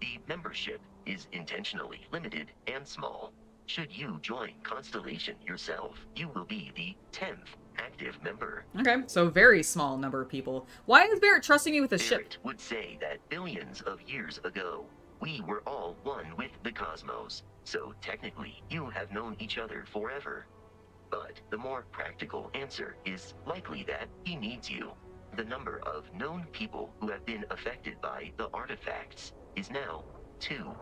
[SPEAKER 12] The membership is intentionally limited and small. Should you join Constellation yourself, you will be the 10th active member.
[SPEAKER 2] Okay, so very small number of people. Why is Barrett trusting me with a ship?
[SPEAKER 12] Barrett would say that billions of years ago, we were all one with the cosmos, so technically you have known each other forever. But the more practical answer is likely that he needs you. The number of known people who have been affected by the artifacts is now two.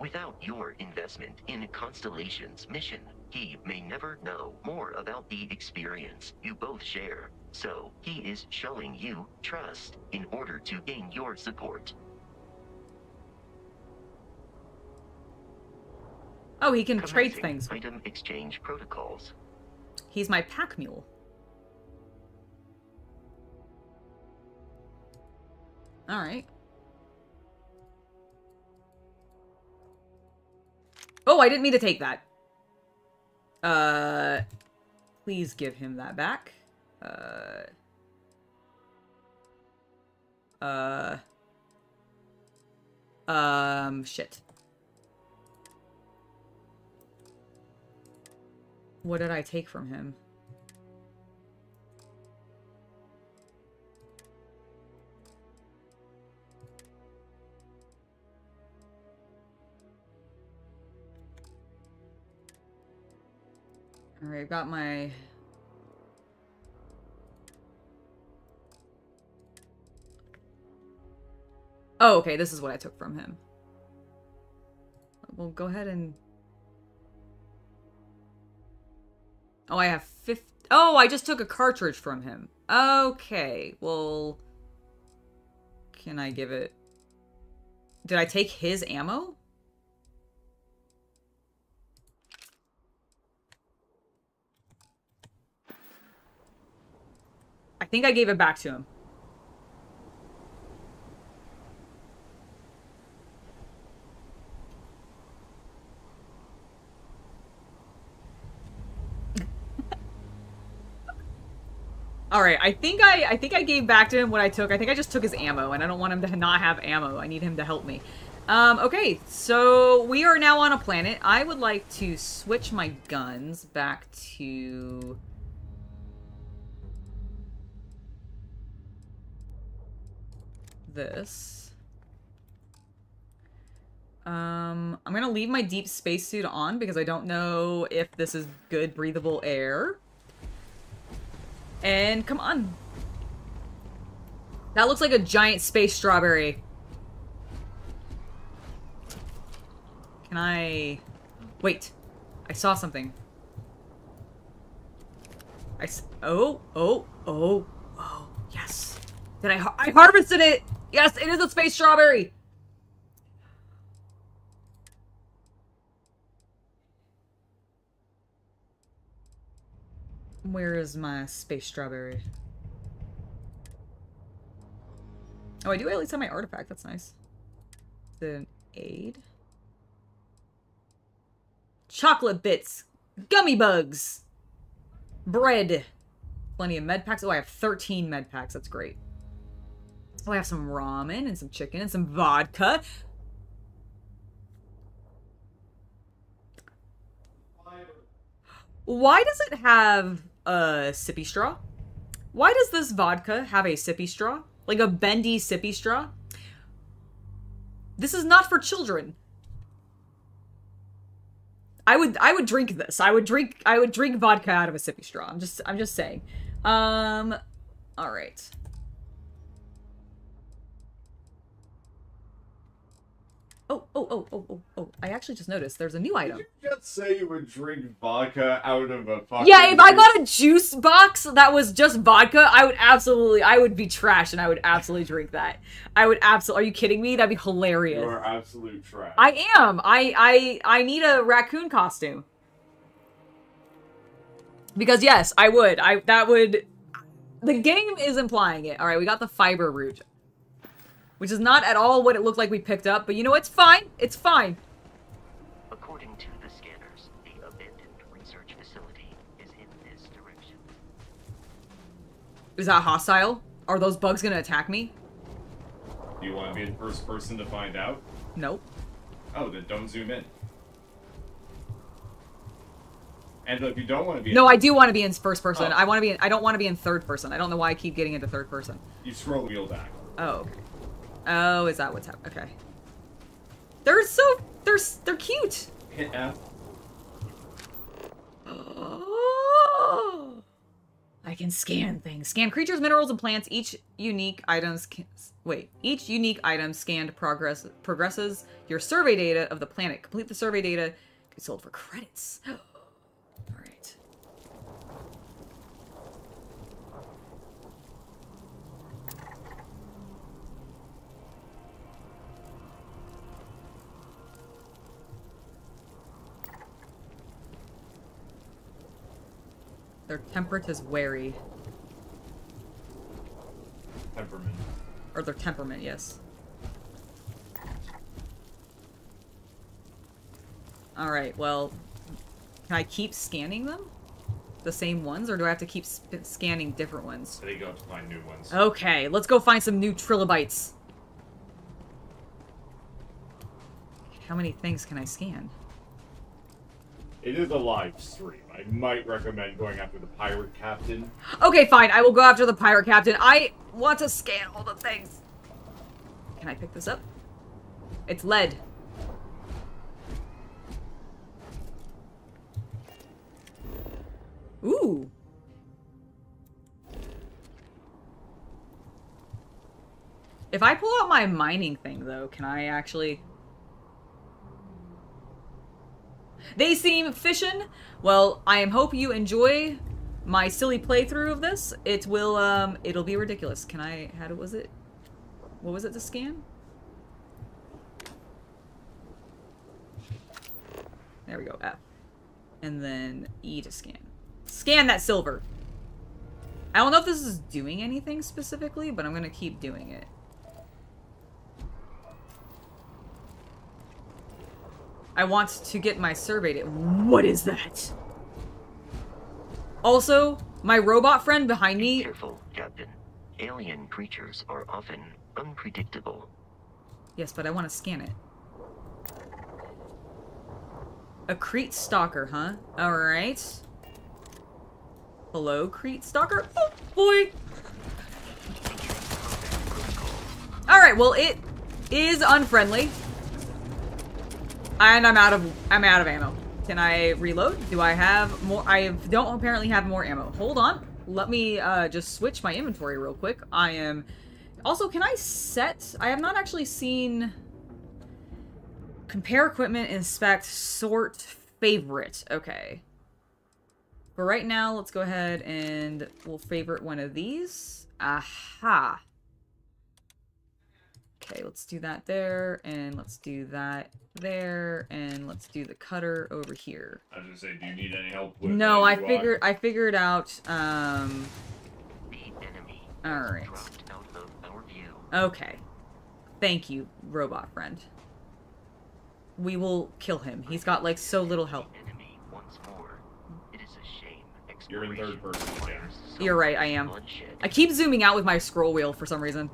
[SPEAKER 12] Without your investment in Constellation's mission, he may never know more about the experience you both share. So, he is showing you trust in order to gain your support.
[SPEAKER 2] Oh, he can trade
[SPEAKER 12] Commencing
[SPEAKER 2] things.
[SPEAKER 12] Item exchange protocols.
[SPEAKER 2] He's my pack mule. Alright. Oh, I didn't mean to take that. Uh, please give him that back. Uh, uh, um, shit. What did I take from him? Alright, I've got my... Oh, okay, this is what I took from him. Well, go ahead and... Oh, I have 50... Oh, I just took a cartridge from him. Okay, well... Can I give it... Did I take his ammo? I think I gave it back to him. All right, I think I I think I gave back to him what I took. I think I just took his ammo, and I don't want him to not have ammo. I need him to help me. Um, okay, so we are now on a planet. I would like to switch my guns back to this. Um, I'm gonna leave my deep spacesuit on because I don't know if this is good breathable air. And come on. That looks like a giant space strawberry. Can I... Wait. I saw something. I s- Oh, oh, oh, oh, yes. Did I har- I harvested it! Yes, it is a space strawberry! Where is my space strawberry? Oh, I do at least have my artifact. That's nice. The aid. chocolate bits, gummy bugs, bread, plenty of med packs. Oh, I have 13 med packs. That's great. Oh, I have some ramen and some chicken and some vodka. Why does it have a sippy straw? Why does this vodka have a sippy straw? Like a bendy sippy straw? This is not for children. I would I would drink this. I would drink I would drink vodka out of a sippy straw. I'm just I'm just saying. Um all right. Oh, oh, oh, oh, oh, oh. I actually just noticed there's a new item.
[SPEAKER 1] Did you Just say you would drink vodka out of a fucking.
[SPEAKER 2] Yeah, if I got a juice box that was just vodka, I would absolutely, I would be trash and I would absolutely drink that. I would absolutely. Are you kidding me? That'd be hilarious.
[SPEAKER 1] You are absolute trash.
[SPEAKER 2] I am. I I I need a raccoon costume. Because yes, I would. I that would. The game is implying it. All right, we got the fiber root, which is not at all what it looked like we picked up. But you know, it's fine. It's fine.
[SPEAKER 12] According to the scanners, the abandoned research facility is in this direction.
[SPEAKER 2] Is that hostile? Are those bugs gonna attack me?
[SPEAKER 1] Do you want to be the first person to find out?
[SPEAKER 2] Nope.
[SPEAKER 1] Oh, then don't zoom in. And if you don't want to be,
[SPEAKER 2] No, I do want to be in first person.
[SPEAKER 1] Oh.
[SPEAKER 2] I want to be. In, I don't want to be in third person. I don't know why I keep getting into third person.
[SPEAKER 1] you scroll wheel back.
[SPEAKER 2] Oh, okay. Oh, is that what's happening? Okay. They're so they're they're cute.
[SPEAKER 1] Hit F.
[SPEAKER 2] Oh. *gasps* I can scan things. Scan creatures, minerals, and plants. Each unique items. Can, wait. Each unique item scanned progress progresses your survey data of the planet. Complete the survey data. Get sold for credits. *gasps* All right. Their temperate is wary.
[SPEAKER 1] Temperament.
[SPEAKER 2] Or their temperament, yes. Alright, well, can I keep scanning them? The same ones, or do I have to keep sp- scanning different ones?
[SPEAKER 1] I think you have to find new ones.
[SPEAKER 2] Okay, let's go find some new trilobites. How many things can I scan?
[SPEAKER 1] It is a live stream. I might recommend going after the pirate captain.
[SPEAKER 2] Okay, fine, I will go after the pirate captain. I want to scan all the things. Can I pick this up? It's lead. Ooh. If I pull out my mining thing, though, can I actually... They seem fishin'. Well, I am hope you enjoy my silly playthrough of this. It will, um, it'll be ridiculous. Can I, how was it? What was it to scan? There we go, F. And then E to scan. Scan that silver! I don't know if this is doing anything specifically, but I'm gonna keep doing it. I want to get my survey data. What is that? Also, my robot friend behind me.
[SPEAKER 12] Careful, Captain. Alien creatures are often unpredictable.
[SPEAKER 2] Yes, but I want to scan it. A Crete Stalker, huh? Alright. Hello, Crete Stalker? Oh, boy! Alright, well, it is unfriendly. And I'm out of I'm out of ammo. Can I reload? Do I have more? I don't apparently have more ammo. Hold on. Let me uh, just switch my inventory real quick. I am... Also, can I set... I have not actually seen... Compare equipment, inspect, sort, favorite. Okay. For right now, let's go ahead and we'll favorite one of these. Aha. Okay, let's do that there, and let's do that there, and let's do the cutter over here.
[SPEAKER 1] I was gonna say, do you need any help with
[SPEAKER 2] No, I figured I figured out um Alright. Okay. Thank you, robot friend. we will kill him. He's got like so little health.
[SPEAKER 12] Enemy once more. It is a shame.
[SPEAKER 1] You're in third person, Sam.
[SPEAKER 2] You're right, I am. I keep zooming out with my scroll wheel for some reason.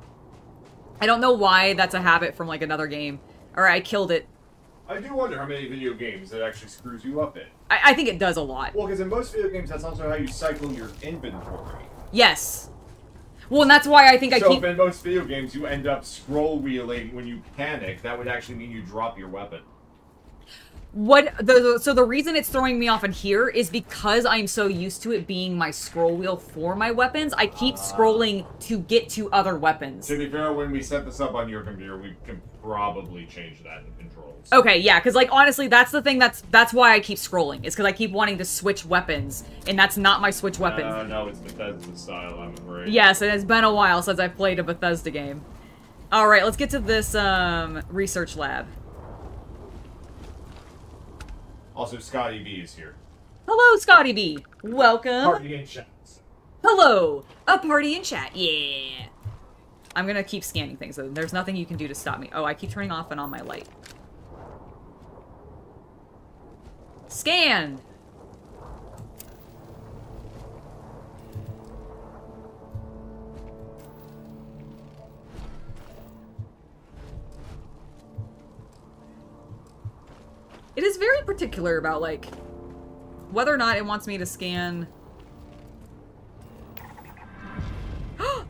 [SPEAKER 2] I don't know why that's a habit from like another game. Alright, I killed it.
[SPEAKER 1] I do wonder how many video games it actually screws you up in.
[SPEAKER 2] I, I think it does a lot.
[SPEAKER 1] Well, because in most video games, that's also how you cycle your inventory.
[SPEAKER 2] Yes. Well, and that's why I think I
[SPEAKER 1] so
[SPEAKER 2] keep.
[SPEAKER 1] if in most video games you end up scroll wheeling when you panic, that would actually mean you drop your weapon.
[SPEAKER 2] What the, the so the reason it's throwing me off in here is because I'm so used to it being my scroll wheel for my weapons. I keep scrolling to get to other weapons.
[SPEAKER 1] To be fair, when we set this up on your computer, we can probably change that in controls.
[SPEAKER 2] Okay, yeah, because like honestly, that's the thing. That's that's why I keep scrolling. Is because I keep wanting to switch weapons, and that's not my switch weapons.
[SPEAKER 1] Uh, no, it's Bethesda style, I'm afraid.
[SPEAKER 2] Yes, it has been a while since I've played a Bethesda game. All right, let's get to this um, research lab.
[SPEAKER 1] Also, Scotty B is here.
[SPEAKER 2] Hello, Scotty B. Welcome.
[SPEAKER 1] Party in chat.
[SPEAKER 2] Hello, a party in chat. Yeah. I'm gonna keep scanning things. though. There's nothing you can do to stop me. Oh, I keep turning off and on my light. Scan. It is very particular about, like, whether or not it wants me to scan... *gasps*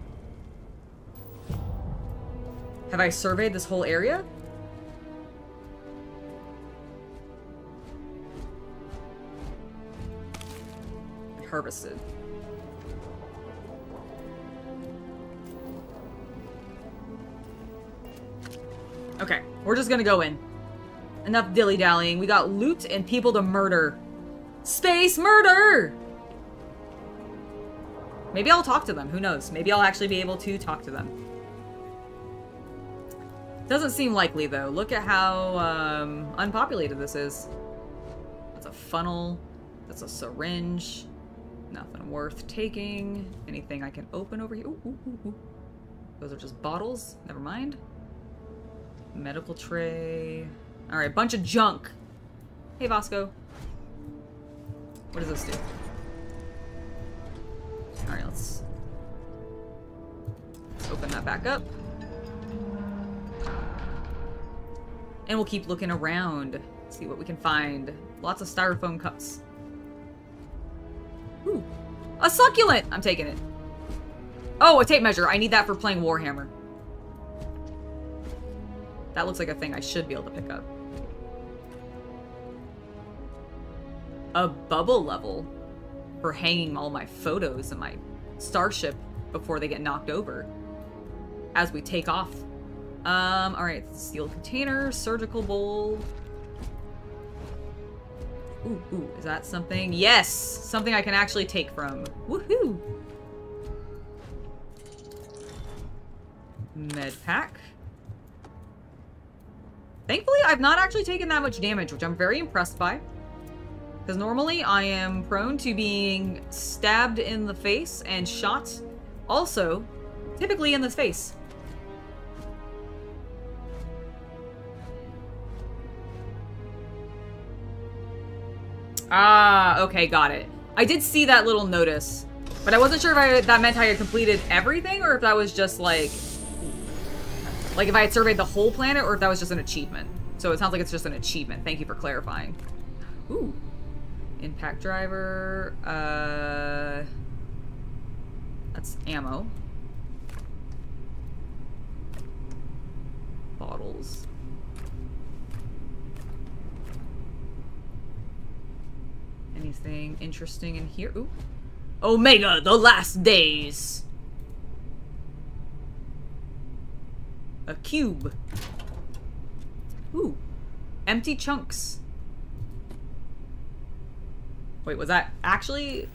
[SPEAKER 2] Have I surveyed this whole area? Harvested. Okay, we're just gonna go in. Enough dilly-dallying. We got loot and people to murder. Space murder! Maybe I'll talk to them. Who knows? Maybe I'll actually be able to talk to them. Doesn't seem likely, though. Look at how um, unpopulated this is. That's a funnel. That's a syringe. Nothing worth taking. Anything I can open over here? Ooh, ooh, ooh, ooh. Those are just bottles. Never mind. Medical tray. Alright, bunch of junk. Hey, Vasco. What does this do? Alright, let's... let's open that back up. And we'll keep looking around. See what we can find. Lots of styrofoam cups. Ooh. A succulent! I'm taking it. Oh, a tape measure. I need that for playing Warhammer. That looks like a thing I should be able to pick up. A bubble level for hanging all my photos in my starship before they get knocked over. As we take off. Um, alright, steel container, surgical bowl. Ooh, ooh, is that something? Yes! Something I can actually take from. Woohoo! Med pack. Thankfully, I've not actually taken that much damage, which I'm very impressed by. Because normally I am prone to being stabbed in the face and shot. Also, typically in the face. Ah, okay, got it. I did see that little notice, but I wasn't sure if I, that meant I had completed everything or if that was just like... Like if I had surveyed the whole planet or if that was just an achievement. So it sounds like it's just an achievement. Thank you for clarifying. Ooh. Impact driver. Uh, that's ammo. Bottles. Anything interesting in here? Ooh. Omega, the last days. A cube. Ooh. Empty chunks. Wait, was that actually...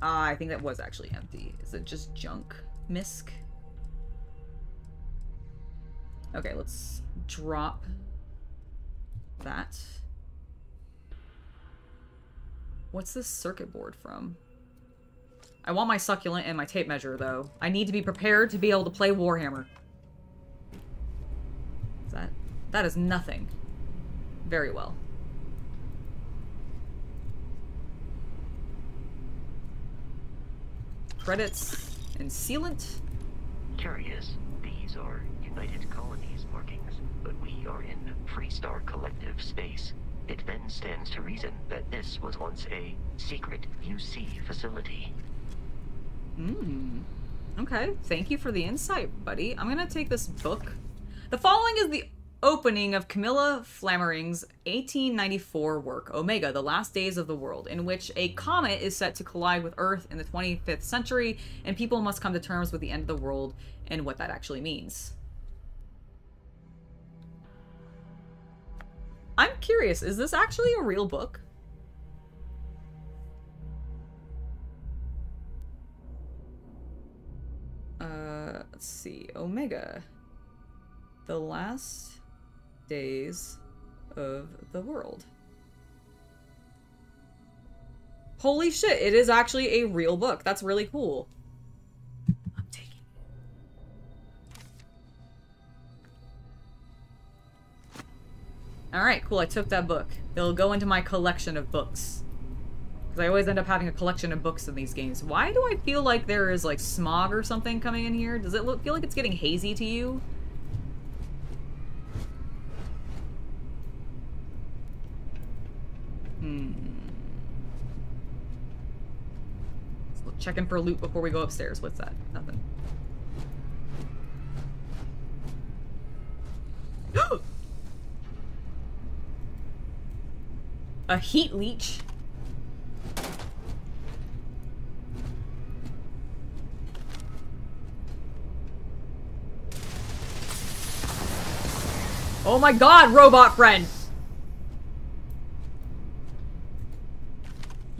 [SPEAKER 2] Ah, I think that was actually empty. Is it just junk? Misk? Okay, let's drop that. What's this circuit board from? I want my succulent and my tape measure, though. I need to be prepared to be able to play Warhammer. That is nothing. Very well. Credits and sealant.
[SPEAKER 12] Curious. These are United Colonies markings, but we are in Freestar Collective space. It then stands to reason that this was once a secret UC facility.
[SPEAKER 2] Hmm. Okay, thank you for the insight, buddy. I'm gonna take this book. The following is the opening of Camilla Flammarion's 1894 work, Omega, The Last Days of the World, in which a comet is set to collide with Earth in the 25th century, and people must come to terms with the end of the world and what that actually means. I'm curious, is this actually a real book? Uh, let's see. Omega. The last days of the world. Holy shit, it is actually a real book. That's really cool. I'm taking it. Alright, cool. I took that book. It'll go into my collection of books. Because I always end up having a collection of books in these games. Why do I feel like there is, like, smog or something coming in here? Does it look, feel like it's getting hazy to you? Hmm. So checking for loot before we go upstairs. What's that? Nothing. *gasps* A heat leech. Oh my god, robot friend!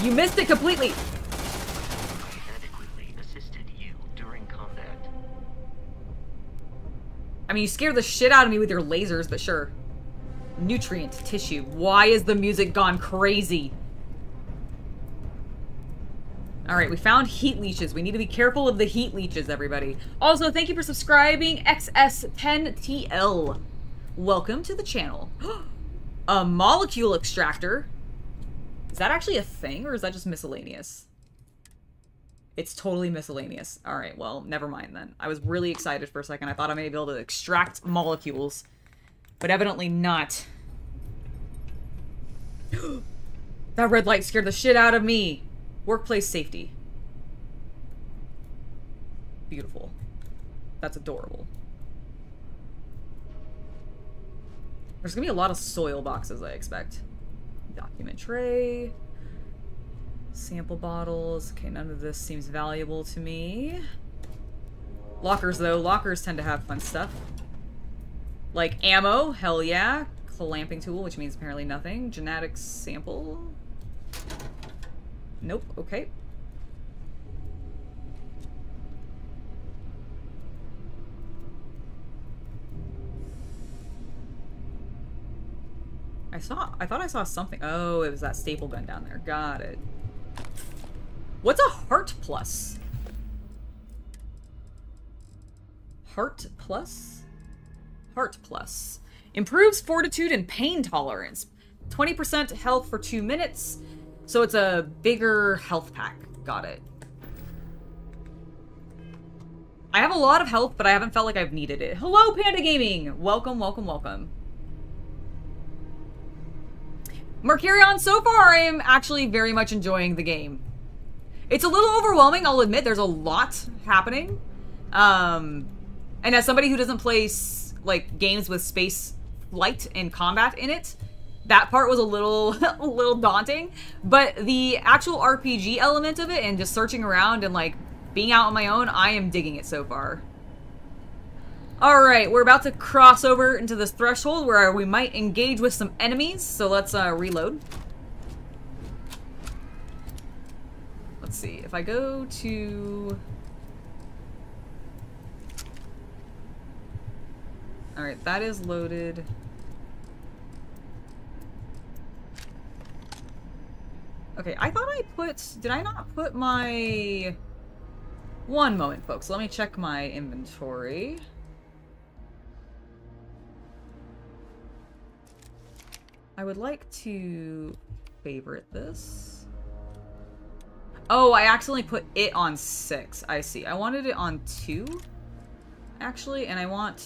[SPEAKER 2] You missed it completely! I mean, you scared the shit out of me with your lasers, but sure. Nutrient tissue. Why is the music gone crazy? Alright, we found heat leeches. We need to be careful of the heat leeches, everybody. Also, thank you for subscribing, XS10TL. Welcome to the channel. *gasps* a molecule extractor. Is that actually a thing, or is that just miscellaneous? It's totally miscellaneous. Alright, well, never mind then. I was really excited for a second. I thought I may be able to extract molecules. But evidently not. *gasps* that red light scared the shit out of me. Workplace safety. Beautiful. That's adorable. There's gonna be a lot of soil boxes, I expect. Document tray. Sample bottles. Okay, none of this seems valuable to me. Lockers, though. Lockers tend to have fun stuff. Like ammo. Hell yeah. Clamping tool, which means apparently nothing. Genetics sample. Nope. Okay. I saw- I thought I saw something- oh, it was that staple gun down there. Got it. What's a heart plus? Heart plus? Heart plus. Improves fortitude and pain tolerance. 20% health for two minutes. So it's a bigger health pack. Got it. I have a lot of health, but I haven't felt like I've needed it. Hello, Panda Gaming! Welcome, welcome, welcome. Mercurion, so far I am actually very much enjoying the game. It's a little overwhelming, I'll admit. There's a lot happening. Um, and as somebody who doesn't play like games with space flight and combat in it, that part was a little *laughs* a little daunting. But the actual RPG element of it and just searching around and like being out on my own, I am digging it so far. Alright, we're about to cross over into this threshold where we might engage with some enemies, so let's uh, reload. Let's see, if I go to... Alright, that is loaded. Okay, I thought I put... Did I not put my... One moment, folks. Let me check my inventory. I would like to favorite this. Oh, I accidentally put it on six. I see. I wanted it on two, actually, and I want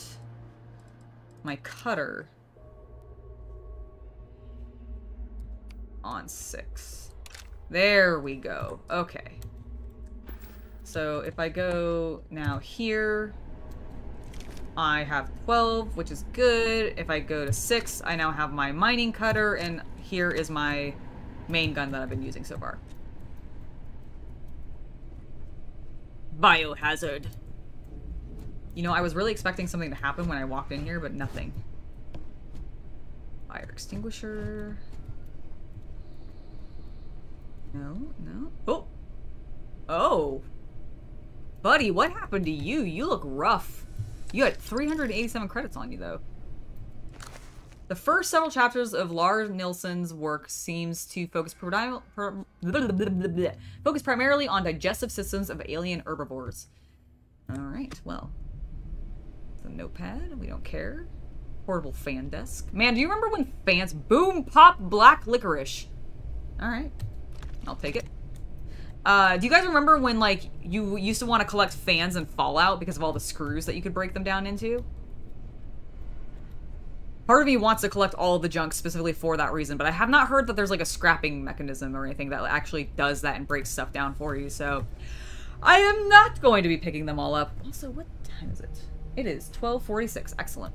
[SPEAKER 2] my cutter on six. There we go. Okay. So if I go now here, I have 12, which is good. If I go to 6, I now have my mining cutter, and here is my main gun that I've been using so far. Biohazard. You know, I was really expecting something to happen when I walked in here, but nothing. Fire extinguisher. No, no. Oh! Oh! Buddy, what happened to you? You look rough. You had 387 credits on you, though. The first several chapters of Lars Nilsson's work seems to focus, prim *laughs* focus primarily on digestive systems of alien herbivores. Alright, well. It's a notepad. We don't care. Portable fan desk. Man, do you remember when fans... Boom! Pop! Black licorice. Alright. I'll take it. Uh, do you guys remember when, like, you used to want to collect fans in Fallout because of all the screws that you could break them down into? Part of me wants to collect all the junk specifically for that reason, but I have not heard that there's, like, a scrapping mechanism or anything that actually does that and breaks stuff down for you, so... I am not going to be picking them all up. Also, what time is it? It is 1246. Excellent.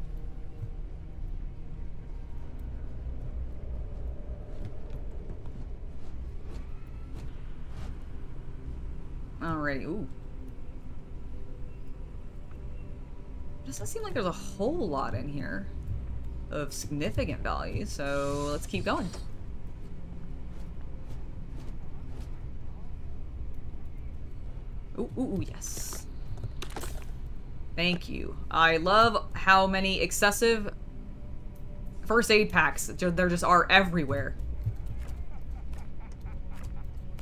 [SPEAKER 2] Alrighty. Ooh. Doesn't seem like there's a whole lot in here of significant value, so let's keep going. Ooh, ooh, ooh, yes. Thank you. I love how many excessive first aid packs there just are everywhere.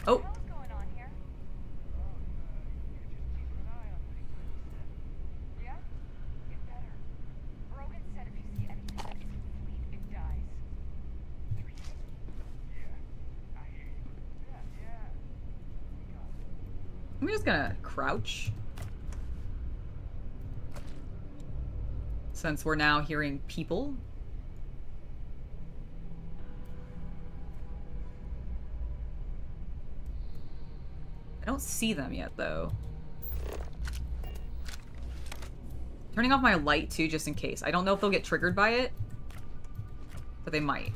[SPEAKER 2] Oh, I'm just gonna crouch. Since we're now hearing people. I don't see them yet, though. Turning off my light, too, just in case. I don't know if they'll get triggered by it. But they might.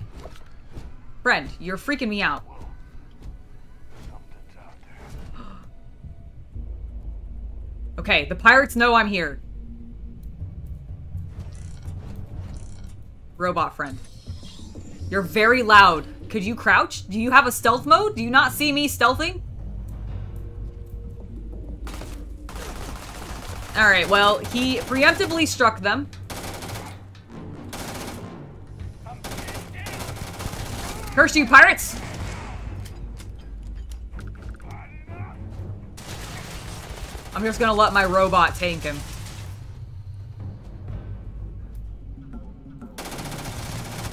[SPEAKER 2] Friend, you're freaking me out. Okay, the pirates know I'm here. Robot friend. You're very loud. Could you crouch? Do you have a stealth mode? Do you not see me stealthing? Alright, well, he preemptively struck them. Curse you, pirates! I'm just gonna let my robot tank him.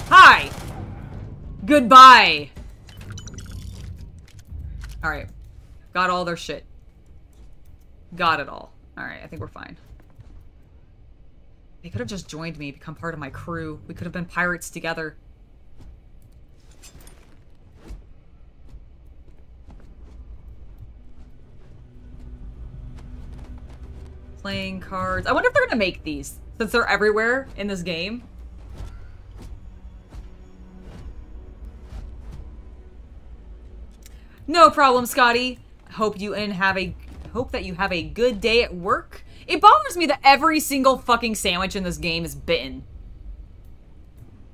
[SPEAKER 2] Hi! Goodbye! Alright. Got all their shit. Got it all. Alright, I think we're fine. They could have just joined me, become part of my crew. We could have been pirates together. Playing cards. I wonder if they're gonna make these, since they're everywhere in this game. No problem, Scotty. Hope you and have a hope that you have a good day at work. It bothers me that every single fucking sandwich in this game is bitten.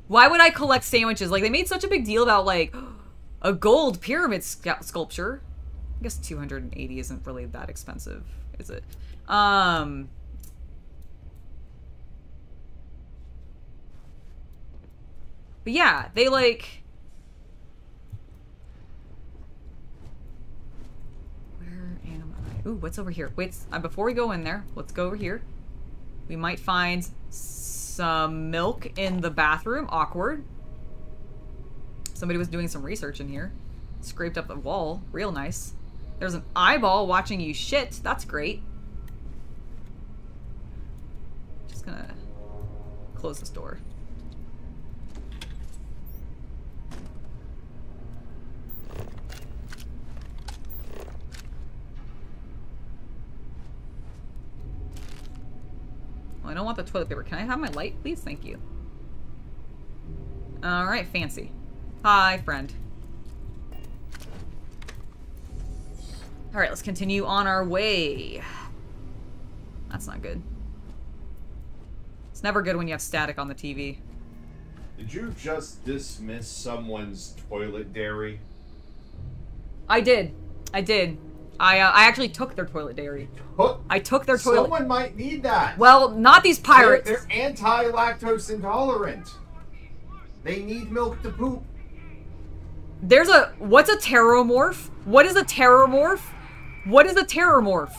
[SPEAKER 2] Why would I collect sandwiches? Like, they made such a big deal about, like, a gold pyramid sculpture. I guess 280 isn't really that expensive, is it? Um... But yeah, they, like... Where am I? Ooh, what's over here? Wait, uh, before we go in there, let's go over here. We might find some milk in the bathroom. Awkward. Somebody was doing some research in here. Scraped up the wall. Real nice. There's an eyeball watching you shit. That's great. Just gonna close this door. Well, I don't want the toilet paper. Can I have my light, please? Thank you. Alright, fancy. Hi, friend. Alright, let's continue on our way. That's not good. It's never good when you have static on the TV.
[SPEAKER 1] Did you just dismiss someone's toilet dairy?
[SPEAKER 2] I did. I did. I uh, I actually took their toilet dairy. I took their toilet.
[SPEAKER 1] Someone might need that.
[SPEAKER 2] Well, not these pirates.
[SPEAKER 1] They're, they're anti-lactose intolerant. They need milk to poop.
[SPEAKER 2] There's a what's a terrormorph? What is a terrormorph? What is a terrormorph?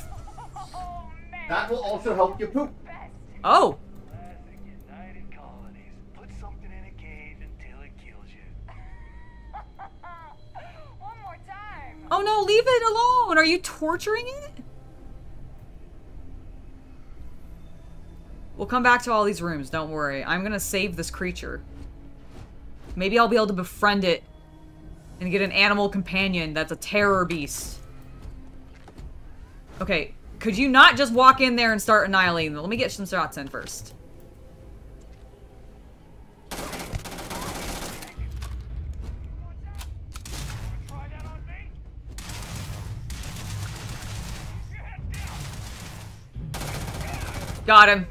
[SPEAKER 1] That will also help you poop.
[SPEAKER 2] Oh. Oh no, leave it alone. Are you torturing it? We'll come back to all these rooms, don't worry. I'm gonna save this creature. Maybe I'll be able to befriend it and get an animal companion that's a terror beast. Okay, could you not just walk in there and start annihilating them? Let me get some shots in first. Got him.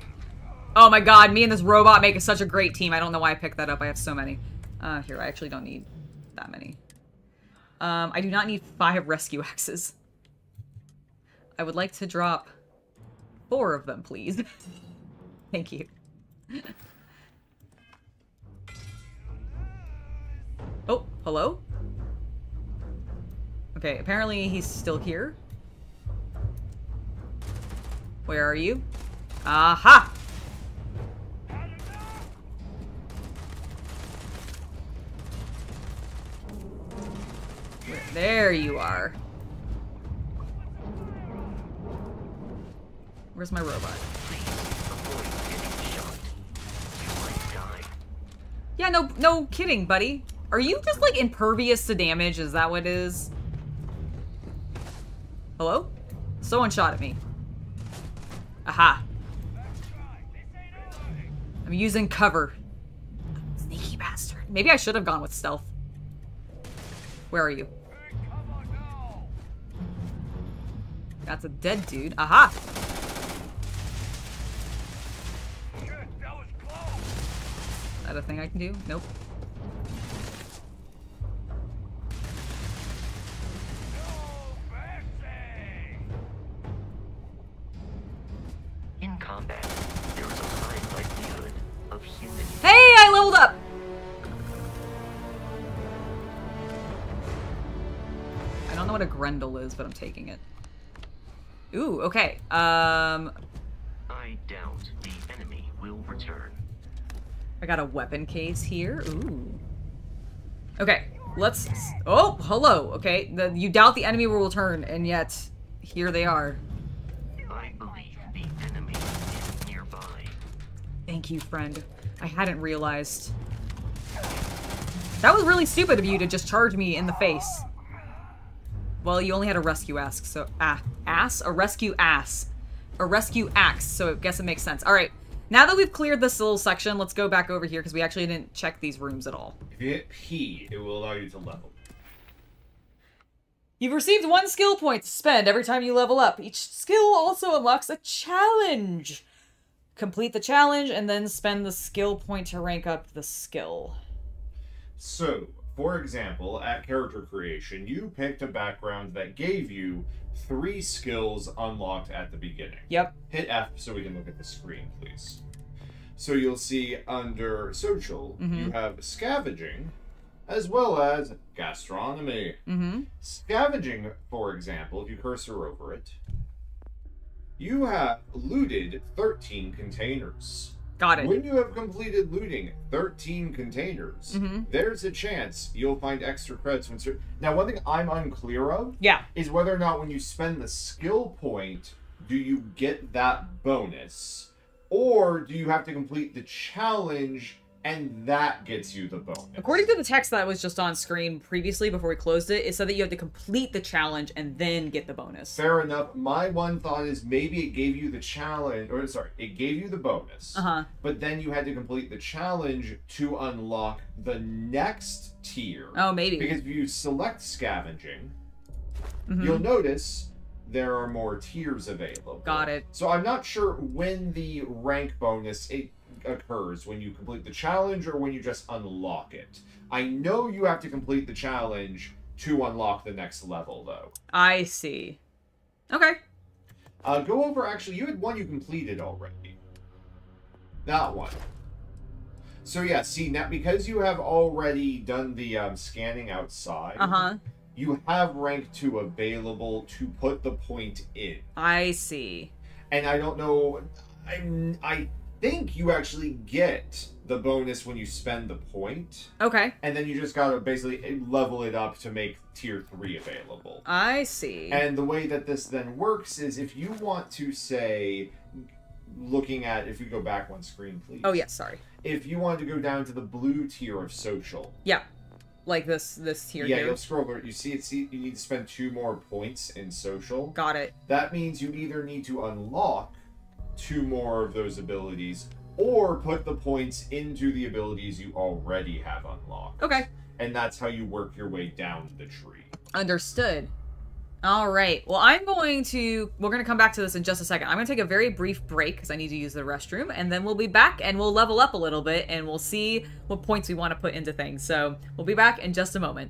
[SPEAKER 2] Oh my god, me and this robot make such a great team. I don't know why I picked that up. I have so many. Uh, here, I actually don't need that many. Um, I do not need five *laughs* rescue axes. I would like to drop four of them, please. *laughs* Thank you. oh, hello? Okay, apparently he's still here. Where are you? Aha! There you are. Where's my robot? Yeah, no, no kidding, buddy. Are you just like impervious to damage? Is that what it is? Hello? Someone shot at me. Aha. I'm using cover. Sneaky bastard. Maybe I should have gone with stealth. Where are you? That's a dead dude. Aha! Is that a thing I can do? Nope. Grendel is, but I'm taking it. Ooh, okay. Um,
[SPEAKER 12] I doubt the enemy will return.
[SPEAKER 2] I got a weapon case here. Ooh. Okay, let's... Oh, hello. Okay, the, you doubt the enemy will return, and yet here they are.
[SPEAKER 12] I believe the enemy is nearby.
[SPEAKER 2] Thank you, friend. I hadn't realized. That was really stupid of you to just charge me in the face. Well, you only had a rescue ask, so ah, ass, a rescue ass, a rescue axe. So I guess it makes sense. All right, now that we've cleared this little section, let's go back over here because we actually didn't check these rooms at all.
[SPEAKER 1] If you hit P, it will allow you to level.
[SPEAKER 2] You've received one skill point to spend every time you level up. Each skill also unlocks a challenge. Complete the challenge and then spend the skill point to rank up the skill.
[SPEAKER 1] So, for example, at character creation, you picked a background that gave you three skills unlocked at the beginning.
[SPEAKER 2] Yep.
[SPEAKER 1] Hit F so we can look at the screen, please. So you'll see under social, you
[SPEAKER 2] Mhm.
[SPEAKER 1] have scavenging as well as gastronomy.
[SPEAKER 2] Mm-hmm.
[SPEAKER 1] Scavenging, for example, if you cursor over it, you have looted 13 containers.
[SPEAKER 2] Got it.
[SPEAKER 1] When you have completed looting 13 containers,
[SPEAKER 2] Mhm.
[SPEAKER 1] there's a chance you'll find extra credits when cer- Now, one thing I'm unclear of
[SPEAKER 2] Yeah.
[SPEAKER 1] is whether or not when you spend the skill point, do you get that bonus? Or do you have to complete the challenge and that gets you the bonus?
[SPEAKER 2] According to the text that was just on screen previously before we closed it, it said that you have to complete the challenge and then get the bonus.
[SPEAKER 1] Fair enough. My one thought is maybe it gave you the challenge, or sorry, it gave you the bonus.
[SPEAKER 2] Uh-huh.
[SPEAKER 1] But then you had to complete the challenge to unlock the next tier.
[SPEAKER 2] Oh, maybe.
[SPEAKER 1] Because if you select scavenging,
[SPEAKER 2] Mhm.
[SPEAKER 1] you'll notice there are more tiers available.
[SPEAKER 2] Got it.
[SPEAKER 1] So I'm not sure when the rank bonus it occurs when you complete the challenge or when you just unlock it. I know you have to complete the challenge to unlock the next level though.
[SPEAKER 2] I see. Okay.
[SPEAKER 1] Uh, go over actually you had one you completed already. That one. So yeah, see now because you have already done the um, scanning outside,
[SPEAKER 2] Uh-huh.
[SPEAKER 1] you have rank two available to put the point in.
[SPEAKER 2] I see.
[SPEAKER 1] and I don't know. I'm. I think you actually get the bonus when you spend the point,
[SPEAKER 2] Okay.
[SPEAKER 1] and then you just gotta basically eh, level it up to make tier three available.
[SPEAKER 2] I see.
[SPEAKER 1] And the way that this then works is if you want to say, looking at if you go back one screen, please.
[SPEAKER 2] oh yes, sorry.
[SPEAKER 1] If you want to go down to the blue tier of social,
[SPEAKER 2] Yeah. Like this this tier
[SPEAKER 1] yeah,
[SPEAKER 2] here.
[SPEAKER 1] you'll scroll over. You see it. See, you need to spend two more points in social.
[SPEAKER 2] Got it.
[SPEAKER 1] That means you either need to unlock two more of those abilities or put the points into the abilities you already have unlocked.
[SPEAKER 2] Okay.
[SPEAKER 1] And that's how you work your way down the tree.
[SPEAKER 2] Understood. All right. Well, I'm going to. We're going to come back to this in just a second. I'm going to take a very brief break because I need to use the restroom, and then we'll be back and we'll level up a little bit and we'll see what points we want to put into things. So we'll be back in just a moment.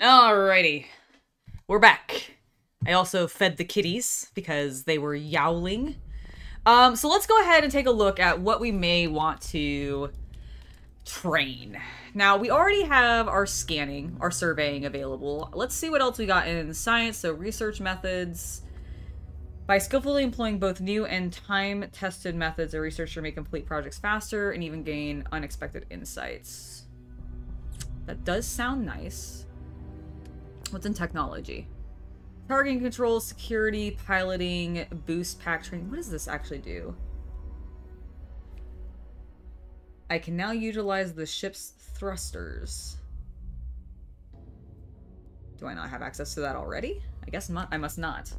[SPEAKER 2] Alrighty. We're back. I also fed the kitties because they were yowling. Um, so let's go ahead and take a look at what we may want to train. Now, we already have our scanning, our surveying available. Let's see what else we got in science. So research methods. By skillfully employing both new and time-tested methods, a researcher may complete projects faster and even gain unexpected insights. That does sound nice. What's in technology? Targeting control, security, piloting, boost pack training. What does this actually do? I can now utilize the ship's thrusters. Do I not have access to that already? I guess not. I must not.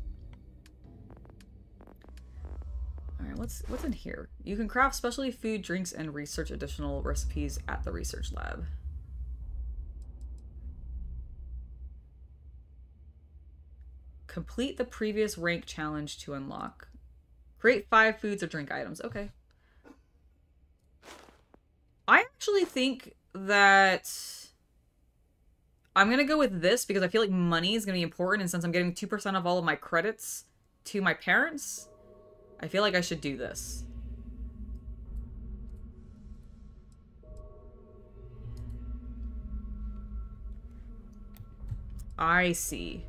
[SPEAKER 2] Alright, what's what's in here? You can craft specialty food, drinks, and research additional recipes at the research lab. Complete the previous rank challenge to unlock. Create five foods or drink items. Okay. I actually think that I'm going to go with this because I feel like money is going to be important. And since I'm getting 2% of all of my credits to my parents, I feel like I should do this. I see.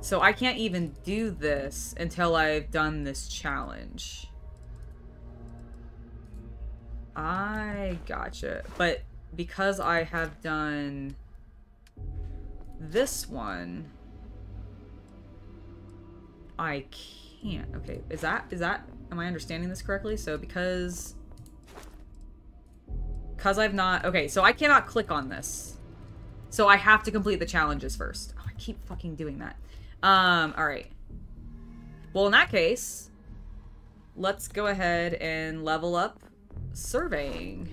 [SPEAKER 2] So I can't even do this until I've done this challenge. I gotcha. But because I have done this one, I can't. Okay, is that, is that, am I understanding this correctly? So because, because I've not, okay, so I cannot click on this. So I have to complete the challenges first. Oh, I keep fucking doing that. Um, alright. Well, in that case, let's go ahead and level up surveying.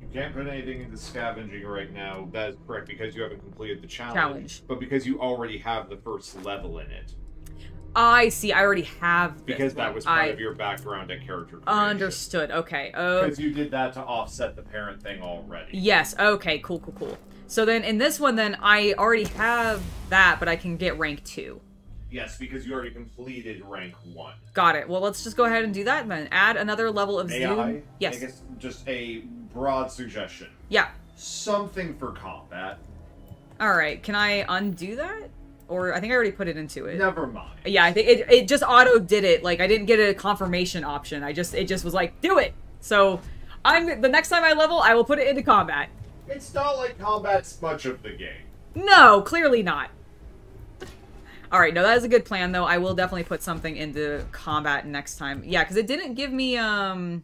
[SPEAKER 1] You can't put anything into scavenging right now. That is correct because you haven't completed the challenge.
[SPEAKER 2] Challenge.
[SPEAKER 1] But because you already have the first level in it.
[SPEAKER 2] I see. I already have
[SPEAKER 1] Because that
[SPEAKER 2] one.
[SPEAKER 1] was part
[SPEAKER 2] I
[SPEAKER 1] of your background at character creation.
[SPEAKER 2] understood. Okay. Oh,
[SPEAKER 1] Because you did that to offset the parent thing already.
[SPEAKER 2] yes. Okay. Cool. Cool. Cool. So then in this one, then I already have that, but I can get rank two.
[SPEAKER 1] Yes, because you already completed rank one.
[SPEAKER 2] Got it. Well, let's just go ahead and do that and then add another level of
[SPEAKER 1] AI?
[SPEAKER 2] zoom. Yes.
[SPEAKER 1] I guess just a broad suggestion.
[SPEAKER 2] Yeah.
[SPEAKER 1] Something for combat.
[SPEAKER 2] All right. Can I undo that? Or I think I already put it into it.
[SPEAKER 1] Never mind.
[SPEAKER 2] Yeah, I think it, it just auto did it. Like I didn't get a confirmation option. I just it just was like do it. So I'm the next time I level, I will put it into combat.
[SPEAKER 1] It's not like combat's much of the game.
[SPEAKER 2] No, clearly not. All right, no, that is a good plan though. I will definitely put something into combat next time. Yeah, because it didn't give me um.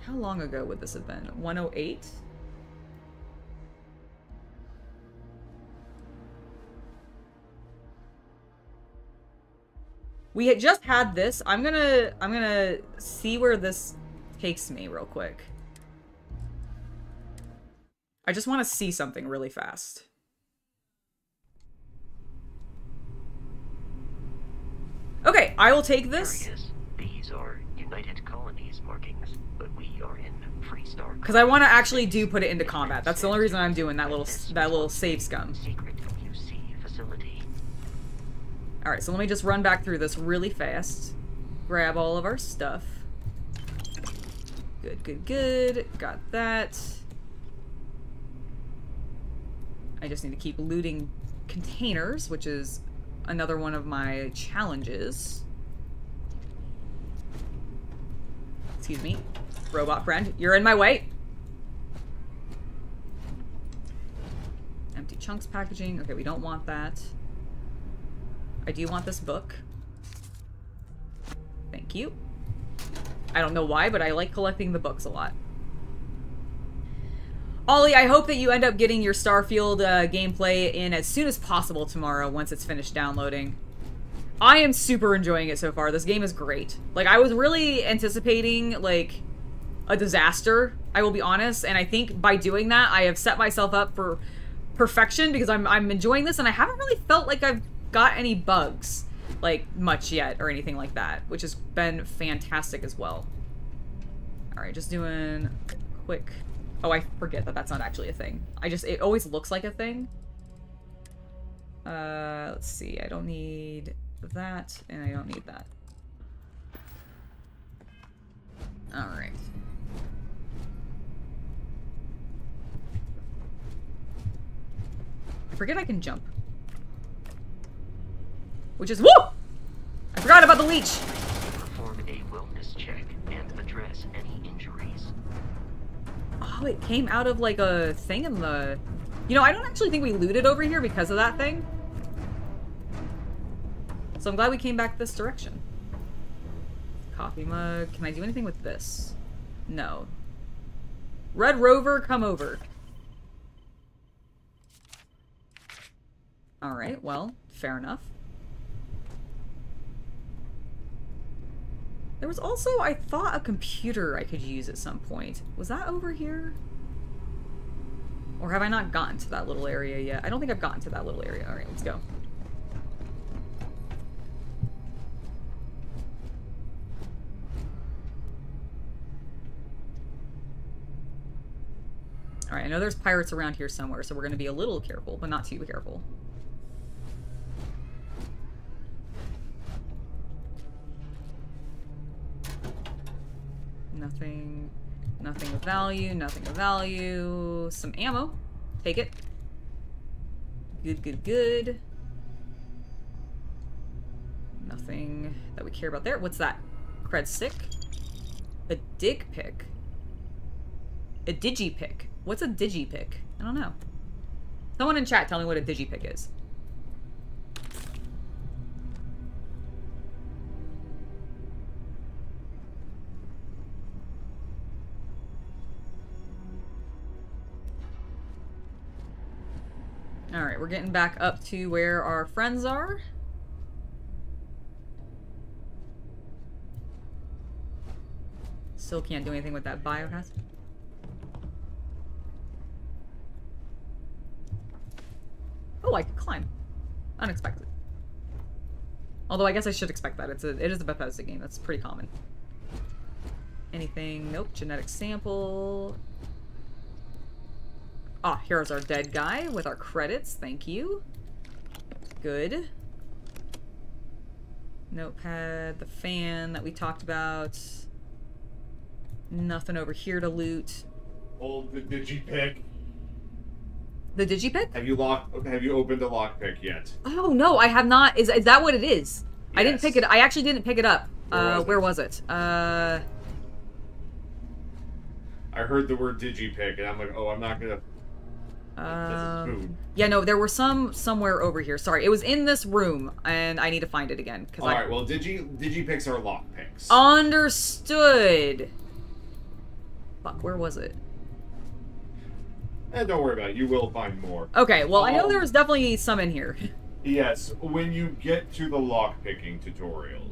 [SPEAKER 2] How long ago would this have been? 108. We had just had this. I'm gonna I'm gonna see where this takes me real quick. I just want to see something really fast. Okay, I will take this.
[SPEAKER 12] These are United Colonies markings, but we are in.
[SPEAKER 2] Because I want to actually do put it into combat. That's the only reason I'm doing that little that little save scum.
[SPEAKER 12] Secret UC facility.
[SPEAKER 2] All right, so let me just run back through this really fast. Grab all of our stuff. Good, good, good. Got that. I just need to keep looting containers, which is another one of my challenges. Excuse me. Robot friend, you're in my way. Empty chunks packaging. Okay, we don't want that. I do want this book. Thank you. I don't know why, but I like collecting the books a lot. Ollie, I hope that you end up getting your Starfield uh, gameplay in as soon as possible tomorrow once it's finished downloading. I am super enjoying it so far. This game is great. Like, I was really anticipating, like, a disaster, I will be honest, and I think by doing that, I have set myself up for perfection because I'm, I'm enjoying this and I haven't really felt like I've got any bugs, like, much yet or anything like that, which has been fantastic as well. Alright, just doing quick... Oh, I forget that that's not actually a thing. I just... It always looks like a thing. Uh, let's see. I don't need that, and I don't need that. Alright. I forget I can jump. Which is- Woo! I forgot about the leech!
[SPEAKER 12] Perform a wellness check and address any injuries.
[SPEAKER 2] Oh, it came out of like a thing in the... You know, I don't actually think we looted over here because of that thing. So I'm glad we came back this direction. Coffee mug. Can I do anything with this? No. Red Rover, come over. Alright, well, fair enough. There was also, I thought, a computer I could use at some point. Was that over here? Or have I not gotten to that little area yet? I don't think I've gotten to that little area. Alright, let's go. Alright, I know there's pirates around here somewhere, so we're going to be a little careful, but not too careful. Nothing, nothing of value, nothing of value. Some ammo. Take it. Good, good, good. Nothing that we care about there. What's that? Cred stick? A dig pick? A digi pick? What's a digi pick? I don't know. Someone in chat tell me what a digi pick is. Alright, we're getting back up to where our friends are. Still can't do anything with that biohazard. Oh, I can climb. Unexpected. Although I guess I should expect that. It's a it is a Bethesda game. That's pretty common. Anything? Nope. Genetic sample. Ah, here's our dead guy with our credits. Thank you. Good. Notepad, the fan that we talked about. Nothing over here to loot.
[SPEAKER 1] Hold the digipick.
[SPEAKER 2] The digipick?
[SPEAKER 1] Have you locked? Have you opened the lockpick yet?
[SPEAKER 2] Oh no, I have not. Is is that what it is? I didn't pick it. I actually didn't pick it up.
[SPEAKER 1] Where
[SPEAKER 2] uh,
[SPEAKER 1] was
[SPEAKER 2] where
[SPEAKER 1] it?
[SPEAKER 2] was it? Uh,
[SPEAKER 1] I heard the word digipick, and I'm like, oh, I'm not gonna.
[SPEAKER 2] Um, yeah, no, there were some somewhere over here. Sorry, it was in this room, and I need to find it again because
[SPEAKER 1] All
[SPEAKER 2] I
[SPEAKER 1] right. Well, digi digipicks are lockpicks.
[SPEAKER 2] understood. Fuck, where was it?
[SPEAKER 1] And don't worry about it. You will find more.
[SPEAKER 2] Okay, well, I know
[SPEAKER 1] Um,
[SPEAKER 2] there was definitely some in here.
[SPEAKER 1] Yes, when you get to the lockpicking tutorial.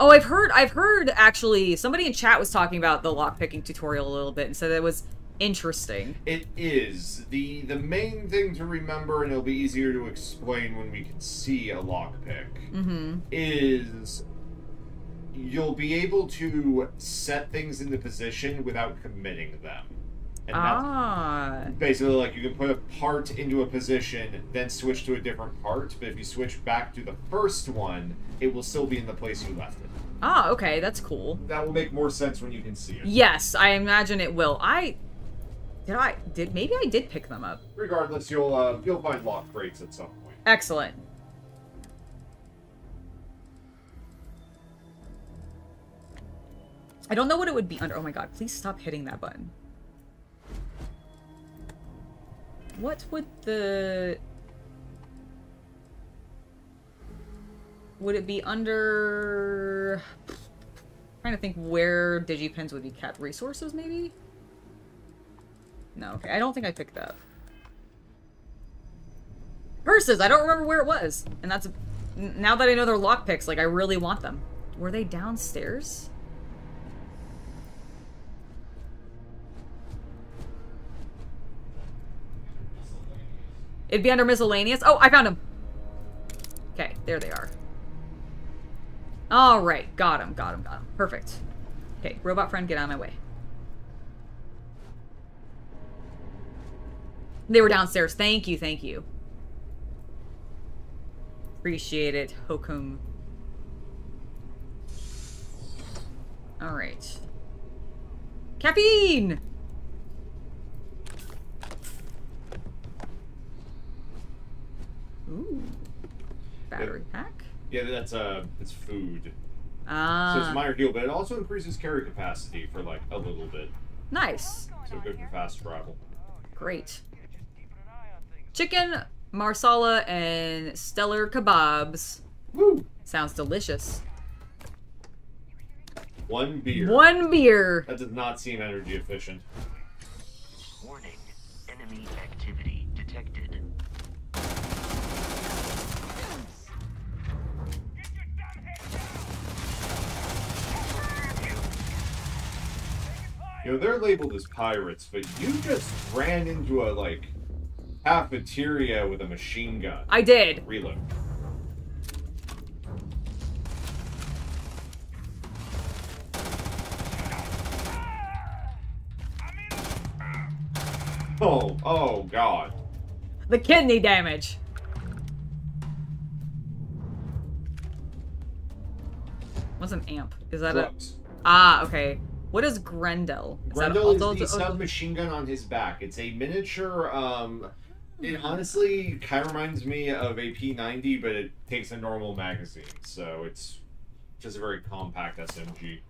[SPEAKER 2] Oh, I've heard. I've heard actually. Somebody in chat was talking about the lockpicking tutorial a little bit and said it was interesting.
[SPEAKER 1] It is the the main thing to remember, and it'll be easier to explain when we can see a lockpick.
[SPEAKER 2] Mm-hmm.
[SPEAKER 1] Is you'll be able to set things into position without committing them. And
[SPEAKER 2] Ah.
[SPEAKER 1] basically like you can put a part into a position, then switch to a different part. But if you switch back to the first one, it will still be in the place you left it.
[SPEAKER 2] Ah, okay, that's cool.
[SPEAKER 1] That will make more sense when you can see it.
[SPEAKER 2] Yes, I imagine it will. I did I did maybe I did pick them up.
[SPEAKER 1] Regardless, you'll uh, you'll find lock crates at some point.
[SPEAKER 2] Excellent. I don't know what it would be under. Oh my god, please stop hitting that button. What would the... Would it be under... trying to think where digipens would be kept. Resources, maybe? No, okay. I don't think I picked up. Purses! I don't remember where it was. And that's... Now that I know they're lockpicks, like, I really want them. Were they downstairs? It'd be under miscellaneous. Oh, I found them. Okay, there they are. All right, got him, got him, got him. Perfect. Okay, robot friend, get out of my way. They were downstairs. Thank you, thank you. Appreciate it, Hokum. Alright. Caffeine! Ooh. Battery pack?
[SPEAKER 1] Yeah, that's uh, it's food.
[SPEAKER 2] Ah.
[SPEAKER 1] So it's minor heal, but it also increases carry capacity for like a little bit.
[SPEAKER 2] Nice.
[SPEAKER 1] So good for fast travel.
[SPEAKER 2] Great. Chicken, marsala, and stellar kebabs.
[SPEAKER 1] Woo!
[SPEAKER 2] Sounds delicious.
[SPEAKER 1] One beer.
[SPEAKER 2] One beer.
[SPEAKER 1] That does not seem energy efficient.
[SPEAKER 12] Warning. Enemy activity detected.
[SPEAKER 1] You know, they're labeled as pirates, but you just ran into a, like, cafeteria with a machine gun.
[SPEAKER 2] I did.
[SPEAKER 1] Reload. Oh, oh, God.
[SPEAKER 2] The kidney damage. What's an amp? Is that
[SPEAKER 1] Drugs.
[SPEAKER 2] a... Ah, okay. What is Grendel? Is that
[SPEAKER 1] Grendel is the submachine gun on his back. It's a miniature, um... It honestly kind of reminds me of a P90, but it takes a normal magazine, so it's just a very compact SMG.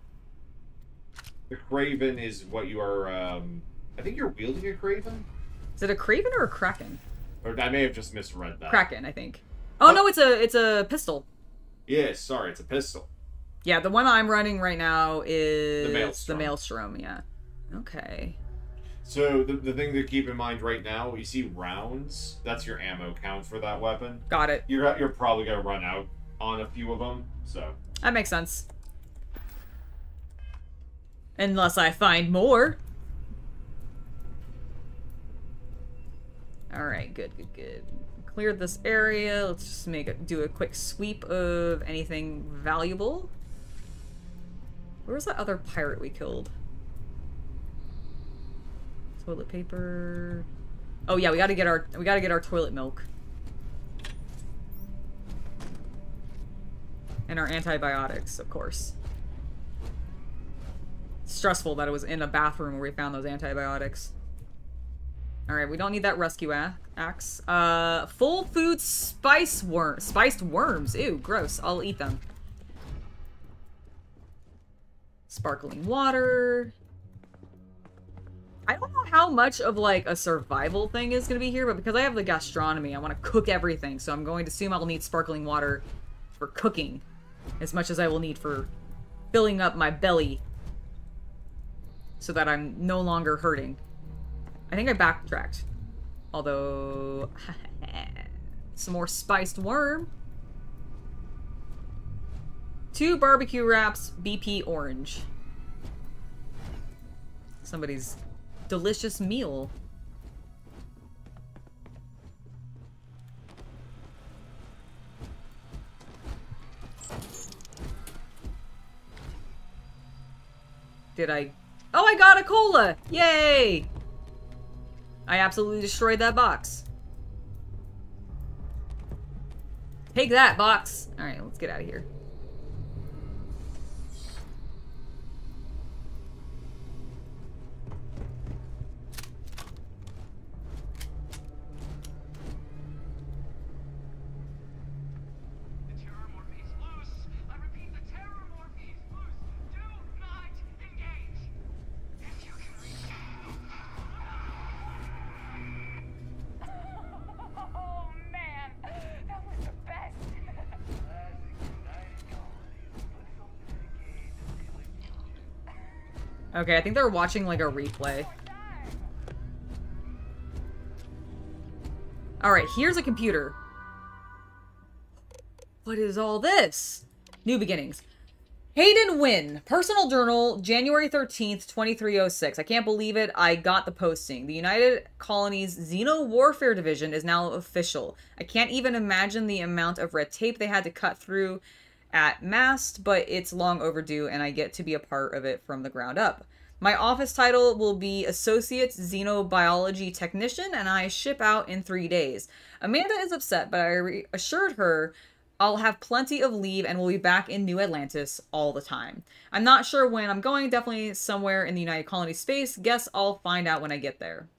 [SPEAKER 1] The Craven is what you are, um... I think you're wielding a Craven?
[SPEAKER 2] Is it a Craven or a Kraken?
[SPEAKER 1] Or I may have just misread that.
[SPEAKER 2] Kraken, I think. Oh no, it's a it's a pistol.
[SPEAKER 1] Yes, sorry, it's a pistol.
[SPEAKER 2] Yeah, the one I'm running right now is
[SPEAKER 1] The Maelstrom.
[SPEAKER 2] The Maelstrom, yeah. Okay.
[SPEAKER 1] So the, the thing to keep in mind right now, you see rounds. That's your ammo count for that weapon.
[SPEAKER 2] Got it.
[SPEAKER 1] You're you're probably gonna run out on a few of them. So
[SPEAKER 2] That makes sense. Unless I find more. Alright, good, good, good. Cleared this area. Let's just make it do a quick sweep of anything valuable. Where was that other pirate we killed? Toilet paper. Oh yeah, we gotta get our we gotta get our toilet milk. And our antibiotics, of course. Stressful that it was in a bathroom where we found those antibiotics. Alright, we don't need that rescue axe. Uh, full food spice worm, spiced worms. Ew, gross. I'll eat them. Sparkling water. I don't know how much of like a survival thing is going to be here, but because I have the gastronomy, I want to cook everything. So I'm going to assume I'll need sparkling water for cooking as much as I will need for filling up my belly so that I'm no longer hurting. I think I backtracked. Although, *laughs* some more spiced worm. Two barbecue wraps, BP orange. Somebody's delicious meal. Did I? Oh, I got a cola! Yay! I absolutely destroyed that box. Take that, box! Alright, let's get out of here. Okay, I think they're watching like a replay. Alright, here's a computer. What is all this? New beginnings. Hayden Wynn, personal journal, January 13th, 2306. I can't believe it. I got the posting. The United Colonies Xeno Warfare Division is now official. I can't even imagine the amount of red tape they had to cut through at Mast, but it's long overdue and I get to be a part of it from the ground up. My office title will be Associate Xenobiology Technician, and I ship out in three days. Amanda is upset, but I re- assured her I'll have plenty of leave and will be back in New Atlantis all the time. I'm not sure when I'm going, definitely somewhere in the United Colony space. Guess I'll find out when I get there.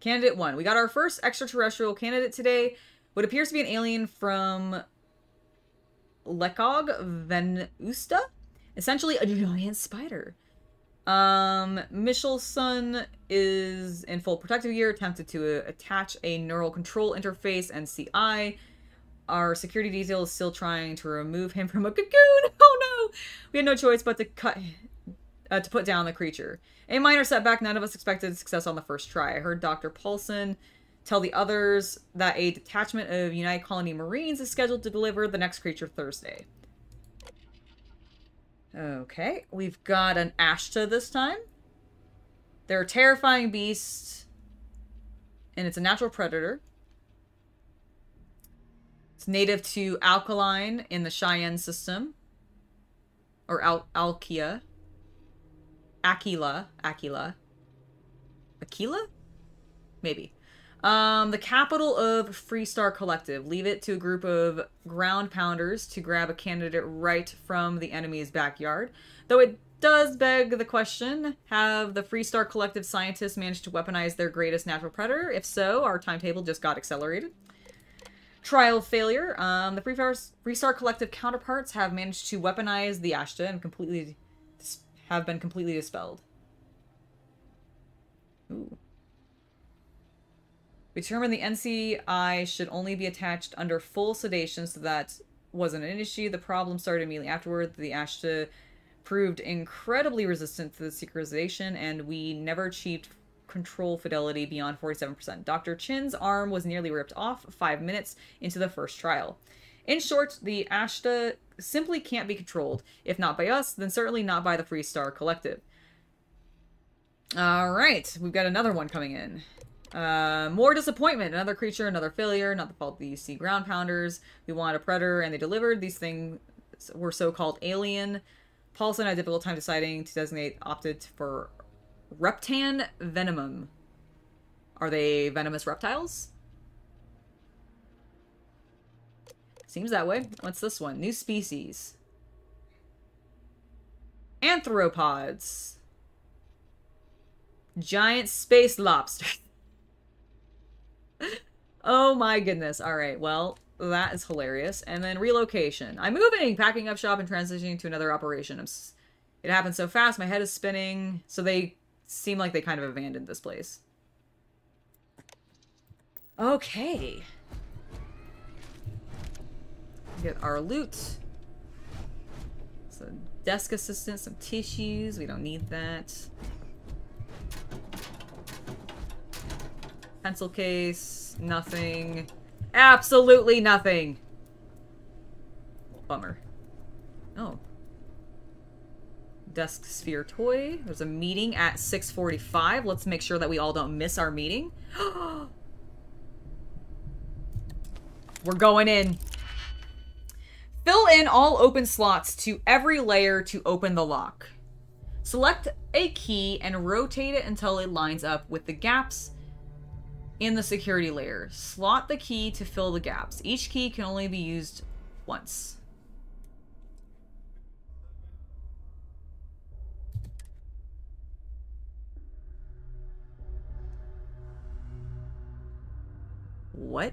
[SPEAKER 2] Candidate 1. We got our first extraterrestrial candidate today. What appears to be an alien from Lekog Venusta? Essentially a giant spider. Um, Michelson is in full protective gear, attempted to attach a neural control interface and NCI. Our security detail is still trying to remove him from a cocoon. *laughs* Oh no! We had no choice but to cut uh, to put down the creature. A minor setback. None of us expected success on the first try. I heard Dr. Paulson tell the others that a detachment of United Colony Marines is scheduled to deliver the next creature Thursday. Okay, we've got an Ashta this time. They're a terrifying beast, and it's a natural predator. It's native to Alkaline in the Cheyenne system, or Al- Alkia. Akila. Akila. Akila? Maybe. Um, the capital of Freestar Collective. Leave it to a group of ground pounders to grab a candidate right from the enemy's backyard. Though it does beg the question have the Freestar Collective scientists managed to weaponize their greatest natural predator? If so, our timetable just got accelerated. Trial failure. Um, the Freestar, Collective counterparts have managed to weaponize the Ashta and completely have been completely dispelled. Ooh. We determined the NCI should only be attached under full sedation, so that wasn't an issue. The problem started immediately afterward. The Ashta proved incredibly resistant to the synchronization, and we never achieved control fidelity beyond 47%. Dr. Chin's arm was nearly ripped off five minutes into the first trial. In short, the Ashta simply can't be controlled. If not by us, then certainly not by the Freestar Collective. All right, we've got another one coming in. Uh, more disappointment. Another creature, another failure. Not the fault of the sea ground pounders. We wanted a predator, and they delivered. These things were so-called alien. Paulson had a difficult time deciding to designate. Opted for Reptan venomum. Are they venomous reptiles? Seems that way. What's this one? New species. Anthropods. Giant space lobster. *laughs* oh my goodness. All right. Well, that is hilarious. And then relocation. I'm moving, packing up shop, and transitioning to another operation. it happened so fast. My head is spinning. So they seem like they kind of abandoned this place. Okay. Get our loot. Some desk assistant, some tissues. We don't need that. Pencil case. Nothing. Absolutely nothing. Bummer. Oh. Desk sphere toy. There's a meeting at 6.45. Let's make sure that we all don't miss our meeting. *gasps* We're going in. Fill in all open slots to every layer to open the lock. Select a key and rotate it until it lines up with the gaps in the security layer. Slot the key to fill the gaps. Each key can only be used once. What?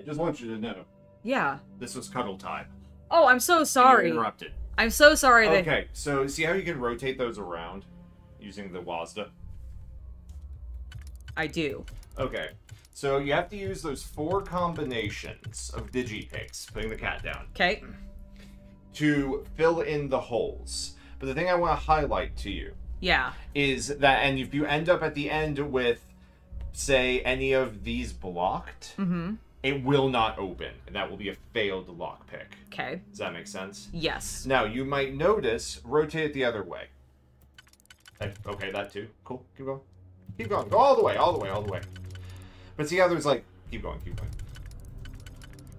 [SPEAKER 1] I just want you to know.
[SPEAKER 2] Yeah.
[SPEAKER 1] This was cuddle time.
[SPEAKER 2] Oh, I'm so sorry.
[SPEAKER 1] You interrupted.
[SPEAKER 2] I'm so sorry that.
[SPEAKER 1] Okay, so see how you can rotate those around using the WASDA?
[SPEAKER 2] I do.
[SPEAKER 1] Okay. So you have to use those four combinations of digipicks, putting the cat down.
[SPEAKER 2] Okay.
[SPEAKER 1] To fill in the holes. But the thing I want to highlight to you
[SPEAKER 2] Yeah.
[SPEAKER 1] is that, and if you end up at the end with, say, any of these blocked,
[SPEAKER 2] Mm-hmm.
[SPEAKER 1] It will not open, and that will be a failed lockpick.
[SPEAKER 2] Okay.
[SPEAKER 1] Does that make sense?
[SPEAKER 2] Yes.
[SPEAKER 1] Now you might notice rotate it the other way. Okay, Okay, that too. Cool. Keep going. Keep going. Go all the way, all the way, all the way. But see how there's like keep going, keep going.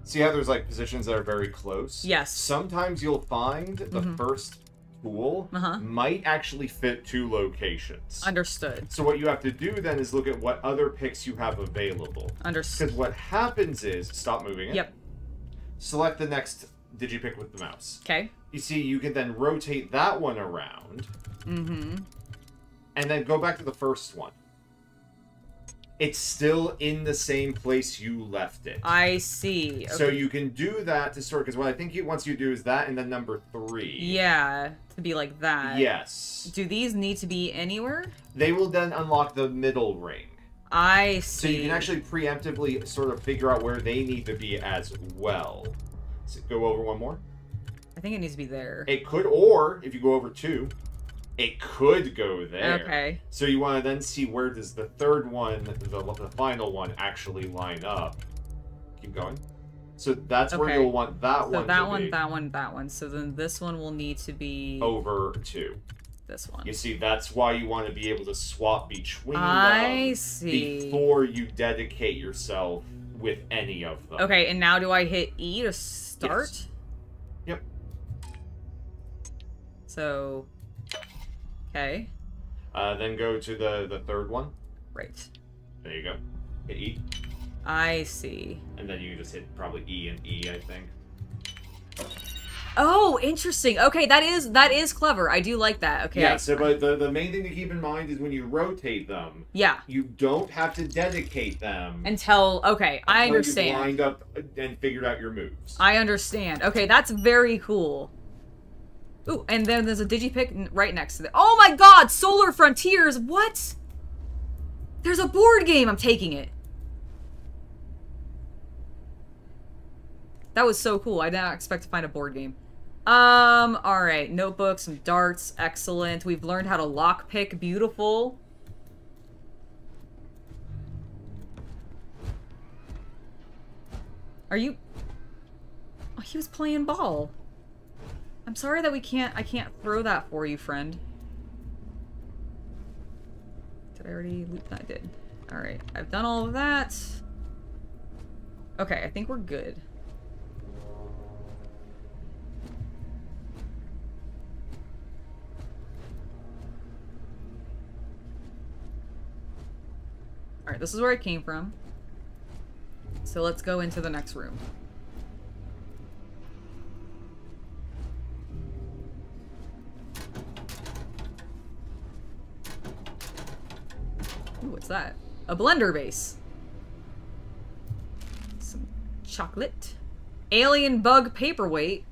[SPEAKER 1] See how there's like positions that are very close?
[SPEAKER 2] Yes.
[SPEAKER 1] Sometimes you'll find the
[SPEAKER 2] Mhm.
[SPEAKER 1] first tool
[SPEAKER 2] Uh-huh.
[SPEAKER 1] might actually fit two locations.
[SPEAKER 2] Understood.
[SPEAKER 1] So what you have to do then is look at what other picks you have available.
[SPEAKER 2] Understood.
[SPEAKER 1] Because what happens is stop moving it.
[SPEAKER 2] Yep.
[SPEAKER 1] Select the next digipick with the mouse.
[SPEAKER 2] Okay.
[SPEAKER 1] You see, you can then rotate that one around,
[SPEAKER 2] Mm-hmm.
[SPEAKER 1] and then go back to the first one. It's still in the same place you left it.
[SPEAKER 2] I see.
[SPEAKER 1] So you can do that to sort because what I think you once you do is that and then number three.
[SPEAKER 2] Yeah, to be like that.
[SPEAKER 1] Yes.
[SPEAKER 2] Do these need to be anywhere?
[SPEAKER 1] They will then unlock the middle ring.
[SPEAKER 2] I see.
[SPEAKER 1] So you can actually preemptively sort of figure out where they need to be as well. So go over one more.
[SPEAKER 2] I think it needs to be there.
[SPEAKER 1] It could, or if you go over two, it could go there.
[SPEAKER 2] Okay.
[SPEAKER 1] So you want to then see where does the third one, the, the final one, actually line up. Keep going. So that's where you'll want that
[SPEAKER 2] So
[SPEAKER 1] one
[SPEAKER 2] So
[SPEAKER 1] that
[SPEAKER 2] one,
[SPEAKER 1] be
[SPEAKER 2] that one, that one. So then this one will need to be
[SPEAKER 1] over two.
[SPEAKER 2] this one.
[SPEAKER 1] You see, that's why you want to be able to swap between
[SPEAKER 2] I
[SPEAKER 1] them
[SPEAKER 2] see.
[SPEAKER 1] before you dedicate yourself with any of them.
[SPEAKER 2] Okay, and now do I hit E to start?
[SPEAKER 1] Yep.
[SPEAKER 2] So, okay,
[SPEAKER 1] Uh, then go to the the third one.
[SPEAKER 2] right.
[SPEAKER 1] There you go. Hit E,
[SPEAKER 2] I see.
[SPEAKER 1] and then you can just hit probably E and E, I think.
[SPEAKER 2] Oh, interesting. Okay, that is that is clever. I do like that. Okay.
[SPEAKER 1] Yeah. So, but the the main thing to keep in mind is when you rotate them,
[SPEAKER 2] Yeah.
[SPEAKER 1] you don't have to dedicate them
[SPEAKER 2] Until okay, I
[SPEAKER 1] until
[SPEAKER 2] understand.
[SPEAKER 1] lined up and figured out your moves.
[SPEAKER 2] I understand. Okay, that's very cool. Ooh, and then there's a digipick n- right next to it. Oh my god, Solar Frontiers! What? There's a board game. I'm taking it. That was so cool. I did not expect to find a board game. Um, alright. Notebook, some darts. Excellent. We've learned how to lockpick. Beautiful. Are you... Oh, he was playing ball. I'm sorry that we can't... I can't throw that for you, friend. Did I already loop that? I did. Alright. I've done all of that. Okay, I think we're good. Alright, this is where I came from. So let's go into the next room. That? A blender base. Some chocolate. Alien bug paperweight.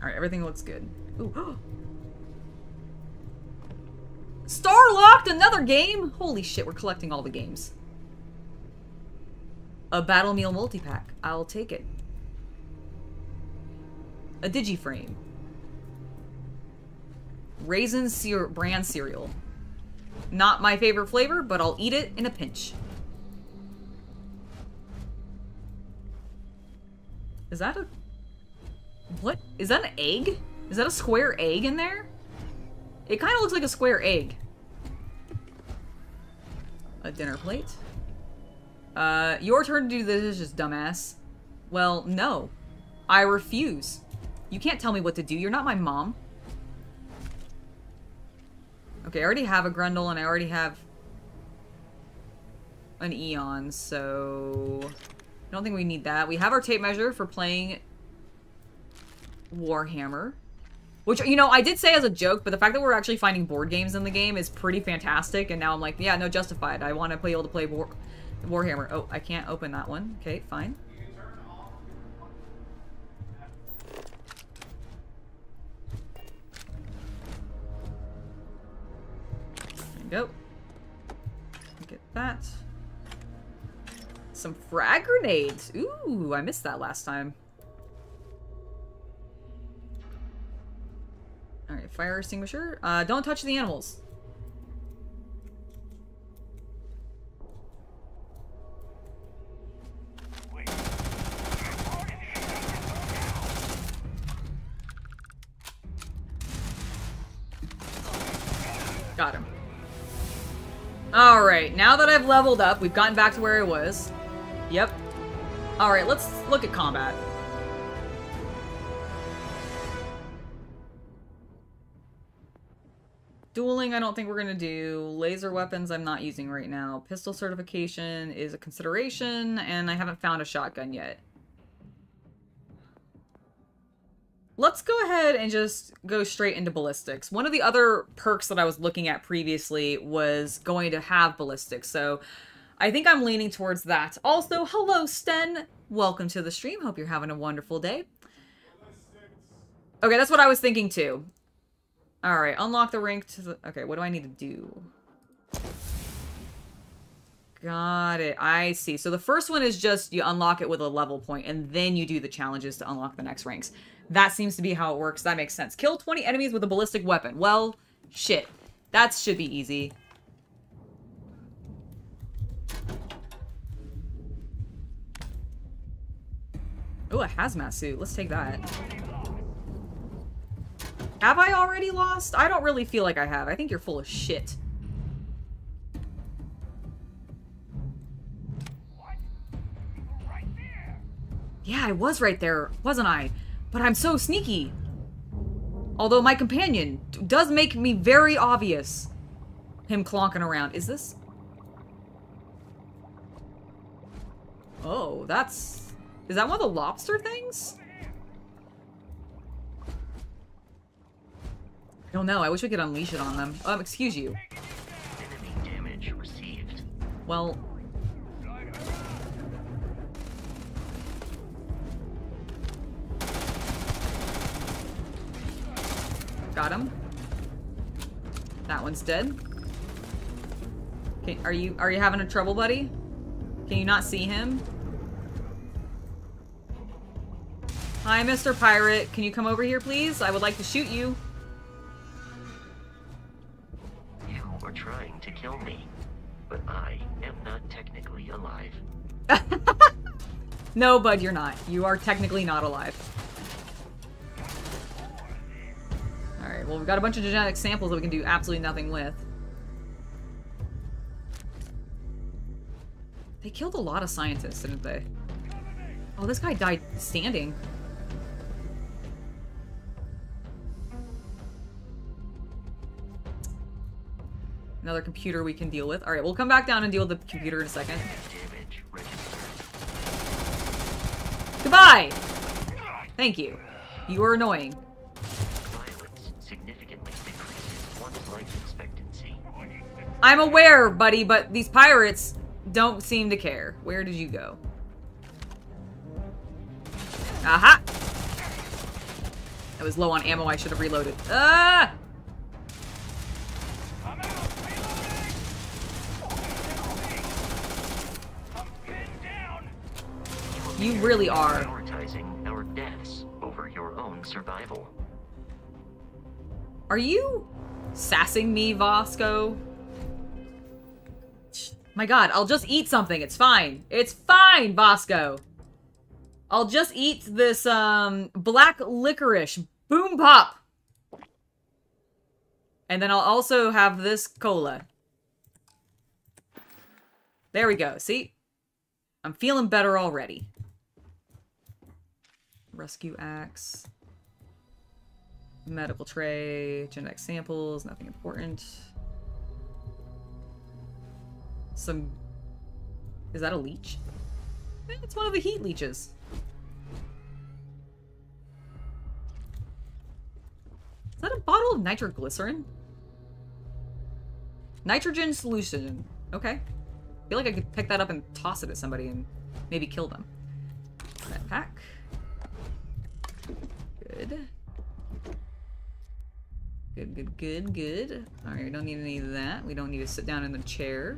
[SPEAKER 2] Alright, everything looks good. Ooh. *gasps* Star locked another game? Holy shit, we're collecting all the games. A Battle Meal multi-pack. I'll take it. A Digiframe. Raisin cere- bran cereal. Not my favorite flavor, but I'll eat it in a pinch. Is that a... What? Is that an egg? Is that a square egg in there? It kind of looks like a square egg. A dinner plate. Uh, your turn to do the dishes, dumbass. Well, no. I refuse. You can't tell me what to do. You're not my mom. Okay, I already have a Grundle and I already have an Eon, so I don't think we need that. We have our tape measure for playing Warhammer. Which, you know, I did say as a joke, but the fact that we're actually finding board games in the game is pretty fantastic, and now I'm like, yeah, no, justified. I want to be able to play War Warhammer. Oh, I can't open that one. Okay, fine. Go. Get that. Some frag grenades. Ooh, I missed that last time. Alright, fire extinguisher. Uh, don't touch the animals. Alright, now that I've leveled up, we've gotten back to where I was. Yep. Alright, let's look at combat. Dueling, I don't think we're gonna do. Laser weapons, I'm not using right now. Pistol certification is a consideration, and I haven't found a shotgun yet. Let's go ahead and just go straight into ballistics. One of the other perks that I was looking at previously was going to have ballistics, so I think I'm leaning towards that. Also, hello, Sten. Welcome to the stream. Hope you're having a wonderful day. Okay, that's what I was thinking too. All right, unlock the rank to the... Okay, what do I need to do? Got it. I see. So the first one is just you unlock it with a level point, and then you do the challenges to unlock the next ranks. That seems to be how it works. That makes sense. Kill 20 enemies with a ballistic weapon. Well, shit. That should be easy. Oh, a hazmat suit. Let's take that. Have I already lost? I don't really feel like I have. I think you're full of shit. Yeah, I was right there, wasn't I? But I'm so sneaky. Although my companion does make me very obvious. Him clonking around. Is this? Oh, that's... Is that one of the lobster things? I don't know. I wish we could unleash it on them. Um, excuse you.
[SPEAKER 12] Enemy damage received.
[SPEAKER 2] Well... Got him. That one's dead. Okay, are you are you having a trouble, buddy? Can you not see him? Hi, Mr. Pirate. Can you come over here, please? I would like to shoot you.
[SPEAKER 12] You are trying to kill me, but I am not technically alive. *laughs*
[SPEAKER 2] No, bud, you're not. You are technically not alive. Alright, well, we've got a bunch of genetic samples that we can do absolutely nothing with. They killed a lot of scientists, didn't they? Oh, this guy died standing. Another computer we can deal with. Alright, we'll come back down and deal with the computer in a second. Goodbye! Thank you. You are annoying. I'm aware, buddy, but these pirates don't seem to care. Where did you go? Aha! I was low on ammo. I should have reloaded. Ah! You really are.
[SPEAKER 12] Prioritizing our deaths over your own survival.
[SPEAKER 2] Are you sassing me, Vasco? My god, I'll just eat something. It's fine. It's fine, Vasco. I'll just eat this, um, black licorice boom pop. And then I'll also have this cola. There we go. See? I'm feeling better already. Rescue axe. Medical tray, genetic samples, nothing important. Some... Is that a leech? Eh, It's one of the heat leeches. Is that a bottle of nitroglycerin? Nitrogen solution. Okay. I feel like I could pick that up and toss it at somebody and maybe kill them. That pack. Good. Good, good, good, good. Alright, we don't need any of that. We don't need to sit down in the chair.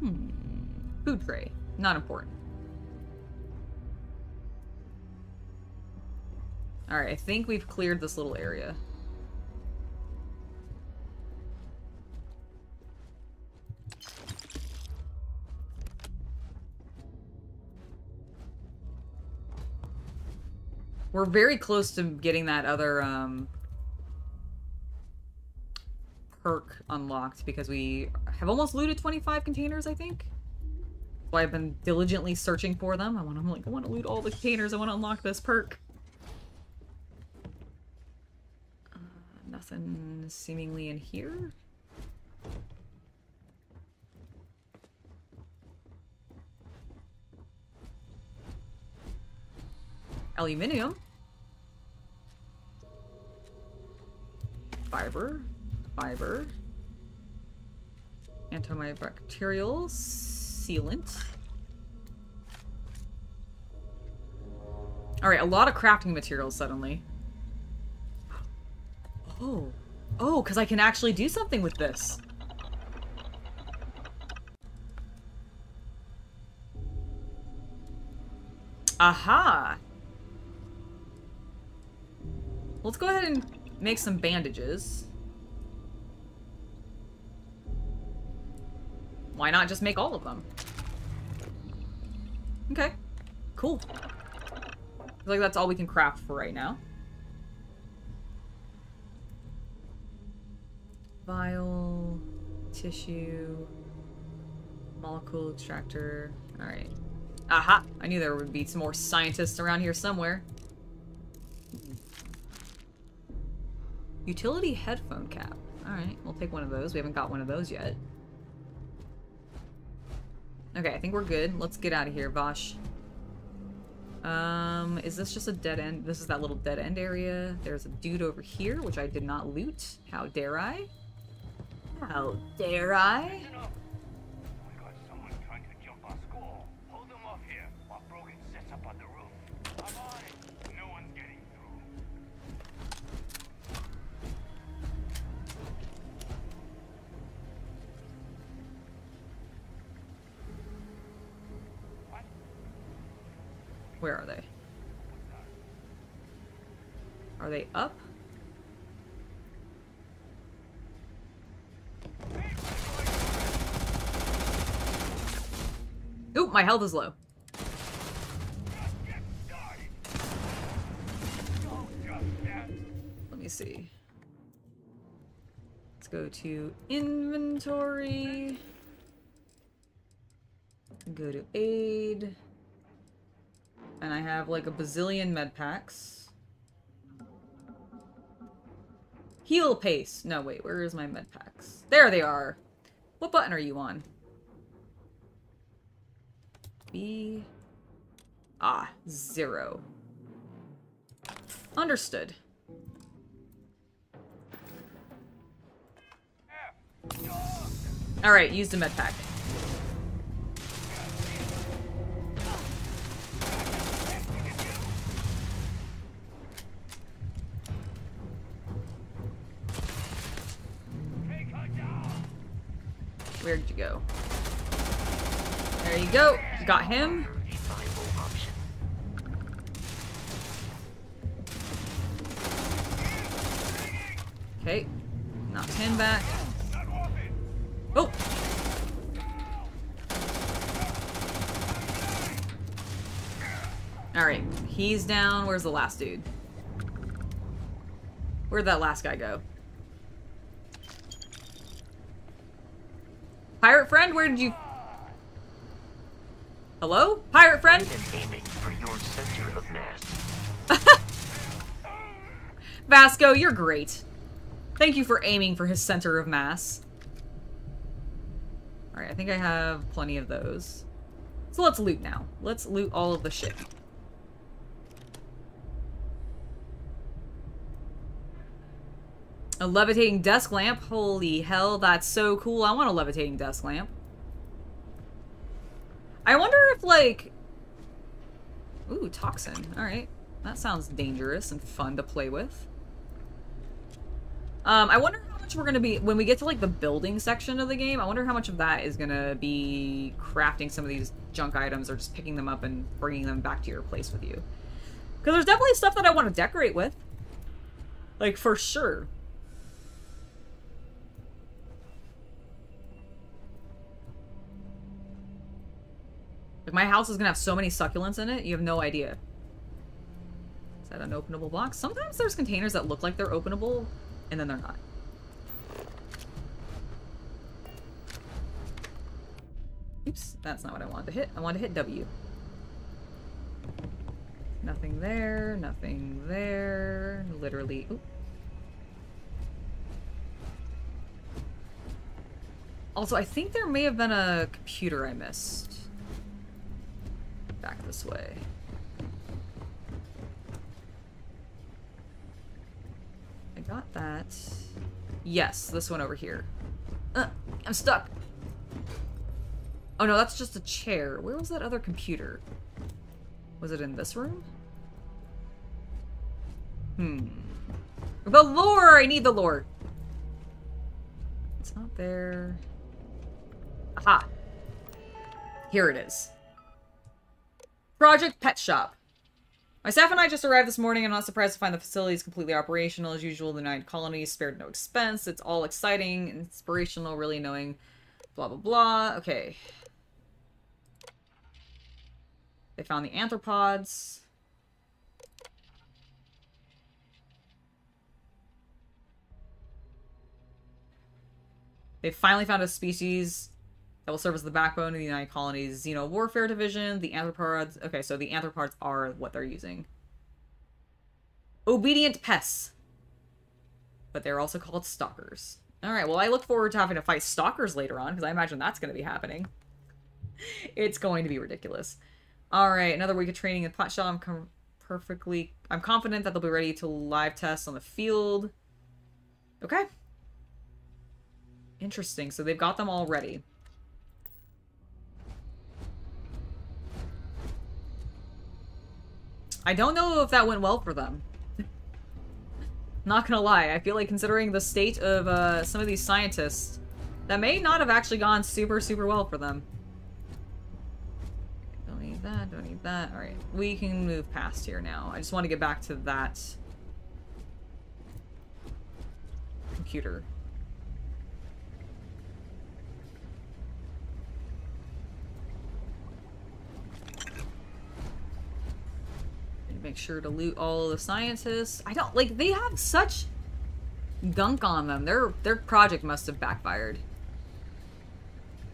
[SPEAKER 2] Hmm. Food tray. Not important. Alright, I think we've cleared this little area. We're very close to getting that other um, perk unlocked because we have almost looted 25 containers, I think. So I've been diligently searching for them. I want to like I want to loot all the containers. I want to unlock this perk. Uh, nothing seemingly in here. Aluminium. Fiber. Fiber. Antimicrobial sealant. Alright, a lot of crafting materials suddenly. Oh. Oh, because I can actually do something with this. Aha! Let's go ahead and make some bandages. Why not just make all of them? Okay. Cool. Like that's all we can craft for right now. Vial, tissue, molecule extractor. Alright. Aha! I knew there would be some more scientists around here somewhere. Utility headphone cap. Alright, we'll take one of those. We haven't got one of those yet. Okay, I think we're good. Let's get out of here, Vosh. Um, is this just a dead end? This is that little dead end area. There's a dude over here, which I did not loot. How dare I? How dare I? Where are they? Are they up? Ooh, my health is low. Let me see. Let's go to inventory. Go to aid. And I have like a bazillion med packs. Heal pace. No, wait, where is my med packs? There they are. What button are you on? B. Ah, zero. Understood. Alright, used a med pack. Where'd you go? There you go. Got him. Okay. Knocked him back. Oh! Alright. He's down. Where's the last dude? Where'd that last guy go? Pirate friend, where did you... Hello? Pirate friend? *laughs* Vasco, you're great. Thank you for aiming for his center of mass. Alright, I think I have plenty of those. So let's loot now. Let's loot all of the shit. A levitating desk lamp? Holy hell, that's so cool. I want a levitating desk lamp. I wonder if, like... Ooh, toxin. Alright. That sounds dangerous and fun to play with. Um, I wonder how much we're gonna be... When we get to, like, the building section of the game, I wonder how much of that is gonna be crafting some of these junk items or just picking them up and bringing them back to your place with you. Because there's definitely stuff that I want to decorate with. Like, for sure. My house is gonna have so many succulents in it, you have no idea. Is that an openable box? Sometimes there's containers that look like they're openable, and then they're not. Oops, that's not what I wanted to hit. I wanted to hit W. Nothing there, nothing there. Literally. Oop. Also, I think there may have been a computer I missed. Back this way. I got that. Yes, this one over here. Uh, I'm stuck. Oh no, that's just a chair. Where was that other computer? Was it in this room? Hmm. The lore! I need the lore! It's not there. Aha! Here it is. Project Pet Shop. My staff and I just arrived this morning I'm not surprised to find the facility is completely operational. As usual, the United Colonies spared no expense. It's all exciting, inspirational, really knowing blah blah blah. Okay. They found the anthropods. They finally found a species that will serve as the backbone of the United Colonies Xeno Warfare Division. The anthropods. Okay, so the anthropods are what they're using. Obedient pests. But they're also called stalkers. Alright, well, I look forward to having to fight stalkers later on, because I imagine that's going to be happening. *laughs* it's going to be ridiculous. Alright, another week of training in pot. I'm perfectly... I'm confident that they'll be ready to live test on the field. Okay. Interesting. So they've got them all ready. I don't know if that went well for them. not gonna lie, I feel like considering the state of uh, some of these scientists, that may not have actually gone super, super well for them. Don't need that, don't need that. Alright, we can move past here now. I just want to get back to that computer. Make sure to loot all the scientists. I don't like they have such gunk on them. Their their project must have backfired.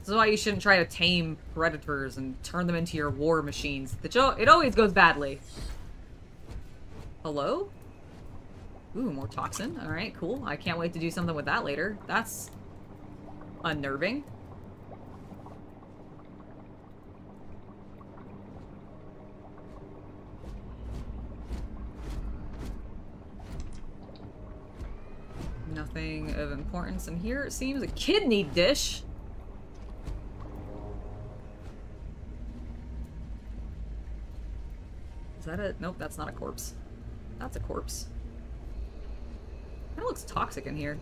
[SPEAKER 2] This is why you shouldn't try to tame predators and turn them into your war machines. The it always goes badly. Hello? Ooh, more toxin. Alright, cool. I can't wait to do something with that later. That's unnerving. Nothing of importance in here, it seems. A kidney dish? Is that it? Nope, that's not a corpse. That's a corpse. It looks toxic in here.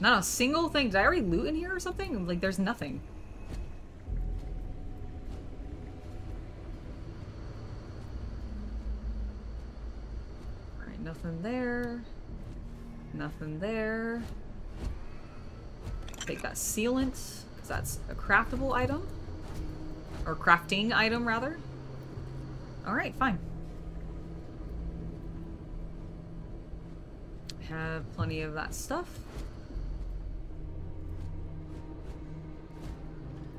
[SPEAKER 2] Not a single thing. Did I already loot in here or something? Like, there's nothing. Nothing there. Nothing there. Take that sealant, because that's a craftable item. Or crafting item, rather. Alright, fine. Have plenty of that stuff.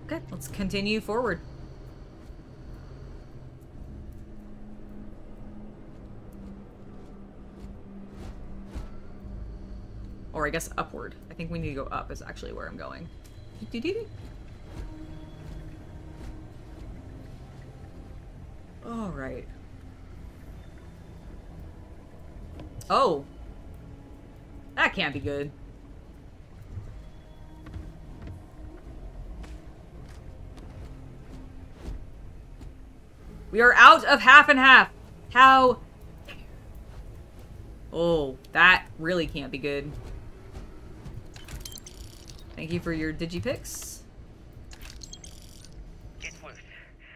[SPEAKER 2] Okay, let's continue forward. Or I guess upward. I think we need to go up is actually where I'm going. Alright. Oh! That can't be good. We are out of half and half. How? Oh, that really can't be good. Thank you for your digipicks.
[SPEAKER 12] It's loose.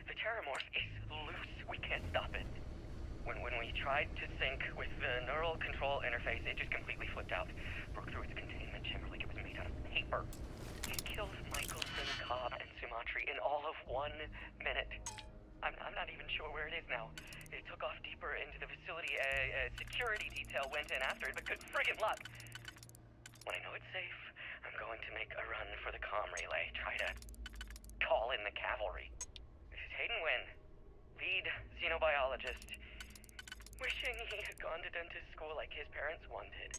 [SPEAKER 12] The Terrormorph is loose. We can't stop it. When, when we tried to sync with the neural control interface, it just completely flipped out. Broke through its containment chamber like it was made out of paper. It killed Michelson, Cobb, and Sumatri in all of one minute. I'm, I'm not even sure where it is now. It took off deeper into the facility. A, a security detail went in after it, but good friggin' luck. When I know it's safe, I'm going to make a run for the comm relay. Try to call in the cavalry. This is Hayden Wynn, lead xenobiologist. Wishing he had gone to dentist school like his parents wanted.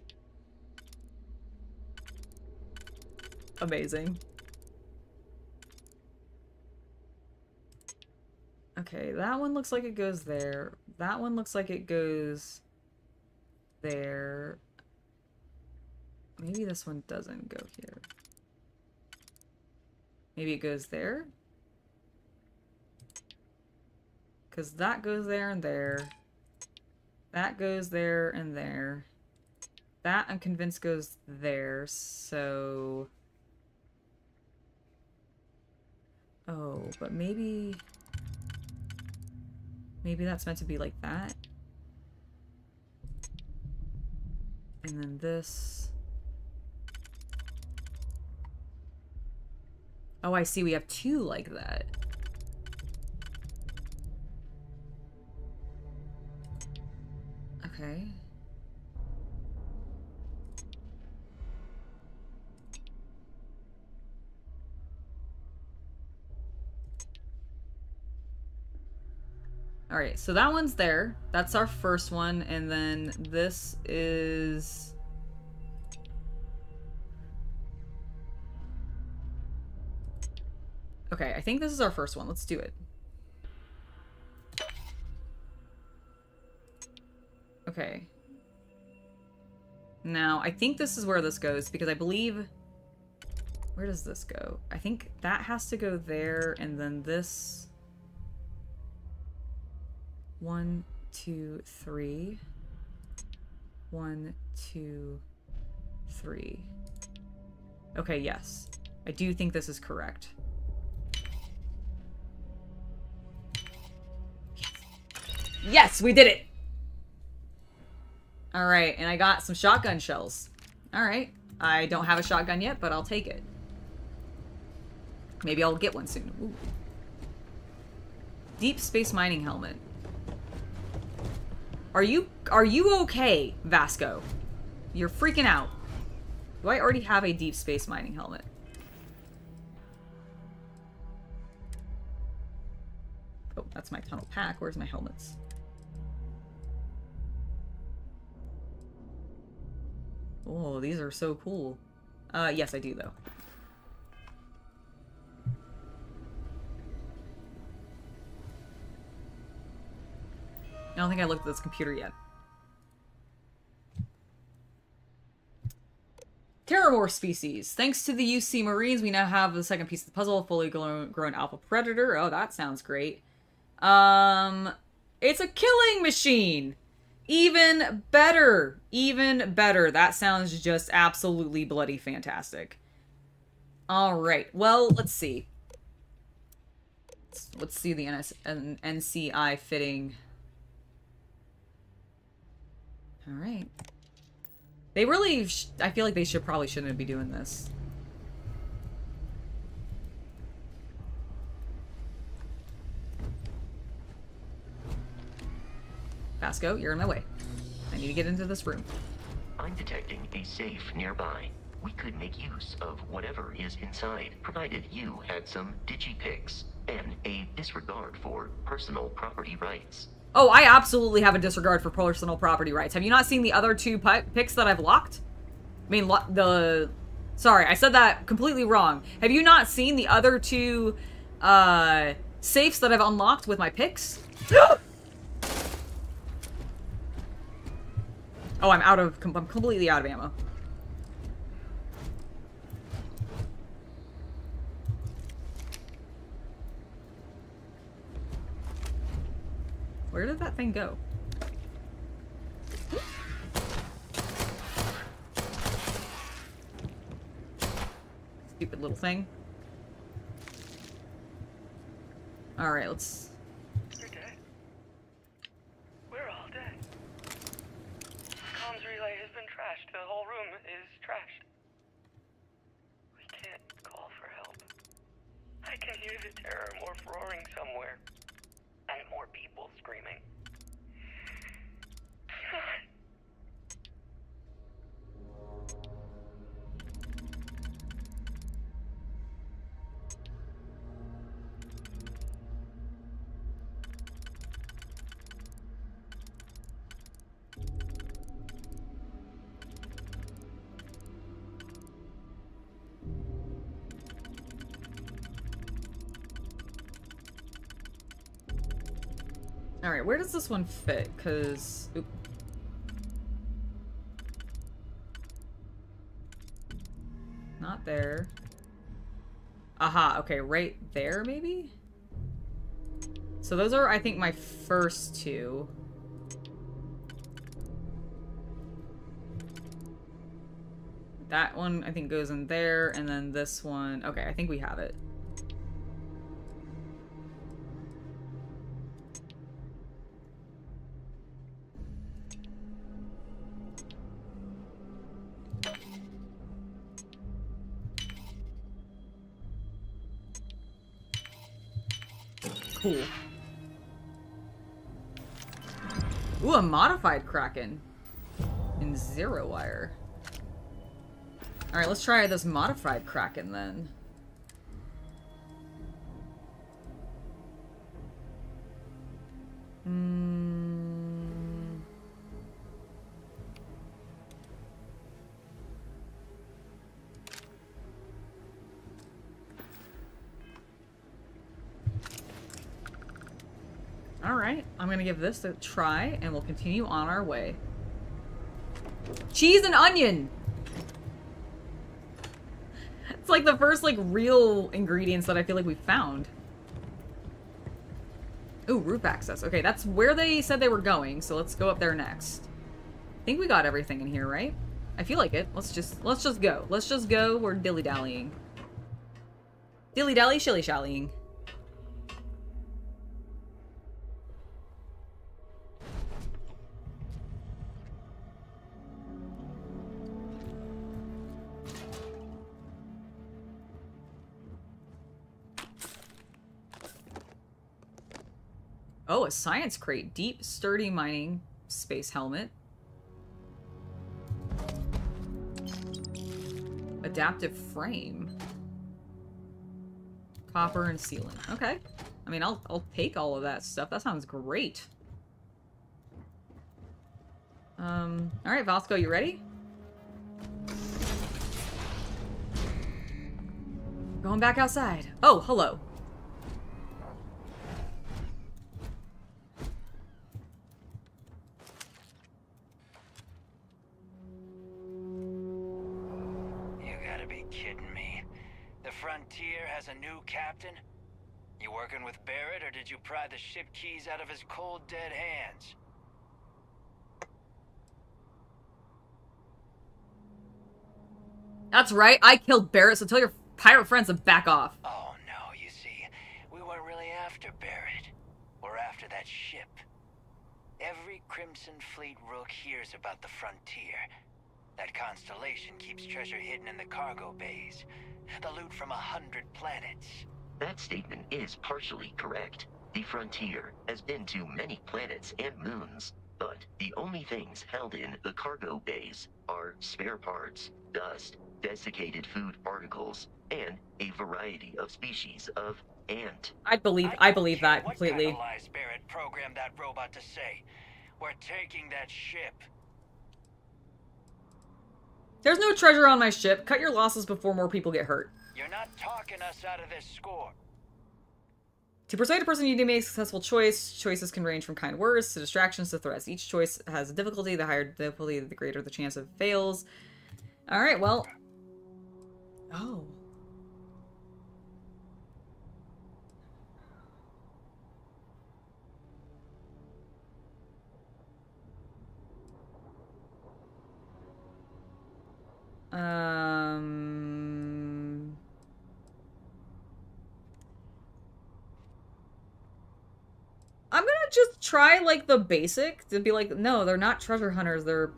[SPEAKER 2] Amazing. Okay, that one looks like it goes there. That one looks like it goes there. Maybe this one doesn't go here. Maybe it goes there? Because that goes there and there. That goes there and there. That, I'm convinced, goes there, so... Oh, but maybe... Maybe that's meant to be like that. And then this... Oh, I see. We have two like that. Okay. Alright, so that one's there. That's our first one, and then this is... Okay, I think this is our first one. Let's do it. Okay. Now, I think this is where this goes, because I believe... Where does this go? I think that has to go there, and then this... One, two, three. One, two, three. Okay, yes. I do think this is correct. Yes, we did it! Alright, and I got some shotgun shells. Alright. I don't have a shotgun yet, but I'll take it. Maybe I'll get one soon. Ooh. Deep space mining helmet. Are you are you okay, Vasco? You're freaking out. Do I already have a deep space mining helmet? Oh, that's my tunnel pack. Where's my helmets? Oh, these are so cool. Uh, yes, I do, though. I don't think I looked at this computer yet. Terrormorph species. Thanks to the UC Marines, we now have the second piece of the puzzle, fully grown alpha predator. Oh, that sounds great. Um, it's a killing machine. Even better. Even better. That sounds just absolutely bloody fantastic. All right. Well, let's see. Let's, let's see the NS, NCI fitting. All right. They really, I feel like they should probably shouldn't be doing this. Vasco, you're in my way. I need to get into this room.
[SPEAKER 12] I'm detecting a safe nearby. We could make use of whatever is inside, provided you had some digipicks and a disregard for personal property rights.
[SPEAKER 2] Oh, I absolutely have a disregard for personal property rights. Have you not seen the other two picks that I've locked? I mean, lo the... Sorry, I said that completely wrong. Have you not seen the other two uh, safes that I've unlocked with my picks? *gasps* *gasps* Oh, I'm out of, I'm completely out of ammo. Where did that thing go? Stupid little thing. Alright, let's
[SPEAKER 12] The whole room is trashed. We can't call for can hear the Terrormorph roaring somewhere.
[SPEAKER 2] All right, where does this one fit? Cause not there. Aha. Okay, right there, maybe. So those are, I think, my first two. That one, I think, goes in there, and then this one... Okay, I think we have it. A modified Kraken. In Zero Wire. Alright, let's try this modified Kraken then. Give this a try and we'll continue on our way. Cheese and onion! It's like the first like real ingredients that I feel like we found. Ooh, roof access. Okay, that's where they said they were going, so let's go up there next. I think we got everything in here, right? I feel like it. Let's just let's just go. Let's just go. We're dilly-dallying. Dilly-dally, shilly-shallying. Science crate. Deep, sturdy mining space helmet. Adaptive frame. Copper and sealant. Okay. I mean, I'll, I'll take all of that stuff. That sounds great. Um, alright, Vasco, you ready? Going back outside. Oh, hello.
[SPEAKER 13] Captain? You working with Barrett, or did you pry the ship keys out of his cold, dead hands?
[SPEAKER 2] That's right. I killed Barrett, so tell your pirate friends to back off.
[SPEAKER 13] Oh no, you see, we weren't really after Barrett. We're after that ship. Every Crimson Fleet rook hears about the Frontier. That constellation keeps treasure hidden in the cargo bays. The loot from a hundred planets.
[SPEAKER 12] That statement is partially correct. The Frontier has been to many planets and moons, but the only things held in the cargo bays are spare parts, dust, desiccated food particles, and a variety of species of ant.
[SPEAKER 2] I believe I believe that completely.
[SPEAKER 13] What
[SPEAKER 2] completely.
[SPEAKER 13] kind of lies Barrett programmed that robot to say? We're taking that ship.
[SPEAKER 2] There's no treasure on my ship. Cut your losses before more people get hurt.
[SPEAKER 13] You're not talking us out of this score.
[SPEAKER 2] To persuade a person, you need to make a successful choice. Choices can range from kind words to distractions to threats. Each choice has a difficulty. The higher the difficulty, the greater the chance of fails. All right, well. Oh. Um. Just try like the basic to be like, no, they're not treasure hunters. They're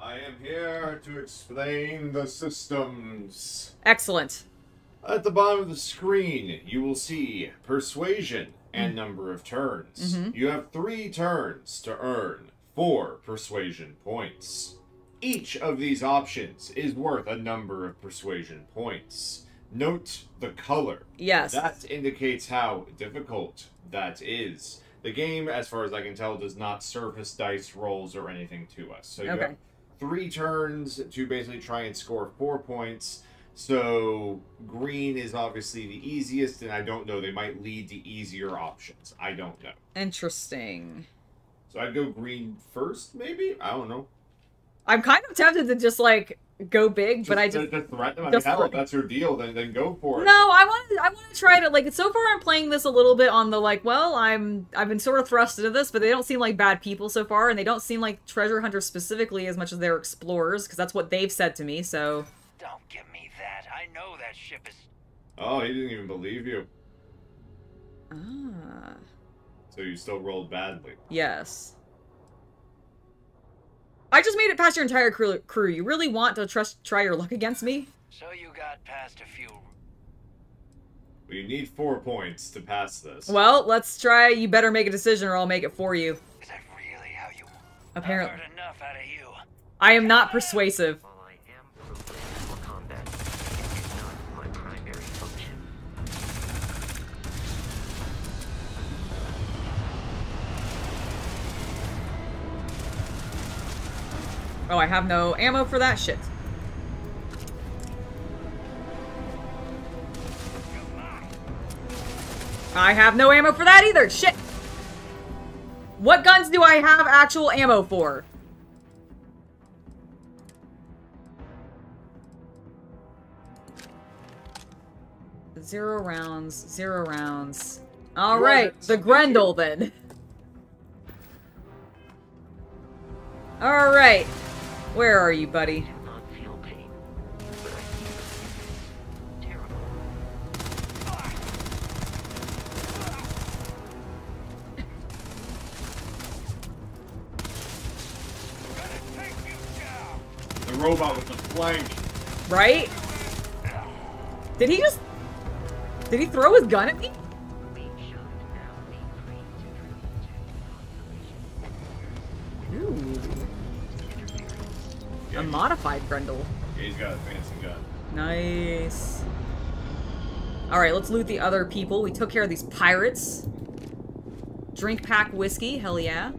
[SPEAKER 1] I am here to explain the systems.
[SPEAKER 2] excellent.
[SPEAKER 1] At the bottom of the screen, you will see persuasion and number of turns.
[SPEAKER 2] Mhm.
[SPEAKER 1] You have three turns to earn four persuasion points. Each of these options is worth a number of persuasion points. Note the color.
[SPEAKER 2] Yes.
[SPEAKER 1] That indicates how difficult that is. The game, as far as I can tell, does not surface dice rolls or anything to us. So you
[SPEAKER 2] Okay.
[SPEAKER 1] have three turns to basically try and score four points. So green is obviously the easiest, and I don't know. They might lead to easier options. I don't know.
[SPEAKER 2] Interesting.
[SPEAKER 1] So I'd go green first, maybe. I don't know.
[SPEAKER 2] I'm kind of tempted to just like go big, but I just
[SPEAKER 1] to, to threaten them. I mean,
[SPEAKER 2] just
[SPEAKER 1] hell, if that's your deal, then then go for it.
[SPEAKER 2] No, I want to. I want to try to like. So far, I'm playing this a little bit on the like. Well, I'm. I've been sort of thrust into this, but they don't seem like bad people so far, and they don't seem like treasure hunters specifically as much as they're explorers, because that's what they've said to me. So
[SPEAKER 13] Don't give me that. I know that ship is.
[SPEAKER 1] Oh, he didn't even believe you.
[SPEAKER 2] ah,
[SPEAKER 1] So you still rolled badly.
[SPEAKER 2] yes. I just made it past your entire crew. crew. You really want to trust try your luck against me?
[SPEAKER 13] So you got past a few.
[SPEAKER 1] We need four points to pass this.
[SPEAKER 2] Well, let's try. You better make a decision, or I'll make it for you.
[SPEAKER 13] Is that really how you?
[SPEAKER 2] Apparently,
[SPEAKER 13] I've heard enough out of you.
[SPEAKER 2] I am not persuasive. Oh, I have no ammo for that shit. I have no ammo for that either. Shit. What guns do I have actual ammo for? Zero rounds, zero rounds. All right,
[SPEAKER 1] the-
[SPEAKER 2] the Grendel then. All right. Where are you, buddy?
[SPEAKER 12] Pain, but I feel terrible.
[SPEAKER 1] The robot with the flank.
[SPEAKER 2] Right? Did he just... Did he throw his gun at me? A modified Grendel.
[SPEAKER 1] Yeah, he's got a fancy gun.
[SPEAKER 2] Nice. Alright, let's loot the other people. We took care of these pirates. Drink pack whiskey. Hell yeah.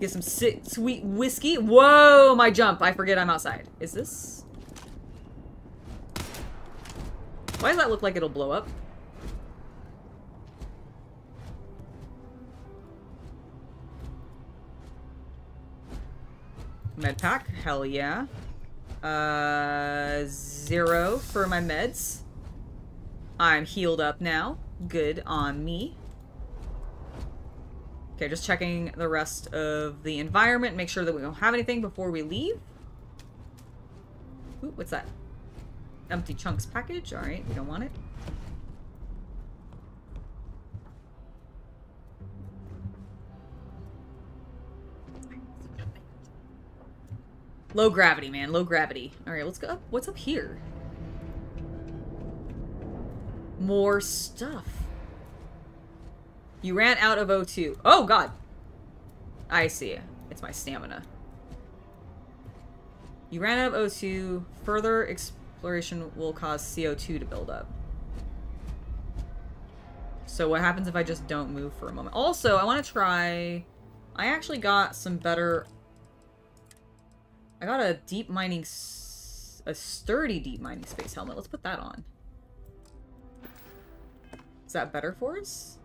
[SPEAKER 2] Get some si sweet whiskey. Whoa, my jump. I forget I'm outside. Is this... Why does that look like it'll blow up? Med pack. Hell yeah. Uh, zero for my meds. I'm healed up now. Good on me. Okay, just checking the rest of the environment. Make sure that we don't have anything before we leave. Ooh, what's that? Empty chunks package. All right, we don't want it. Low gravity, man. Low gravity. All right, let's go up. What's up here? More stuff. You ran out of O2. Oh, God. I see. It's my stamina. You ran out of O2. Further exploration will cause CO2 to build up. So what happens if I just don't move for a moment? Also, I want to try... I actually got some better... I got a deep mining... a sturdy deep mining space helmet. Let's put that on. Is that better for us?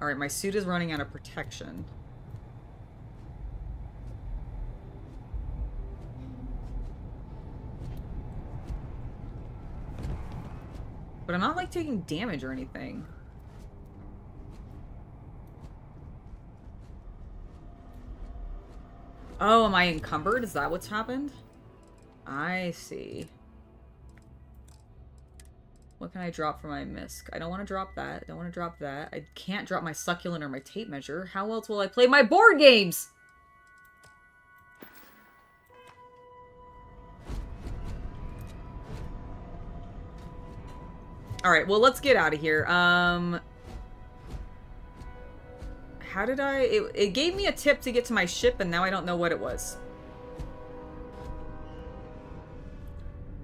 [SPEAKER 2] Alright, my suit is running out of protection. But I'm not, like, taking damage or anything. Oh, am I encumbered? Is that what's happened? I see. What can I drop for my misc? I don't want to drop that. I don't want to drop that. I can't drop my succulent or my tape measure. How else will I play my board games? All right, well, let's get out of here. Um, how did I? It, it gave me a tip to get to my ship, and now I don't know what it was.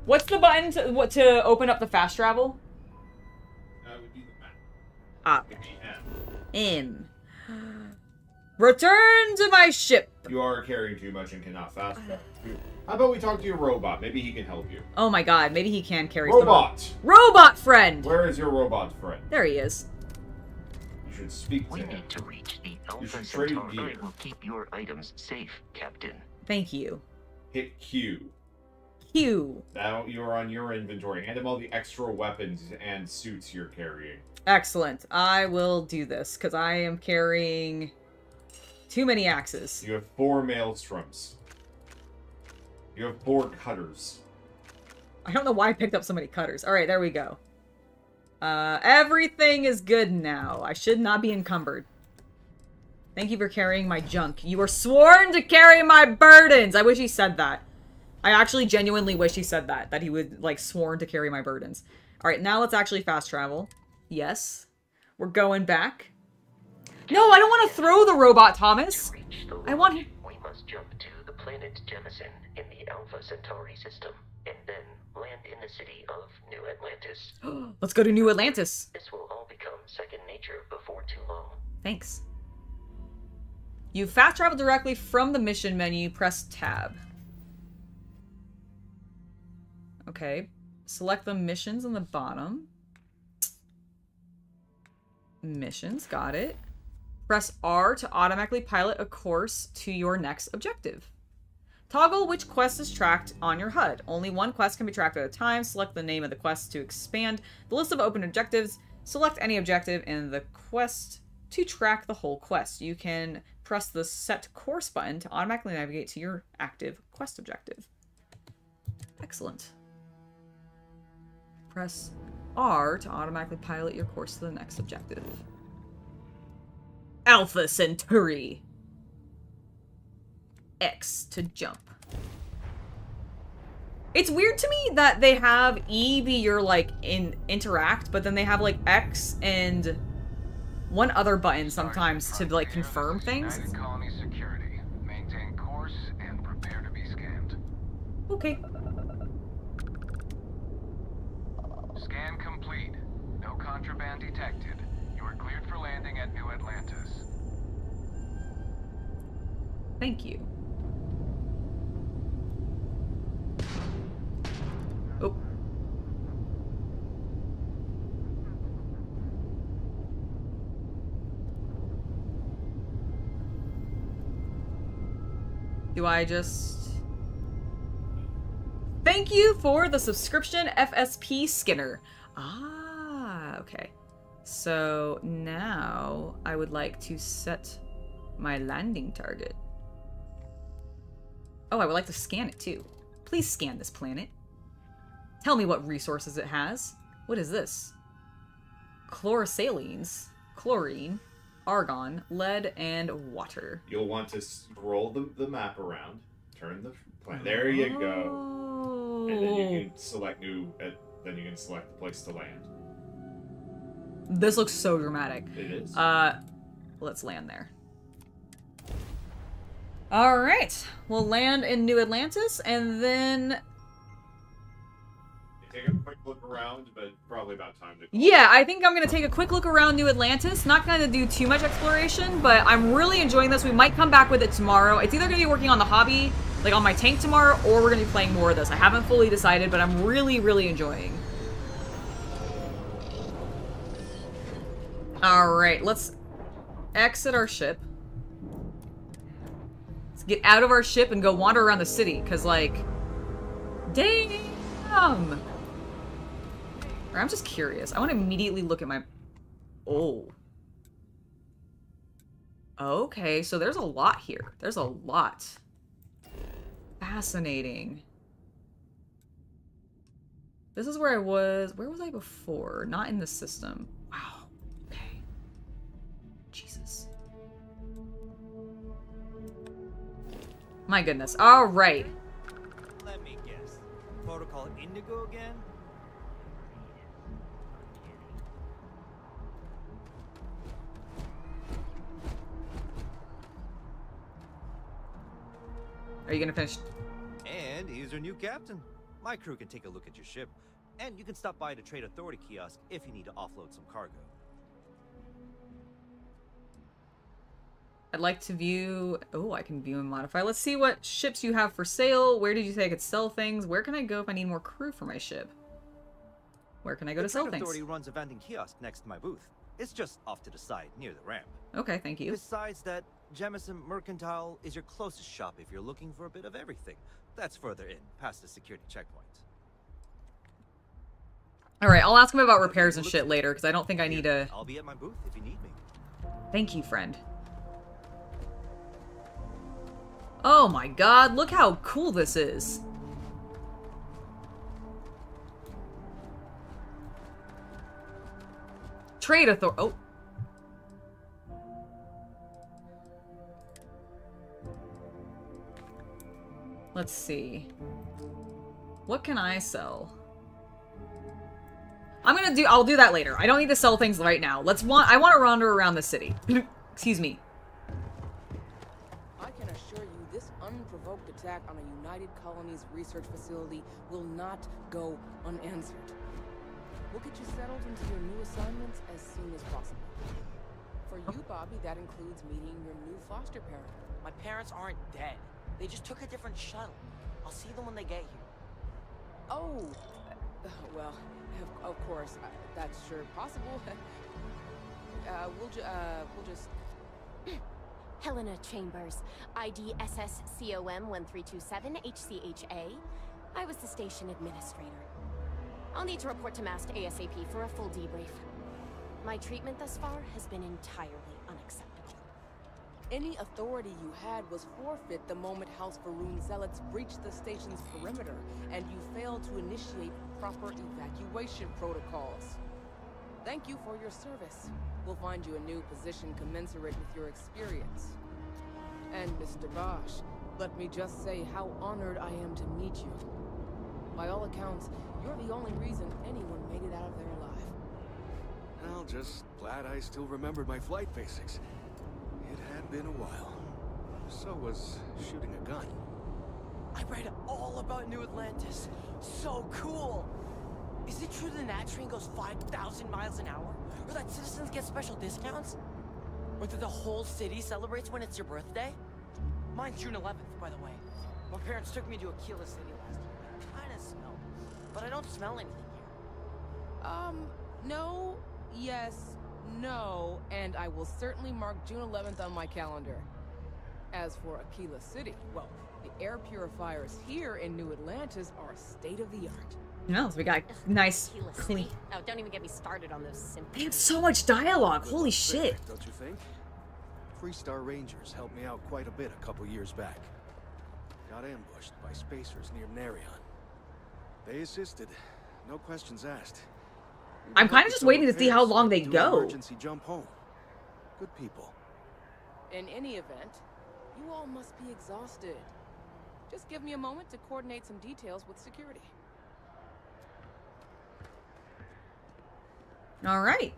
[SPEAKER 2] What's the button to what to open up the fast travel?
[SPEAKER 1] That would be the map.
[SPEAKER 2] Ah,
[SPEAKER 1] M.
[SPEAKER 2] M. Return to my ship.
[SPEAKER 1] You are carrying too much and cannot fast travel. How about we talk to your robot? Maybe he can help you.
[SPEAKER 2] Oh my god, maybe he can carry some-
[SPEAKER 1] Robot!
[SPEAKER 2] Robot friend.
[SPEAKER 1] Where is your robot friend?
[SPEAKER 2] There he is.
[SPEAKER 1] You should speak to
[SPEAKER 12] We
[SPEAKER 1] him.
[SPEAKER 12] need to reach the
[SPEAKER 1] You
[SPEAKER 12] Alpha Centauri. I will keep your items safe, Captain.
[SPEAKER 2] Thank you.
[SPEAKER 1] Hit Q.
[SPEAKER 2] Q.
[SPEAKER 1] Now you are on your inventory. Hand him all the extra weapons and suits you're carrying.
[SPEAKER 2] Excellent. I will do this because I am carrying too many axes.
[SPEAKER 1] You have four maelstroms. You have four cutters.
[SPEAKER 2] I don't know why I picked up so many cutters. All right, there we go. Uh, everything is good now. I should not be encumbered. Thank you for carrying my junk. You are sworn to carry my burdens. I wish he said that. I actually genuinely wish he said that. That he would, like, sworn to carry my burdens. All right, now let's actually fast travel. Yes. We're going back. No, I don't want to throw the robot, Thomas. I want him.
[SPEAKER 12] We must jump to the planet Jemison in the Alpha Centauri system, and then land in the city of New Atlantis. *gasps*
[SPEAKER 2] Let's go to New Atlantis.
[SPEAKER 12] This will all become second nature before too long.
[SPEAKER 2] Thanks. You fast travel directly from the mission menu, press tab. Okay. Select the missions on the bottom. Missions, got it. Press R to automatically pilot a course to your next objective. Toggle which quest is tracked on your HUD. Only one quest can be tracked at a time. Select the name of the quest to expand the list of open objectives. Select any objective in the quest to track the whole quest. You can press the set course button to automatically navigate to your active quest objective. Excellent. Press R to automatically pilot your course to the next objective. Alpha Centauri. X to jump. It's weird to me that they have E be your like in interact, but then they have like X and one other button sometimes to like confirm things.
[SPEAKER 14] United Colony Security. Maintain course and prepare to be scanned.
[SPEAKER 2] Okay.
[SPEAKER 14] Scan complete. No contraband detected. You are cleared for landing at New Atlantis.
[SPEAKER 2] Thank you. Oh. Do I just... Thank you for the subscription, FSP Skinner. Ah, okay. So now I would like to set my landing target. Oh, I would like to scan it too. Please scan this planet. Tell me what resources it has. What is this? Chlorosilanes, chlorine, argon, lead, and water.
[SPEAKER 1] You'll want to scroll the, the map around, turn the planet. There you go. And then you can select new. Uh, then you can select the place to land.
[SPEAKER 2] This looks so dramatic.
[SPEAKER 1] It is.
[SPEAKER 2] Uh, let's land there. All right, we'll land in New Atlantis, and then
[SPEAKER 1] Take a quick look around, but probably about time to.
[SPEAKER 2] Yeah, I think I'm gonna take a quick look around New Atlantis. Not gonna do too much exploration, but I'm really enjoying this. We might come back with it tomorrow. It's either gonna be working on the hobby, like on my tank tomorrow, or we're gonna be playing more of this. I haven't fully decided, but I'm really, really enjoying. Alright, let's exit our ship. Get out of our ship and go wander around the city, because, like, damn! Or I'm just curious. I want to immediately look at my... Oh. Okay, so there's a lot here. There's a lot. Fascinating. This is where I was. Where was I before? Not in the system. My goodness. All right.
[SPEAKER 15] Let me guess. Protocol Indigo again?
[SPEAKER 2] Are you gonna finish?
[SPEAKER 15] And he's our new captain. My crew can take a look at your ship, and you can stop by the Trade Authority kiosk if you need to offload some cargo.
[SPEAKER 2] I'd like to view. Oh, I can view and modify. Let's see what ships you have for sale. Where did you say I could sell things? Where can I go if I need more crew for my ship? Where can I go
[SPEAKER 15] the
[SPEAKER 2] to sell things?
[SPEAKER 15] Authority runs a vending kiosk next to my booth. It's just off to the side, near the ramp.
[SPEAKER 2] Okay, thank you.
[SPEAKER 15] Besides that, Jemison Mercantile is your closest shop if you're looking for a bit of everything. That's further in, past the security checkpoint.
[SPEAKER 2] All right, I'll ask him about repairs and shit later because I don't think I need a.
[SPEAKER 15] I'll be at my booth if you need me.
[SPEAKER 2] Thank you, friend. Oh my god, look how cool this is. Trade author- oh. Let's see. What can I sell? I'm gonna do- I'll do that later. I don't need to sell things right now. Let's want- I want to wander around the city. *clears throat* Excuse me.
[SPEAKER 16] I can assure you this unprovoked attack on a United Colonies research facility will not go unanswered. We'll get you settled into your new assignments as soon as possible. For you, Bobby, that includes meeting your new foster parent.
[SPEAKER 17] My parents aren't dead. They just took a different shuttle. I'll see them when they get here.
[SPEAKER 16] Oh, uh, well, of, of course, uh, that's sure possible. *laughs* uh, we'll, ju uh, we'll just... *clears throat*
[SPEAKER 18] Helena Chambers, ID SSCOM 1327 HCHA. I was the station administrator. I'll need to report to Mast ASAP for a full debrief. My treatment thus far has been entirely unacceptable.
[SPEAKER 16] Any authority you had was forfeit the moment House Va'ruun zealots breached the station's perimeter, and you failed to initiate proper evacuation protocols. Thank you for your service. We'll find you a new position commensurate with your experience. And Mr. Bosch, let me just say how honored I am to meet you. By all accounts, you're the only reason anyone made it out of there alive.
[SPEAKER 11] Well, just glad I still remembered my flight basics. It had been a while. So was shooting a gun.
[SPEAKER 17] I read all about New Atlantis. So cool! Is it true the Nat train goes 5,000 miles an hour? Or that citizens get special discounts? Or that the whole city celebrates when it's your birthday? Mine's June 11th, by the way. My parents took me to Akila City last year. I kinda smell. But I don't smell anything here.
[SPEAKER 16] Um, no, yes, no, and I will certainly mark June 11th on my calendar. As for Akila City, well, the air purifiers here in New Atlantis are state of the art.
[SPEAKER 2] No, we got nice, clean.
[SPEAKER 18] Oh, don't even get me started on those simple.
[SPEAKER 2] They have so much dialogue. Holy shit.
[SPEAKER 11] Don't you think? Freestar Rangers helped me out quite a bit a couple years back. Got ambushed by spacers near Narion. They assisted, no questions asked. We
[SPEAKER 2] I'm kind of just waiting to see how long they go.
[SPEAKER 11] Emergency jump home. Good people.
[SPEAKER 16] In any event, you all must be exhausted. Just give me a moment to coordinate some details with security.
[SPEAKER 2] All right.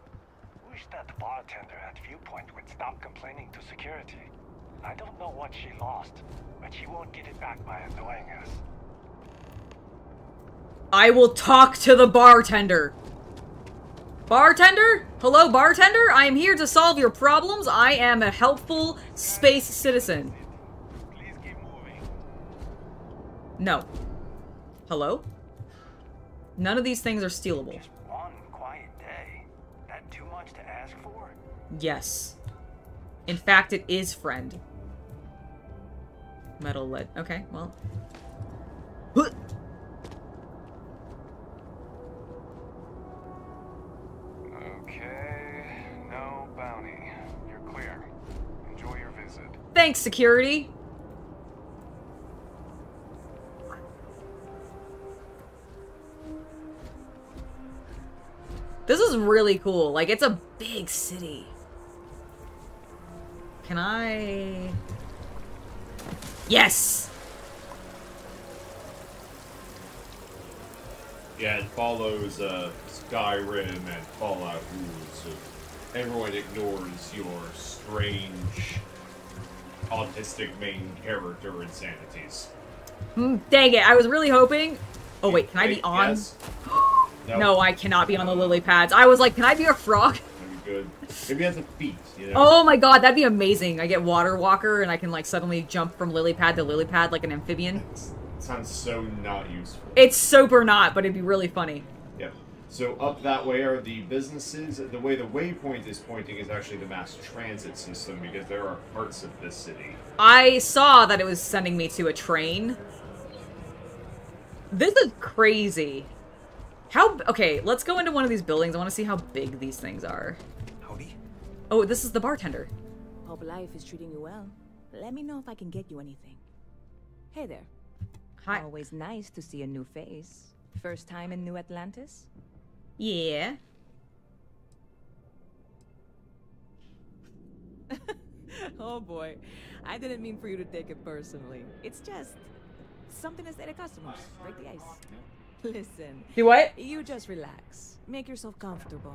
[SPEAKER 19] Wish that bartender at Viewpoint would stop complaining to security. I don't know what she lost, but she won't get it back by annoying us.
[SPEAKER 2] I will talk to the bartender. Bartender? Hello, bartender? I am here to solve your problems. I am a helpful space citizen. No. Hello? None of these things are stealable. Yes. In fact, it is friend. Metal lead. Okay, well. Huh.
[SPEAKER 14] Okay, no bounty. You're clear. Enjoy your visit.
[SPEAKER 2] Thanks, security. This is really cool. Like, it's a big city. Can I... Yes!
[SPEAKER 1] Yeah, it follows uh, Skyrim and Fallout rules, so everyone ignores your strange, autistic main character insanities.
[SPEAKER 2] Hmm, dang it, I was really hoping... Oh wait, can I be on?
[SPEAKER 1] yes? *gasps*
[SPEAKER 2] No.
[SPEAKER 1] No.
[SPEAKER 2] I cannot be on the lily pads. I was like, can I be a frog?
[SPEAKER 1] That'd be good. Maybe that's a feat, you know?
[SPEAKER 2] Oh my god, that'd be amazing. I get water walker and I can like suddenly jump from lily pad to lily pad like an amphibian.
[SPEAKER 1] Sounds so not useful.
[SPEAKER 2] It's super not, but it'd be really funny.
[SPEAKER 1] Yep. So up that way are the businesses. The way the waypoint is pointing is actually the mass transit system because there are parts of this city.
[SPEAKER 2] I saw that it was sending me to a train. This is crazy. How okay, let's go into one of these buildings. I want to see how big these things are.
[SPEAKER 15] Howdy.
[SPEAKER 2] Oh, this is the bartender.
[SPEAKER 20] Hope life is treating you well. Let me know if I can get you anything. Hey there.
[SPEAKER 2] Hi.
[SPEAKER 20] Always nice to see a new face. First time in New Atlantis?
[SPEAKER 2] Yeah. *laughs*
[SPEAKER 20] oh boy. I didn't mean for you to take it personally. It's just something to say to customers. Break the ice. *laughs* Listen.
[SPEAKER 2] You what?
[SPEAKER 20] You just relax. Make yourself comfortable.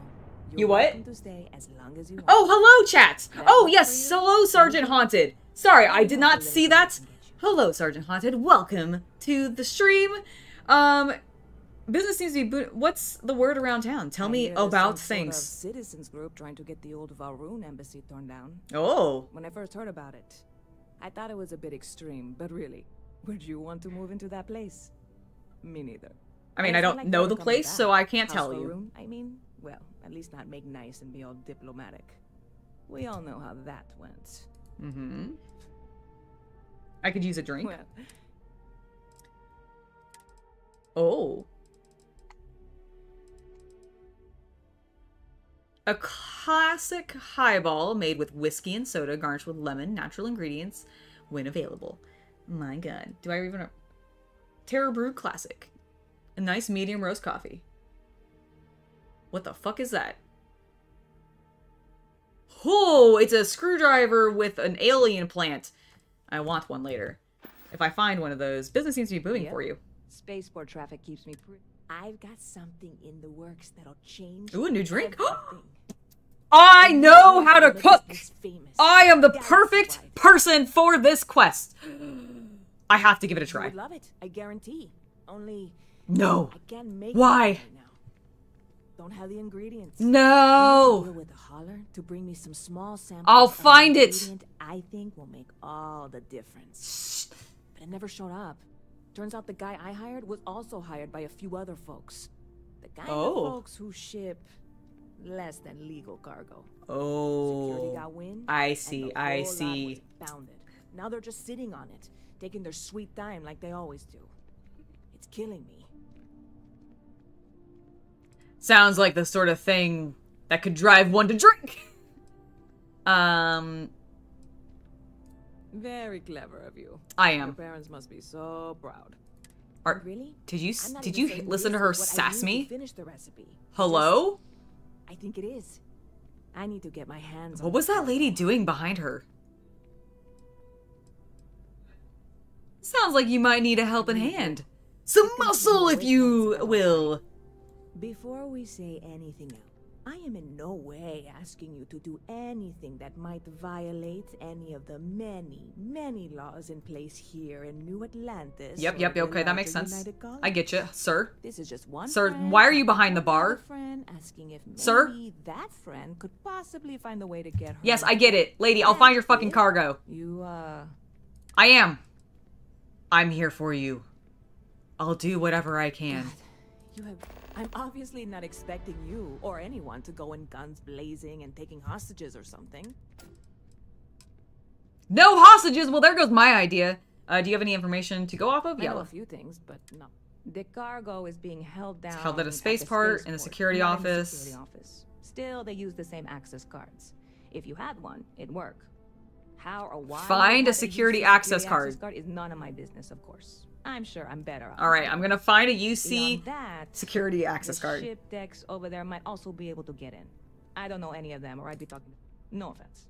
[SPEAKER 20] You're
[SPEAKER 2] what?
[SPEAKER 20] to stay as long as you want.
[SPEAKER 2] Oh, hello, chat. Oh, yes. Hello, Sergeant Haunted. Sorry, I did not see that. Hello, Sergeant Haunted. Welcome to the stream. Um, business seems to be. What's the word around town? Tell me about
[SPEAKER 20] some sort of
[SPEAKER 2] things.
[SPEAKER 20] citizens group trying to get the old Va'ruun embassy torn down.
[SPEAKER 2] Oh.
[SPEAKER 20] When I first heard about it, I thought it was a bit extreme, but really, *laughs* would you want to move into that place? Me neither.
[SPEAKER 2] I mean, I don't
[SPEAKER 20] like
[SPEAKER 2] know the place,
[SPEAKER 20] back.
[SPEAKER 2] so I can't
[SPEAKER 20] House
[SPEAKER 2] tell you.
[SPEAKER 20] Va'ruun, I mean, well, at least not make nice and be all diplomatic. We all know how that went.
[SPEAKER 2] Mm-hmm. I could use a drink.
[SPEAKER 20] Well,
[SPEAKER 2] Oh. A classic highball made with whiskey and soda garnished with lemon, natural ingredients, when available. My god. Do I even... TerraBrew Classic. A nice medium roast coffee. What the fuck is that? Oh, it's a screwdriver with an alien plant. I want one later. If I find one of those, business seems to be booming
[SPEAKER 20] Yep.
[SPEAKER 2] for you.
[SPEAKER 20] spaceport traffic keeps me. I've got something in the works that'll change.
[SPEAKER 2] Ooh, a new drink. *gasps* I know how to cook. I am the perfect person for this quest. *gasps* I have to give it a try.
[SPEAKER 20] love it, I guarantee. Only
[SPEAKER 2] No.
[SPEAKER 20] I can't make
[SPEAKER 2] Why?
[SPEAKER 20] It right now. Don't have the ingredients.
[SPEAKER 2] No.
[SPEAKER 20] Deal with a holler to bring me some small samples.
[SPEAKER 2] I'll find it.
[SPEAKER 20] I think will make all the difference. But it never showed up. Turns out the guy I hired was also hired by a few other folks. The kind
[SPEAKER 2] Oh.
[SPEAKER 20] of folks who ship less than legal cargo.
[SPEAKER 2] Oh.
[SPEAKER 20] Security got wind.
[SPEAKER 2] I see, I see.
[SPEAKER 20] bounded. Now they're just sitting on it, taking their sweet time like they always do. It's killing me.
[SPEAKER 2] Sounds like the sort of thing that could drive one to drink. *laughs* Um,
[SPEAKER 20] Very clever of you.
[SPEAKER 2] I am.
[SPEAKER 20] Your parents must be so proud.
[SPEAKER 2] Are,
[SPEAKER 20] really?
[SPEAKER 2] Did you did you listen to her
[SPEAKER 20] is what I
[SPEAKER 2] sass me?
[SPEAKER 20] Finish the recipe.
[SPEAKER 2] Hello?
[SPEAKER 20] I think it is. I need to get my hands on
[SPEAKER 2] What was that lady doing behind her? Sounds like you might need a helping hand. Some muscle, if you will.
[SPEAKER 20] Before we say anything else, I am in no way asking you to do anything that might violate any of the many, many laws in place here in New Atlantis.
[SPEAKER 2] Yep, yep, okay, that makes sense. I get you, sir.
[SPEAKER 20] This is just one
[SPEAKER 2] Sir,
[SPEAKER 20] friend
[SPEAKER 2] why are you behind the bar?
[SPEAKER 20] Friend asking if
[SPEAKER 2] Sir?
[SPEAKER 20] that friend could possibly find a way to get her.
[SPEAKER 2] Yes, I get it. Lady, I'll find your fucking cargo.
[SPEAKER 20] You uh
[SPEAKER 2] I am. I'm here for you. I'll do whatever I can.
[SPEAKER 20] You have. I'm obviously not expecting you or anyone to go in guns blazing and taking hostages or something.
[SPEAKER 2] No hostages! Well, there goes my idea. Uh, do you have any information to go off of?
[SPEAKER 20] I know
[SPEAKER 2] Yeah.
[SPEAKER 20] a few things, but no. The cargo is being held down.
[SPEAKER 2] held at a spaceport, in the security office.
[SPEAKER 20] security office. Still, they use the same access cards. If you had one, it'd work. How or why?
[SPEAKER 2] Find a security
[SPEAKER 20] useless
[SPEAKER 2] access card.
[SPEAKER 20] card is none of my business, of course. I'm sure I'm better off.
[SPEAKER 2] All right, I'm gonna find a UC
[SPEAKER 20] that,
[SPEAKER 2] security access card.
[SPEAKER 20] ship decks over there might also be able to get in. I don't know any of them, or I'd be talking. No offense.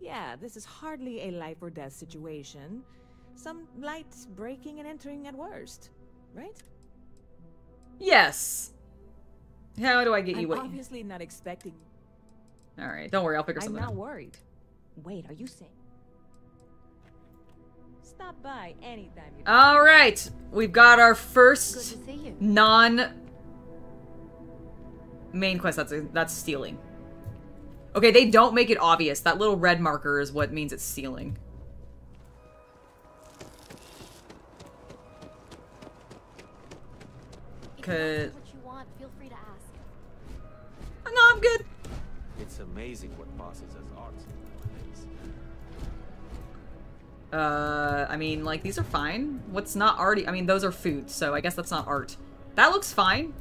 [SPEAKER 20] Yeah, this is hardly a life or death situation. Some light breaking and entering at worst, right?
[SPEAKER 2] Yes. How do I get you
[SPEAKER 20] I'm
[SPEAKER 2] what?
[SPEAKER 20] obviously not expecting.
[SPEAKER 2] All right, don't worry, I'll figure something out.
[SPEAKER 20] I'm not
[SPEAKER 2] out.
[SPEAKER 20] worried. Wait, are you saying? Stop by anytime you.
[SPEAKER 2] All right, we've got our first non main quest. That's that's stealing. Okay, they don't make it obvious. That little red marker is what means it's stealing. Cause
[SPEAKER 18] What you want, feel free to ask.
[SPEAKER 2] no, I'm good.
[SPEAKER 15] It's amazing what passes as
[SPEAKER 2] Uh, I mean, like these are fine. What's not arty? I mean, those are food, so I guess that's not art. That looks fine.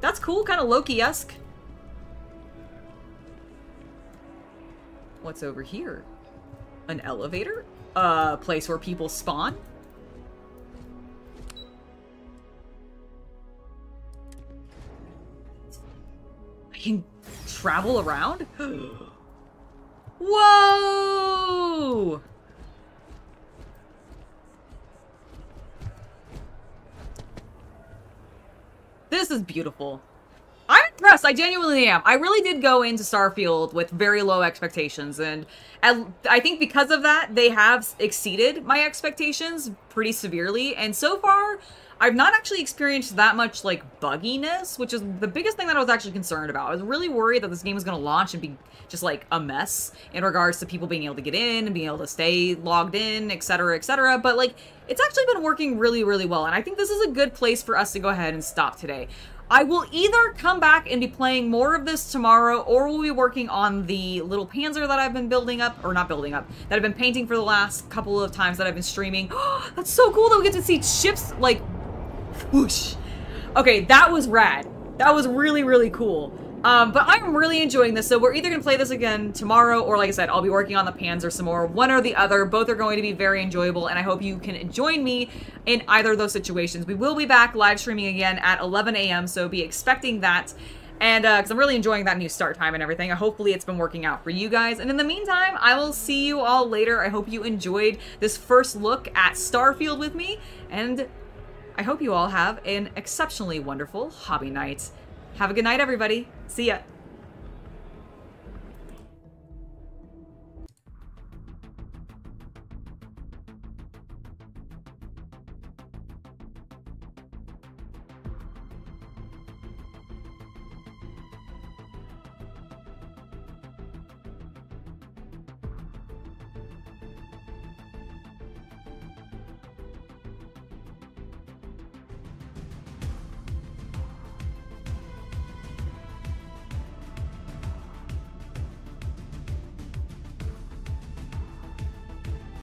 [SPEAKER 2] That's cool, kind of Loki-esque. What's over here? An elevator? A place where people spawn? I can travel around? *gasps* *gasps* Whoa! This is beautiful. I'm impressed. I genuinely am. I really did go into Starfield with very low expectations, and I think because of that, they have exceeded my expectations pretty severely. And so far, I've not actually experienced that much like bugginess, which is the biggest thing that I was actually concerned about. I was really worried that this game was going to launch and be just like a mess in regards to people being able to get in and being able to stay logged in, etc., etc. But like, it's actually been working really, really well, and I think this is a good place for us to go ahead and stop today. I will either come back and be playing more of this tomorrow, or we'll be working on the little Panzer that I've been building up, or not building up, that I've been painting for the last couple of times that I've been streaming. *gasps* That's so cool that we get to see ships, like, whoosh. Okay, that was rad. That was really, really cool. Um, but I'm really enjoying this, so we're either going to play this again tomorrow, or like I said, I'll be working on the Panzer some more. One or the other. Both are going to be very enjoyable, and I hope you can join me in either of those situations. We will be back live streaming again at 11 a.m., so be expecting that. And because I'm really enjoying that new start time and everything, hopefully it's been working out for you guys. And in the meantime, I will see you all later. I hope you enjoyed this first look at Starfield with me, and I hope you all have an exceptionally wonderful hobby night. Have a good night, everybody. See ya.